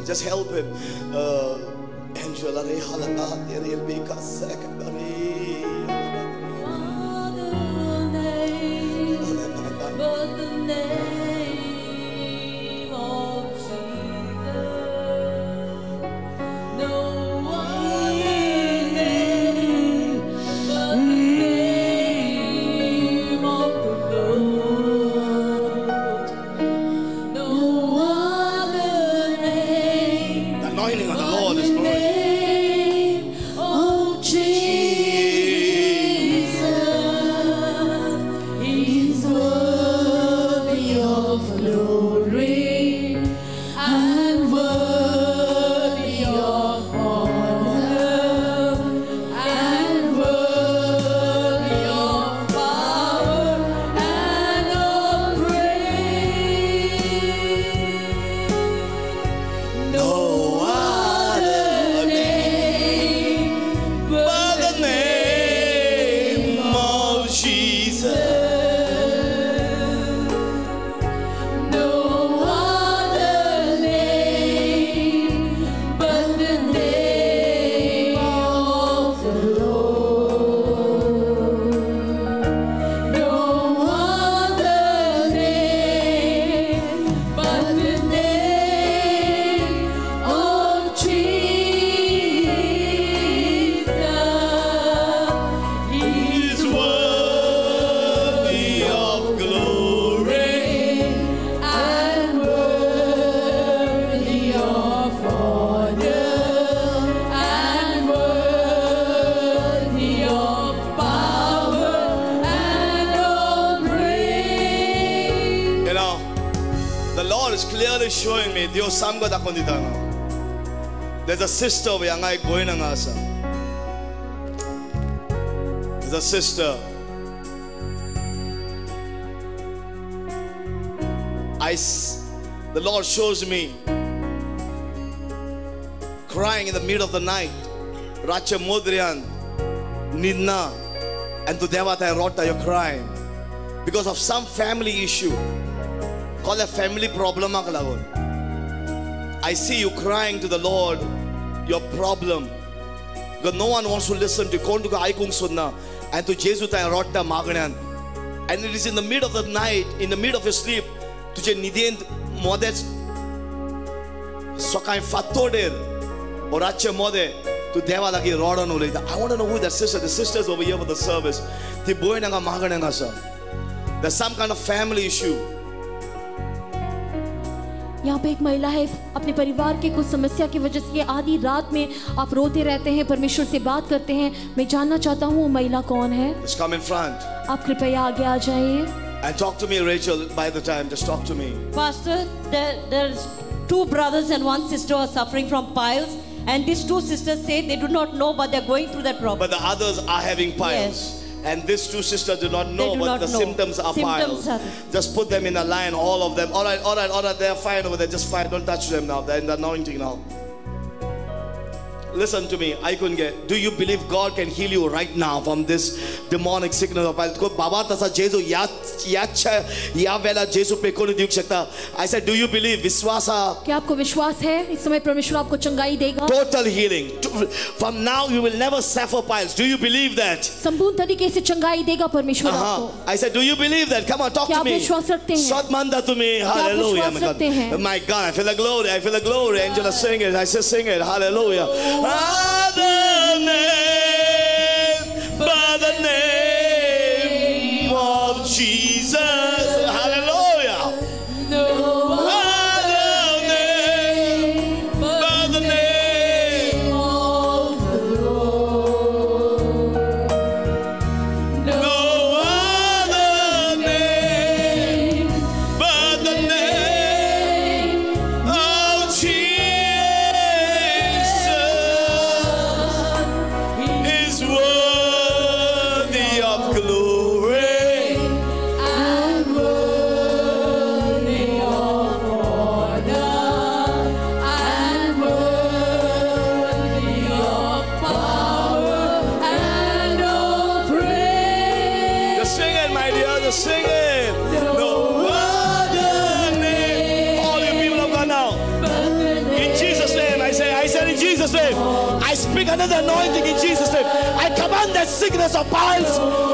Just help him. Uh, Angela, But the name There's a sister over yang ay going ang asa. There's a sister. I, the Lord shows me crying in the middle of the night. Racha Modrian, Nidna, and to Devata and Rota, you're crying because of some family issue. Call a family problem. I see you crying to the Lord, your problem. Because no one wants to listen to kon to ay kung sunna and to Jesus tayo rotta maganan. And it is in the mid of the night, in the mid of your sleep, tuje nidien modets so kain fatoder or acha mode to deva lagi roda no leida. I want to know who that sister. The sisters over here for the service. The boy nanga magananga sir. There's some यहाँ पे एक महिला है अपने परिवार के कुछ समस्या की वजह से आधी रात में आप रोते रहते हैं परमेश्वर से बात करते हैं मैं जानना चाहता हूँ वो महिला कौन है आप कृपया आगे आ जाइए and talk to me, Rachel. By the time, just talk to me. Pastor, there, there's two brothers and one sister are suffering from piles, and these two sisters say they do not know, but they're going through that problem. But the others are having piles. And these two sisters do not know, do but not the know. symptoms are Symptoms piles. are- Just put them in a line, all of them. All right, all right, all right. They're fine over there. Just fine. Don't touch them now. They're in the anointing now Listen to me. I couldn't get. Do you believe God can heal you right now from this demonic sickness of piles? को बाबा तसा जेजू या याच्या या वेळा जेजू पे कोणी देऊ शकता I said, do you believe? विश्वास हा क्या आपको विश्वास है इस समय परमेश्वर आपको चंगाई देगा total healing. From now you will never suffer piles. Do you believe that? संपूर्ण तरीके से चंगाई देगा परमेश्वर आपको Uh-huh. I said, do you believe that? Come on, talk क्या to आप me. विश्वास रखते हैं? Satmanda to me. आप Hallelujah. विश्वास My God. रखते हैं? my God, I feel the glory. I feel the glory. Angela, sing it. I say, sing it. Hallelujah. Other name, by the name of Jesus. Hallelujah. Sickness of piles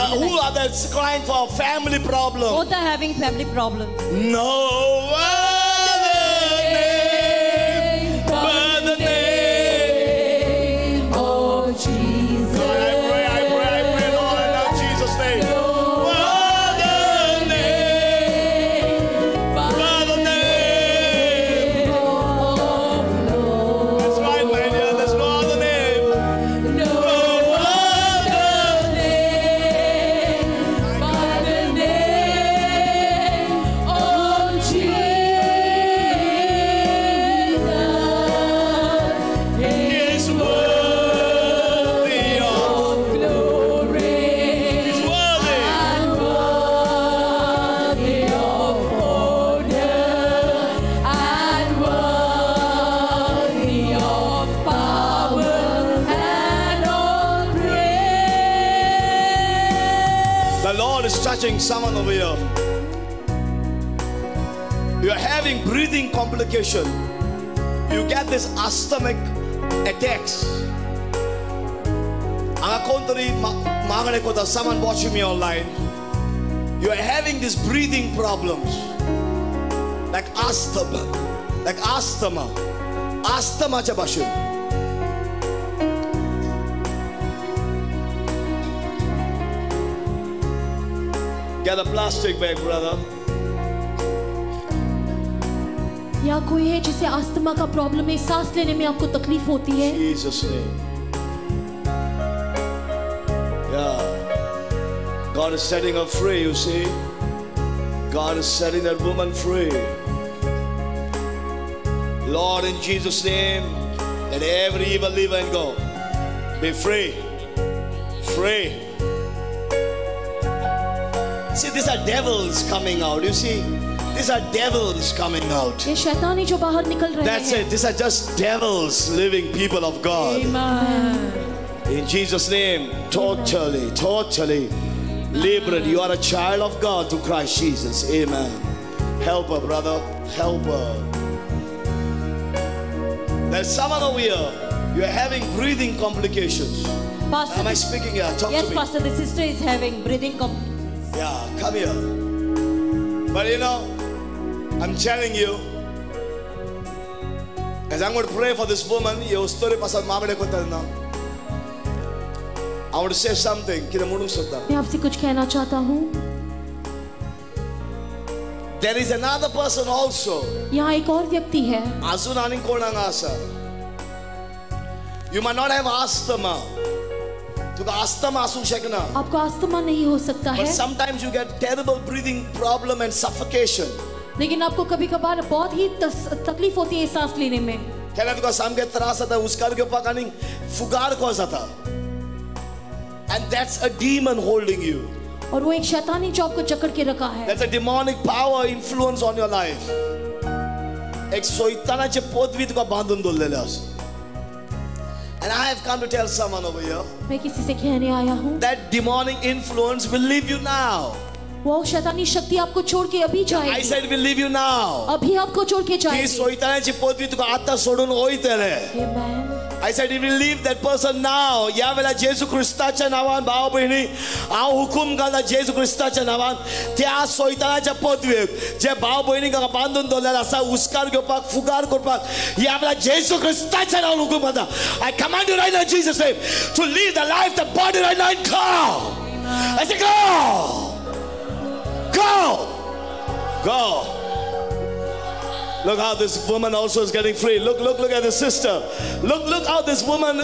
Uh, who are they crying for family problems. Both are having family problems. No You get this asthmatic attacks. Ang country mga ko someone watching me online. You are having these breathing problems. Like asthma. Like asthma. Asthma cha bashin. Get a plastic bag, brother. या कोई है जिसे asthma का problem है सांस लेने में आपको तकलीफ़ होती है Jesus' name. Yeah. God is setting her free, you see. God is setting that woman free. Lord, in Jesus' name, let every evil leave and go. Be free. Free. See, these are devils coming out. You see, these are devils coming out. ये शैतानी जो बाहर निकल रहे That's हैं it. These are just devils living people of God. In Jesus' name, totally, totally liberate. You are a child of God through Christ Jesus. Amen. Help her, brother. Help her. There's someone over here. You're having breathing complications. Pastor, Am I speaking here? Talk yes, to me. Pastor, the sister is having breathing comp- Yeah, come here. But you know, I'm telling you, as I'm going to pray for this woman, you story pasal mamade ko na. I want to say something. Kina munung sota. मैं आपसे कुछ कहना चाहता हूँ There is another person also. यहाँ एक और व्यक्ति है aning ko nang asa. You might not have asthma. तुका asthma असू शकना. आपको अस्थमा नहीं हो सकता But sometimes you get terrible breathing problem and suffocation. लेकिन आपको कभी कभार बहुत ही तकलीफ़ होती है सांस लेने में त्याला तुका सामके त्रास जाता उस्कार घेवपाक आनी फुगार को जाता and that's a demon holding you और वो एक शैतानी जो आपको जकड़ के रखा है that's a demonic power influence on your life एक शैतानाचे पदवी तुका बांधून दवरलेले आसा and I have come to tell someone over here मैं किसी से कहने आया हूँ that demonic influence will leave you now वो शैतानी शक्ति आपको छोड़ के अभी I जाएगी said will leave you now अभी आपको छोड़ के ही जाएगी शैतानाची पदवी तुका आता सोडून वयतले Amen. I said, you leave that person now, या वेळा जेजू ख्रिस्ताच्या नावान भाव बहिणी हांव हुकूम घालता जेजू ख्रिस्ताच्या नावान त्या सोयतानाच्या पदवेक जे भाव भयणीक हांगा बांदून दवरलेले आसा उस्कार घेवपाक फुगार करपाक या वेळा जेजू ख्रिस्ताच्या नावान हुकूम घालता right now in Jesus name to leave the life, the body right now and go. I say go. Go. Go. Look how this woman also is getting free. Look, look, look at the sister. Look, look how this woman,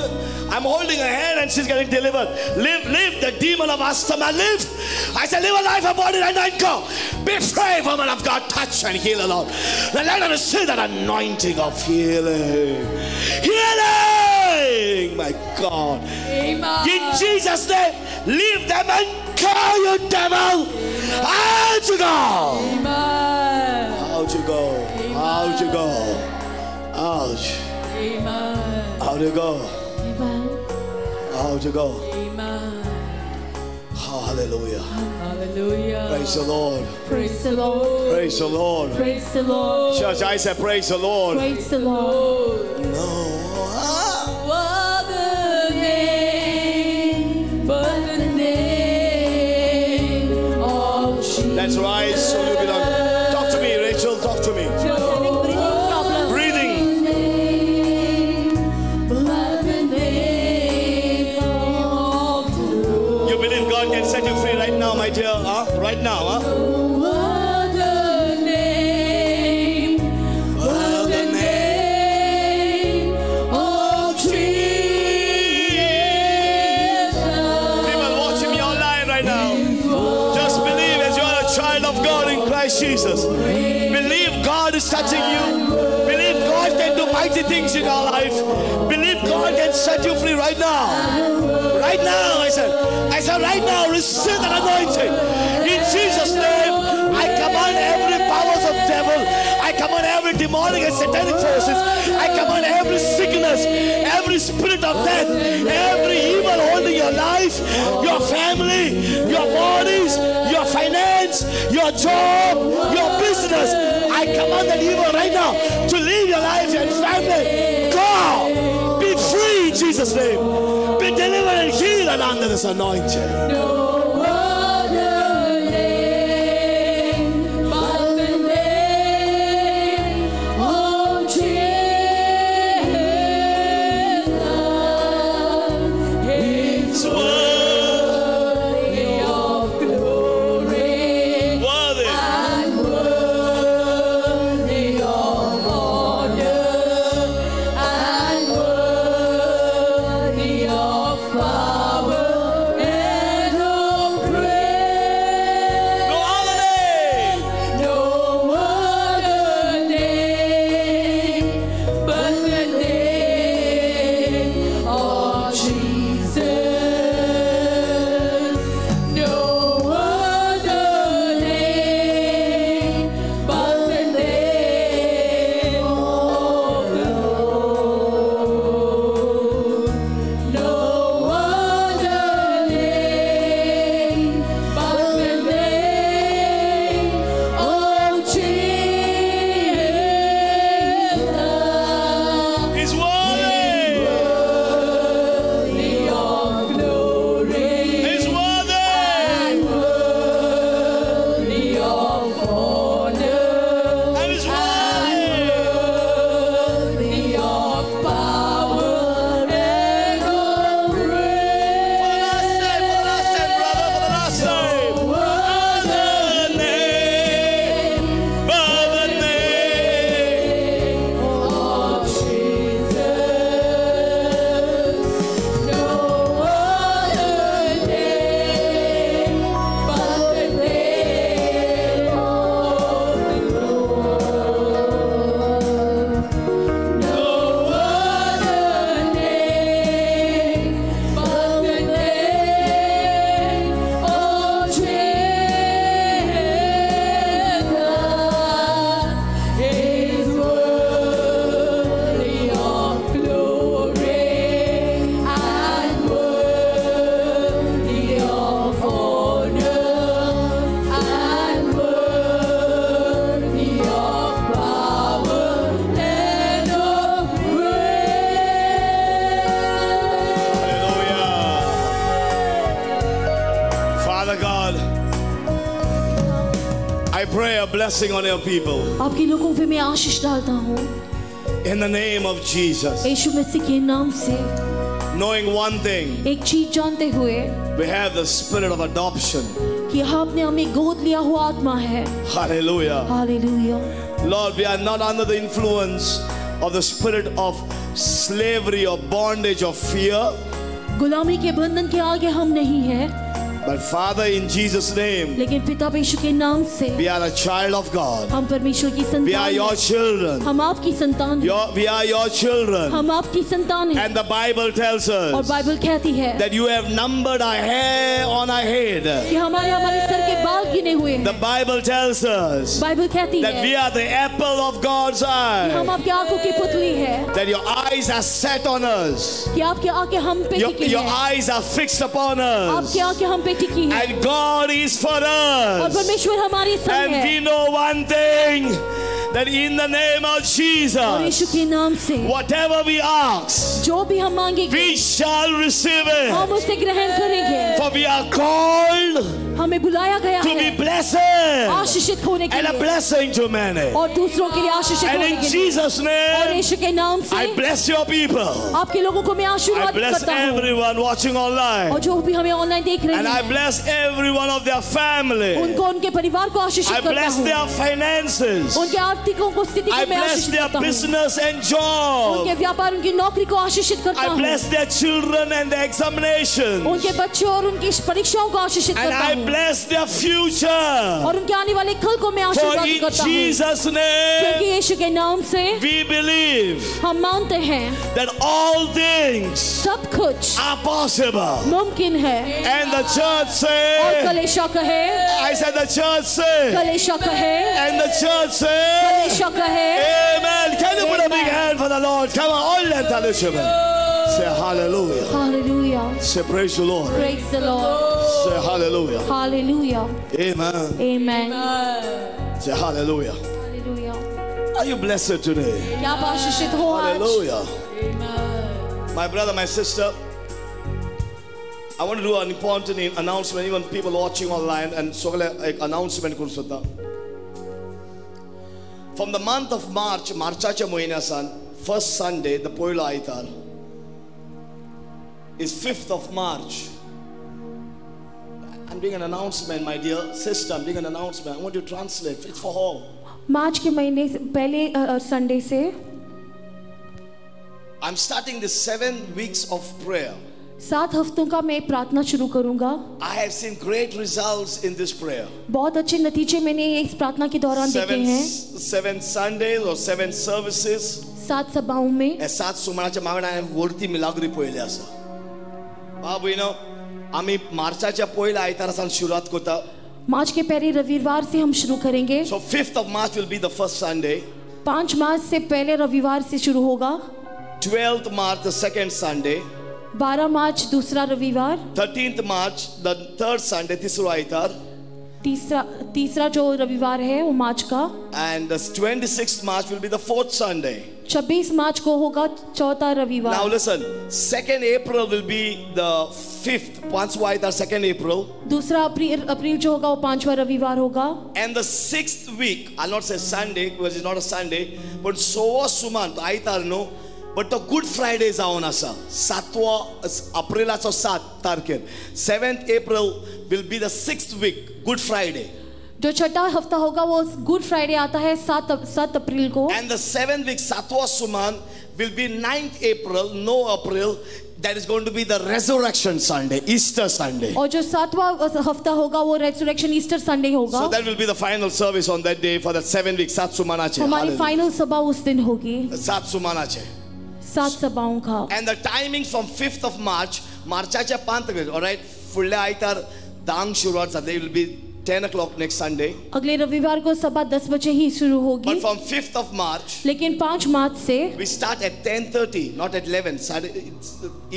I'm holding her hand and she's getting delivered. Live, live the demon of asthma. Live. I said, live a life, a body, and then go. Be free, woman of God. Touch and heal, Lord. Now let her receive that anointing of healing. Healing, my God. Amen. In Jesus' name, leave them and go, you devil. Out you go. Out you go. Out you go. Out. Amen. Out you go. Amen. Out you go. Amen. Hallelujah. Hallelujah. Praise the Lord. Praise the Lord. Praise the Lord. Praise the Lord. Church, I said, Praise the Lord. Praise the Lord. No. The name, but the name of Jesus. Let's rise so you belong. Right now, huh? People watching me online right now. Just believe as you are a child of God in Christ Jesus. Believe God is touching you. Believe God can do mighty things in our life. Believe God can set you free right now. Right now, I said. I said, right now, receive that anointing. Every demonic and satanic forces. I command every sickness, every spirit of death, every evil holding your life, your family, your bodies, your finance, your job, your business. I command that evil right now to leave your life and family. Go! Be free in Jesus' name. Be delivered and healed under this anointing. Blessing on your people आपके लोगों पे मैं आशीष डालता हूँ in the name of Jesus. यीशु मसीह के नाम से Knowing one thing, एक चीज़ जानते हुए we have the spirit of adoption. कि आपने हमें गोद लिया हुआ आत्मा है Hallelujah. Hallelujah Lord, we are not under the influence of the spirit of slavery or bondage or fear. गुलामी के बंधन के आगे हम नहीं है But Father, in Jesus' name, लेकिन पिता यीशु के नाम से we are a child of God. हम परमेश्वर की We are संतान your हैं। children. हम आपकी संतान हैं। Your, we are your children. हम आपकी संतान हैं And the Bible tells और us बाइबल कहती है that you have numbered our hair on our head. कि हमारे हमारे सर के बाल गिने हुए The हैं Bible tells us बाइबल कहती that we है are the apple of God's कि हम eye. आपकी आंखों की पुतली है That your eyes are set on us. कि आपकी आंखें हम पे Your, टिकी your है eyes are fixed upon us. आपकी आंखें हम पे टिकी है And God is for और us. परमेश्वर हमारी संग And है we know one thing that in the name of और यीशु Jesus, के नाम से whatever we ask, जो भी हम मांगेंगे we shall receive हम it. उसे ग्रहण करेंगे For we are called हमें बुलाया गया है। blessed आशीषित होने के and a लिए blessing to many. और दूसरों के लिए आशीषित And होने in के लिए Jesus' और name, यीशु के नाम से I bless your people. आपके लोगों को मैं I आशीर्वाद bless करता हूँ everyone watching और online. जो भी हमें ऑनलाइन देख रहे And I हैं bless every one of their family. उनको उनके परिवार को I आशीषित करता bless हूँ their finances. उनके आर्थिकों को स्थिति I को मैं bless आशीषित their करता हूँ business and उनके job. व्यापार उनकी नौकरी को आशीषित करता I हूँ bless their children and their examinations. उनके बच्चों और उनकी परीक्षाओं को आशीषित And करता I हूँ bless their future. और उनके आने वाले कल को मैं आशीर्वाद करता हूँ। जीसस ने क्योंकि यीशु के नाम से वी बिलीव हम मानते हैं दैट ऑल थिंग्स सब कुछ आर पॉसिबल मुमकिन है। एंड द चर्च से और कलीसिया कहे। आई सेड द चर्च से कलीसिया कहे। एंड द चर्च से कलीसिया कहे। Amen can you put a big hand for the Lord come on all the fellowship Say hallelujah. Hallelujah. Say praise the Lord. Praise the Lord. Say hallelujah. Hallelujah. Amen. Amen. Say hallelujah. Hallelujah. Are you blessed today? Hallelujah. Amen. My brother, my sister, I want to do an important announcement, even people watching online, and so announcement. From the month of March, Marchacha Moyna San, first Sunday, the Poila Aitar is 5th of March. I'm doing an announcement, my dear sister. I'm doing an announcement. I want you to translate. It's for all. March के महीने से- पहले अ, अ, Sunday से I'm starting the seven weeks of prayer. सात हफ्तों का मैं प्रार्थना शुरू करूंगा I have seen great results in this prayer. बहुत अच्छे नतीजे मैंने इस प्रार्थना के दौरान देखे Seven, हैं seven Sundays or seven services. सात सभाओं में हे सात सुमाराच्या मागणा हांवें वर्ती मिलाग्री पळयली आसा बाबू यू नो आमी मार्चाच्या पयल्या आयतारा सुरुवात करता. मार्च के पहले रविवार से हम शुरू करेंगे। So fifth of March will be the first Sunday पाँच मार्च से पहले रविवार से शुरू होगा। Twelfth March the second Sunday बारह मार्च दूसरा रविवार। Thirteenth March the third Sunday तीसरा आयतार। तीसरा तीसरा जो रविवार है वो मार्च का। And 26 March will be the fourth Sunday 26 March को होगा चौथा रविवार। Now listen second April will be the fifth पांचवा द सेकंड अप्रैल दूसरा अप्रैल अप्रैल जो होगा वो पांचवा रविवार होगा। And the sixth week I not say Sunday because it's not a Sunday but सोवा सुमान आइतार नो? बट तो गुड फ्रायडे जावन आसा सातवो एप्रिलाचो सात तारखेर seventh April will be the sixth week Good Friday जो छठा हफ़्ता होगा वो गुड फ्राइडे आता है सात सात अप्रैल को। एंड द सेवन वीक सातवा सुमान will be ninth April no April that is going to be the resurrection Sunday Easter Sunday और जो सातवा हफ़्ता होगा वो रेजुरेक्शन ईस्टर संडे होगा। So that will be the final service on that day for the seven week सात सुमान आचे हमारी फाइनल सभा उस दिन होगी। सात सुमान आचे सात सभाओं का And the timings from 5th of March, मार्चाच्या पाँच तारखेर, all right, फुडल्या आयतार धांक सुरवात जातली, it will be 10 o'clock next Sunday. अगले रविवार को सभा दस बजे ही शुरू होगी But from 5th of March, लेकिन पाँच मार्च से we start at 10.30, not at 11. साढ़े,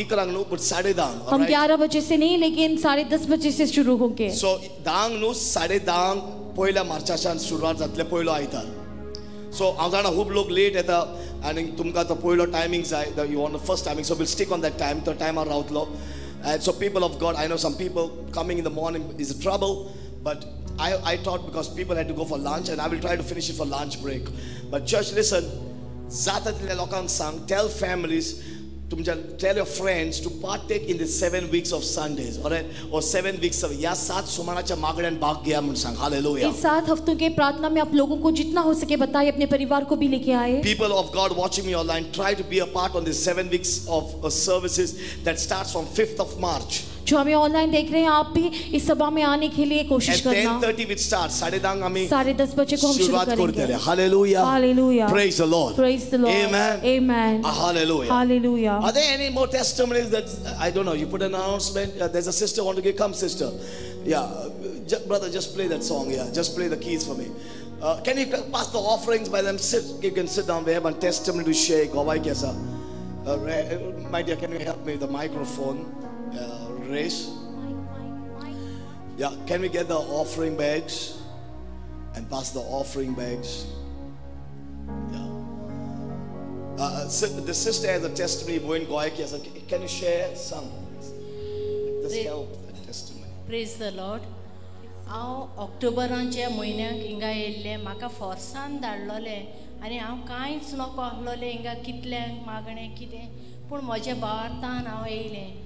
इकरांग नु, but साढ़े all हम right? ग्यारह बजे से नहीं लेकिन साढ़े दस बजे से शुरू होंगे So धांक न्हू साडे धांक पयल्या मार्चाच्यान सुरवात जातले पयलो आयतार सो हांव जाणा खूब लोक लेट येता आनी तुमकां तो पयलो टायमींग जाय you want the first timing so will stick on that time तो टायमार रावतलो And so people of God, I know some people coming in the morning is a trouble, But I, I thought because people had to go for lunch, and I will try to finish it for lunch break. But church, listen. जातातल्या लोकांक सांग tell families तुमच्या tell your friends to partake in the seven weeks of Sundays or or seven weeks of या सात सुमानाच्या मागण्यान भाग घ्या म्हणून सांग hallelujah इस सात हफ्तों के प्रार्थना में आप लोगों को जितना हो सके बताइए अपने परिवार को भी लेके आए People of God watching me online, try to be a part on the seven weeks of uh, services that starts from 5th of March. जो हमें ऑनलाइन देख रहे हैं आप भी इस सभा में आने के लिए कोशिश At करना 10:30 it starts. साडे धांक आम्ही साढ़े दस बजे को हम शुरू सुरुवात करेंगे करतले. Hallelujah. Hallelujah. Praise the Lord. Praise the Lord. Amen. Amen. Ah, Hallelujah. Hallelujah. Are there any more testimonies that I don't know? You put an announcement. Uh, there's a sister want to give. Come, sister. Yeah, uh, ju- brother, just play that song. Yeah, just play the keys for me. Uh, can you pass the offerings by them? Sit. You can sit down. We have a testimony to share. Gawai kaisa? Uh, Ra- uh, my dear, can you help me with the microphone? Uh, race. Yeah, can we get the offering bags and pass the offering bags? Yeah. Uh, si- the sister has a testimony. Moin Goyek, yes. Can you share some? Just Praise- help the testimony. Praise the Lord हांव ऑक्टोबरांच्या म्हयन्याक हिंगा येयल्लें म्हाका फोर्सान धाडलोलें आनी हांव कांयच नको आसलोलें हिंगा कितल्यांक मागणें कितें पूण म्हज्या भावार्थान हांव येयलें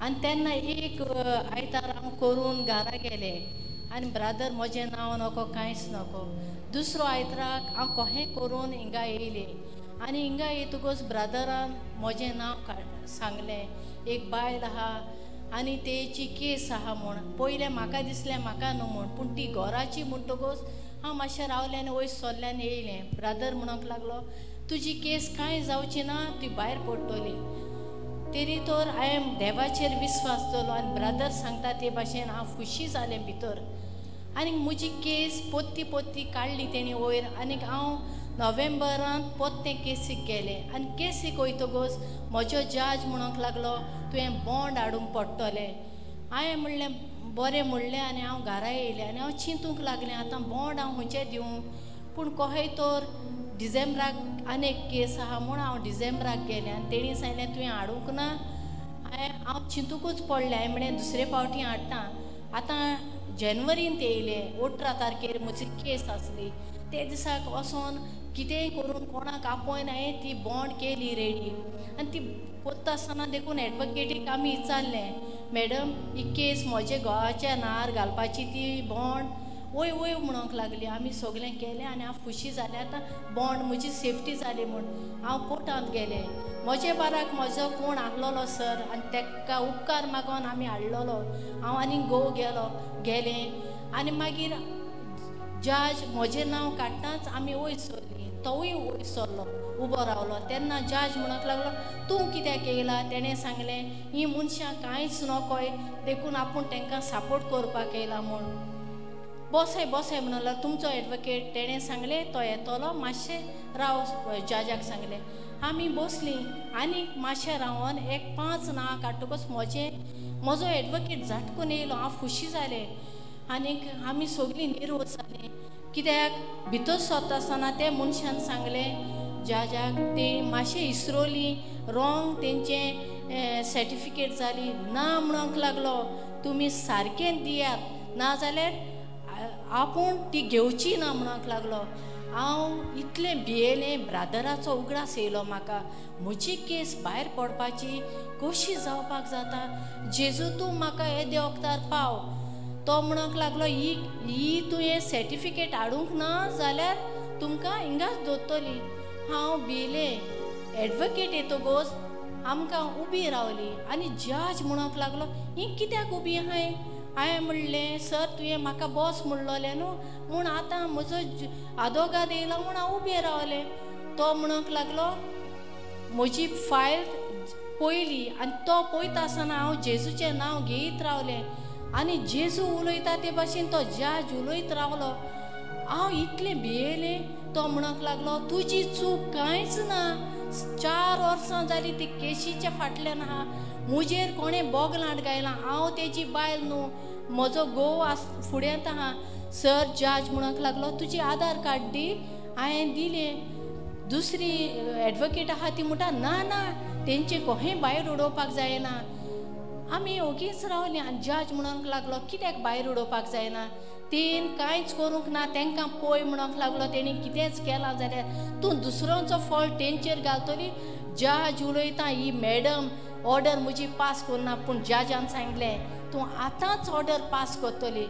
आनी तेन्ना एक आयतार हांव करून घरा गेलें. आनी ब्रादर म्हजें नांव नको कांयच नको. दुसरो आयताराक हांव कोहें करून हिंगा येयलें. आनी हिंगा येतकूच ब्रादरान म्हजें नांव काड सांगलें. एक बायल आहा आनी तेची केस आहा म्हूण. पयलें म्हाका दिसलें म्हाका न्हू म्हूण. पूण ती घोराची म्हणटकूच हांव मातशें रावलें आनी वयर सरल्यान येयलें. ब्रादर म्हणोंक लागलो तुजी केस कांय जावची ना ती भायर पडटली. तरी तर हांवें देवाचेर विस्वास दवरलो आनी ब्रदर सांगता ते भाशेन हांव खुशी जालें भितर. आनीक म्हजी केस पोत्ती पोत्ती काडली तेणी वयर आनीक हांव नोव्हेंबरांत पोत्तें केसीक गेलें. आनी केसीक वयतकूच म्हजो जज म्हणूंक लागलो तुवें बॉन्ड हाडूंक पडटलें. हांवें म्हणलें बरें म्हणलें आनी हांव घरा येयलें आनी हांव चिंतूंक लागलें आतां बॉन्ड हांव खंयचें दिवं? पूण कोहेय तर डिसेंबराक आनी एक केस आहा म्हूण हांव डिसेंबराक गेलें आनी तेणी सांगलें तुवें हाडूंक ना. हांवें हांव चिंतूकूच पडलें. हांवें म्हणलें दुसरे फावटी हाडटा. आतां जेनवरींत येयलें अठरा तारखेर म्हजी केस आसली. ते दिसाक वचोन कितेंय करून कोणाक आपोवन हांवें ती बॉन्ड केली रेडी. आनी ती कोत्ता आसतना देखून एडवोकेटीक आमी विचारलें मॅडम ही केस म्हजे घोवाच्या नार घालपाची ती बॉन्ड वय वय म्हणूंक लागली. आमी सगळें केलें आनी हांव खुशी जालें आतां बॉन्ड म्हजी सेफ्टी जाली म्हूण हांव कोर्टांत गेलें. म्हजे बाराक म्हजो कोण आहलोलो सर आनी तेका उपकार मागोन आमी हाडलोलो हांव आनी गोव गेलो. गेलें. आनी मागीर जज म्हजें नांव काडटाच आमी वयर सरलीं तोवूय वयर सरलो उबो रावलो तेन्ना जज म्हणूंक लागलो तूं कित्याक येयला तेणें सांगलें ही मनशां कांयच नकोय. देखून आपूण तांकां सपोर्ट करपाक येयला म्हूण बसय बसय म्हणलो तुमचो एडवोकेट तेणें सांगलें तो येतलो मातशें राव जजाक सांगलें. आमी बसलीं आनीक मातशें रावन एक पांच नांव काडटकच म्हजें म्हजो एडवोकेट झटकून येयलो हांव खुशी जालें आनीक आमी सगळीं निर्वोज जालीं कित्याक? भितर सरता आसतना त्या मनशान सांगलें जजाक ती मातशें इसरोलीं रॉंग तेंचें सर्टिफिकेट जाली ना म्हणूंक लागलो. तुमी सारकें दियात. नाजाल्यार जाल्यार आपूण ती घेवची ना म्हणूंक लागलो. हांव इतलें भियेलें ब्रादराचो उगडास येयलो म्हाका म्हजी केस भायर पडपाची कशी जावपाक जाता. जेजू तूं म्हाका येदे वक्तार पाव. तो म्हणूंक लागलो ही ही तुवें सर्टिफिकेट हाडूंक ना जाल्यार तुमकां हिंगाच दवरतली हांव भियेलें एडवोकेट येतगोच आमकां उबी रावली. आनी जज म्हणूंक लागलो ही कित्याक उबी आहाय हांवें म्हणलें सर तुवें म्हाका बॉस म्हणलोलें न्हू. म्हूण आतां म्हजो आदोगाद येयला म्हूण हांव उबें रावलें. तो म्हणूंक लागलो म्हजी फायल पयली आनी तो पळयता आसतना हांव जेजूचें नांव घेयत रावलें. आनी जेजू उलयता ते भाशेन तो जज उलयत रावलो. हांव इतलें भियेलें. तो म्हणूंक लागलो तुजी चूक कांयच ना. चार वर्सां जालीं ती केशीच्या फाटल्यान आहा. मुजेर कोणें बोगलांट गायलां हांव तेजी बायल न्हू. म्हजो घोव आस फुडें आहा. सर जज म्हणूंक लागलो तुजी आधार कार्ड दी. हांवें दिलें. दुसरी एडवोकेट आहा ती म्हणटा ना ना तेंचे कोहें भायर उडोवपाक जायना. आमी ओगीच रावलीं आनी जज म्हणूंक लागलो कित्याक भायर उडोवपाक जायना? तेन कांयच करूंक ना तांकां पळय म्हणूंक लागलो तेणी कितेंच केलां जाल्यार. तूं दुसऱ्यांचो फळ तेंचेर घालतली? जज उलयता ही मॅडम ऑर्डर म्हजी पास करना पूण जजान सांगलें तूं आतांच ऑर्डर पास करतली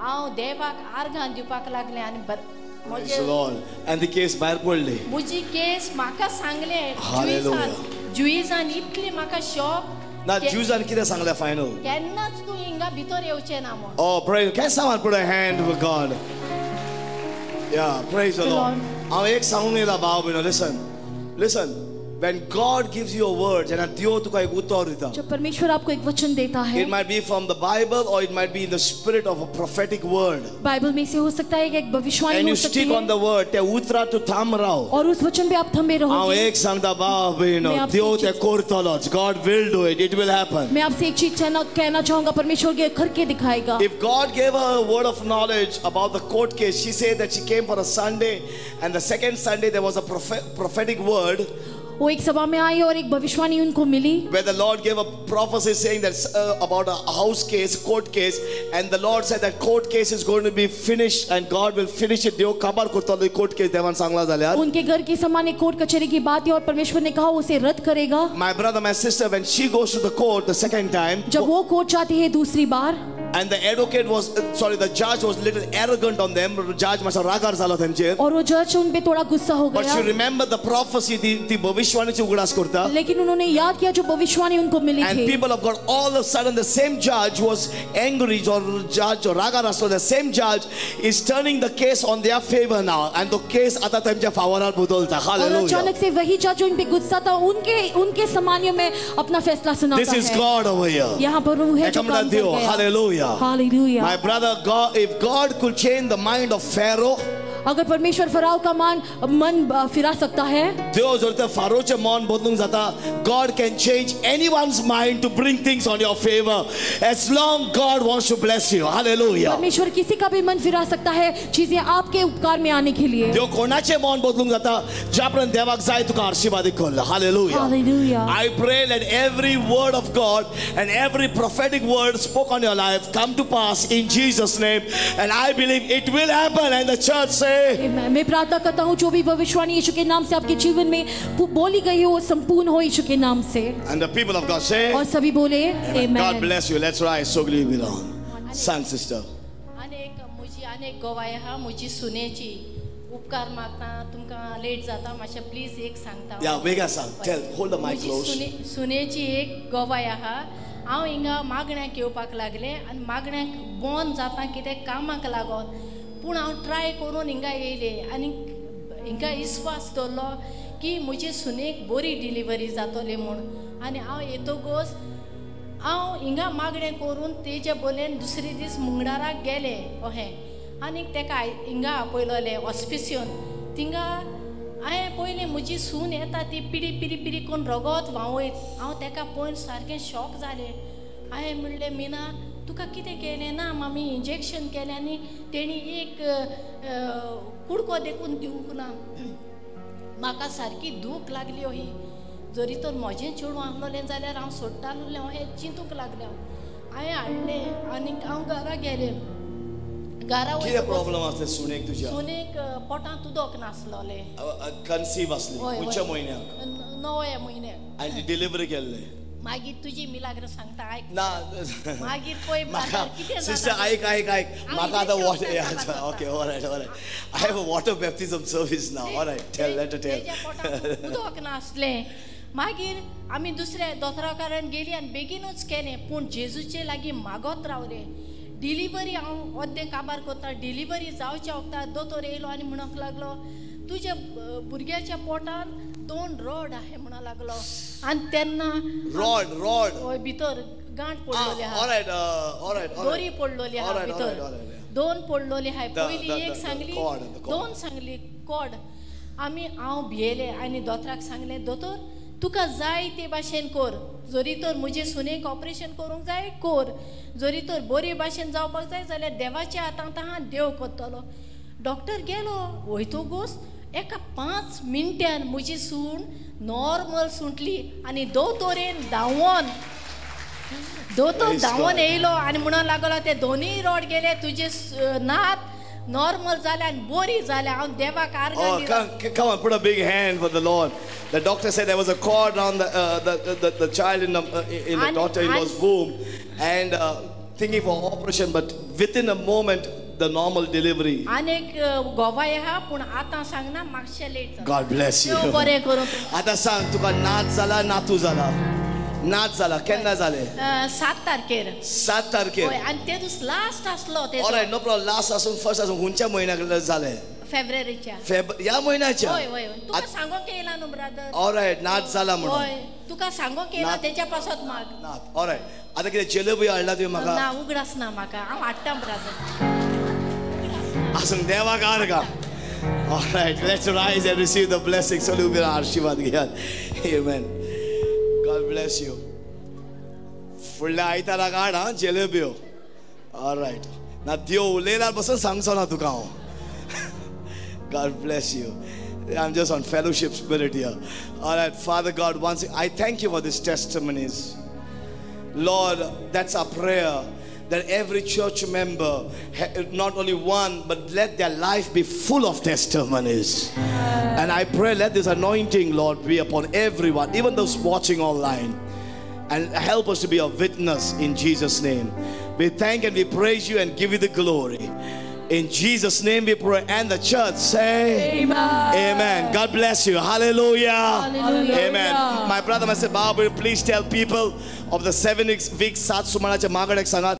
हांव देवाक आर्गां दिवपाक लागलें आनी. And the case भायर पडली म्हजी केस म्हाका सांगलें. जुईजान इतली म्हाका शॉक ना ज्युजान कितें सांगलें फायनल केन्नाच तूं हिंगा भितर येवचें ना म्हूण Oh, praise. Can someone put a hand for God? Yeah, praise the Lord. हांव एक सांगूंक येयला भाव भयणो listen. Listen. When God gives you a word, जेन्ना देव तुका एक उतर दिता जब परमेश्वर आपको एक वचन देता है It might be from the Bible or it might be in the spirit of a prophetic word. Bible में से हो सकता है कि एक भविष्यवाणी And हो you सकती stick on है the word, ते उतरा तू थांब राव. और उस वचन पे आप थमे हांव रहोगे एक सांगता भाव भयणो मैं आपसे देव एक ते चीज- करतलोच. God will do it. It will happen. मैं आपसे एक चीज कहना कहना चाहूंगा परमेश्वर के करके दिखाएगा If God gave her a word of knowledge about the court case, she said that she came for a Sunday, and the second Sunday there was a prophet, prophetic word वो एक सभा में आई और एक भविष्यवाणी उनको मिली where the Lord gave a prophecy saying that uh, about a house case, court case, and the Lord said that court case is going to be finished, and God will finish it. देव खबर करतो court case देवान सांगला जाल्यार. उनके घर के समान एक court कचहरी की बात है और परमेश्वर ने कहा उसे रद्द करेगा My brother, my sister, when she goes to the court the second time, जब वो कोर्ट जाती है दूसरी बार and the advocate was, uh, sorry, the judge was little arrogant on them. Judge मातसो रागार जालो तेंचेर. और वो जज उन पे थोड़ा गुस्सा हो But she गया remembered the prophecy, ती ती भविष्यवाणीची उगडास करता. लेकिन उन्होंने याद किया जो भविष्यवाणी उनको मिली And थी people of God, all of a sudden, the same judge was angry, or judge, or Raga so the same judge is turning the case on their favor now. And the case at that time, favorable budolta. और Hallelujah. अचानक से वही जज जो उन पे गुस्सा था उनके उनके समान्य में अपना फैसला सुनाता This is है God over here. यहाँ पर वो है जो Ekamda काम कर Dio. गया Hallelujah. My brother, God, if God could change the mind of Pharaoh, अगर परमेश्वर फराव का मान मन फिरा सकता है। मन बदलू जाता God can change any mind to bring things on your favour as long God wants to bless you हाल परमेश्वर किसी का भी मन फिरा सकता है चीज़ें आपके उपकार में आने के लिए। जो कोणाचे मन बदलू जाता ज्यापर्यंत देवाक जाय तुका आशीर्वाद कोल hallelujah I pray that every word of God and every prophetic word spoke on your life come to pass in Jesus name and I believe it will happen and the church से मैं मैं प्रार्थना करता हूँ जो भी भविष्यवाणी यीशु के नाम से आपके जीवन में बोली गई हो संपूर्ण हो यीशु के नाम से and the people of God say और सभी बोले Amen. God bless you. Let's rise. So glad be on. Sang sister. अनेक म्हजी अनेक गवाय म्हजी सुनेची उपकार मागता तुमकां लेट जाता मातशें प्लीज़ एक सांगता Yeah, Vega sang. Tell. Hold the mic म्हजी close. सुने सुनेची एक गवाय आहा हांव हिंगा मागण्यांक येवपाक लागलें आनी मागण्यांक बंद जाता कितें कामाक लागोन पूण हांव ट्राय करून हिंगा येयले. आनी हिंगा विस्वास दवरलो की म्हजे सुनेक बरी डिलिव्हरी जातली म्हूण. आनी हांव येतकच हांव हिंगा मागणें करून तेजे बोलेन दुसरे दीस मुंगडाराक गेलें अहें. आनीक तेका हिंगा आपयलोलें हॉस्पिसियोन थिंगा हांवें पयलें म्हजी सून येता ती पिडी पिडी पिडी करून रगत व्हांवयत. हांव तेका पळोवन सारकें शॉक जालें. हांवें म्हणलें मिना तुका कितें केलें ना मामी इंजेक्शन केलें आनी तेणी एक कुडको देखून दिवंक ना. म्हाका सारकी दूख लागली ही जरी तर म्हजें चेडूं आहलोलें जाल्यार हांव सोडटालोलें हें चिंतूंक लागलें हांव. हांवें हाडलें आनीक हांव घरा गेलें. घरा कितें प्रॉब्लम सुनेक तुज्या? सुनेक पोटांत उदक नासलोलें. कन्सीव हय. पुढच्या म्हयन्याक नवव्या म्हयन्याक आणि डिलिव्हरी केल्ले. मागीर तुजी मिलाग्र सांगता आयक ना. मागीर पळय कितें सिस्टर ऐक ऐक हांव म्हाका आतां water. Okay alright alright I have a water baptism service now alright tell let tell उदक नासलें. मागीर आमी दुसऱ्या दोतोराकारान गेली आनी बेगीनूच केलें पूण जेजूचे लागीं मागत रावले. डिलिव्हरी हांव अर्दें काबार करता डिलिव्हरी जावच्या वखदार दोतोर येयलो आनी म्हणूंक लागलो तुज्या भुरग्याच्या पोटान दोन रॉड आहाय म्हणूंक लागलो. आनी तेन्ना रॉड रॉड. भितर गांठ पडलोली आहा. ऑलरायट दोरी पडलोली आहा भितर. दोन पडलोली आहाय the- एक सांगली. दोन सांगली कॉड आमी हांव भियेले आनी दोतराक सांगलें दोतोर तुका जाय ते भाशेन कर. जरी तर म्हजे सुनेक ऑपरेशन करूंक जाय कर. जरी तर बरे भाशेन जावपाक जाय जाल्यार देवाच्या हातांत आहा देव करतलो डॉक्टर गेलो वयतो गोस एका पांच मिनटान म्हजी सूण नॉर्मल सुटली आनी दोतोरेन धांवन दोतोर धांवन येयलो आनी म्हणून लागलो ते दोनी रोड गेले तुजे नात नॉर्मल जाले आनी बरी जाले हांव देवाक argon put a big hand for the Lord the doctor said there was a cord on the the the child in the in the doctor in was boom and thinking for operation but with in a moment the normal delivery. आनीक गोवाय आहा पूण आतां सांगना मातशें late God bless you. देव बरें करूं. आता सांग तुका नाच जाला नातू जाला नाच जाला केन्ना जाले सात तारखेर. सात तारखेर. आनी ते दीस लास्ट आसलो ते ऑलराइट नो प्रॉब्लम लास्ट आसून फर्स्ट आसून खंयच्या म्हयन्याक जाले फेब्रुवारीच्या. फेब ह्या म्हयन्याच्या हय हय. तुका सांगोंक येयला न्हू ब्रदर ऑलराइट नाच जाला म्हणून. हय तुका सांगोंक येयला. तेच्या पासत माग? नाच ऑलराइट आता कितें जलेबी हाडला तुवें म्हाका ना उगडास ना म्हाका हांव हाडटा brother आसून देवाक आर्गा Alright, let's rise and receive the blessing. सगळे उबे राहा, आशिर्वाद घेयात Amen. God bless you. फुडल्या आयताराक हाड हा जलेब्यो Alright. ना त्यो उलयल्यार बसून सांगचो ना तुका हांव God bless you. I'm just on fellowship spirit here. All right, Father God, once I thank you for these testimonies. Lord, that's our prayer that every church member, not only one, but let their life be full of testimonies. And I pray, let this anointing, Lord, be upon everyone, even those watching online. And help us to be a witness in Jesus' name. We thank and we praise you and give you the glory. In Jesus' name we pray. And the church say, Amen. Amen. God bless you. Hallelujah. Amen. My brother, my sister, Barbara, please tell people of the seven weeks Sat Sumanacha Magadak Sangat.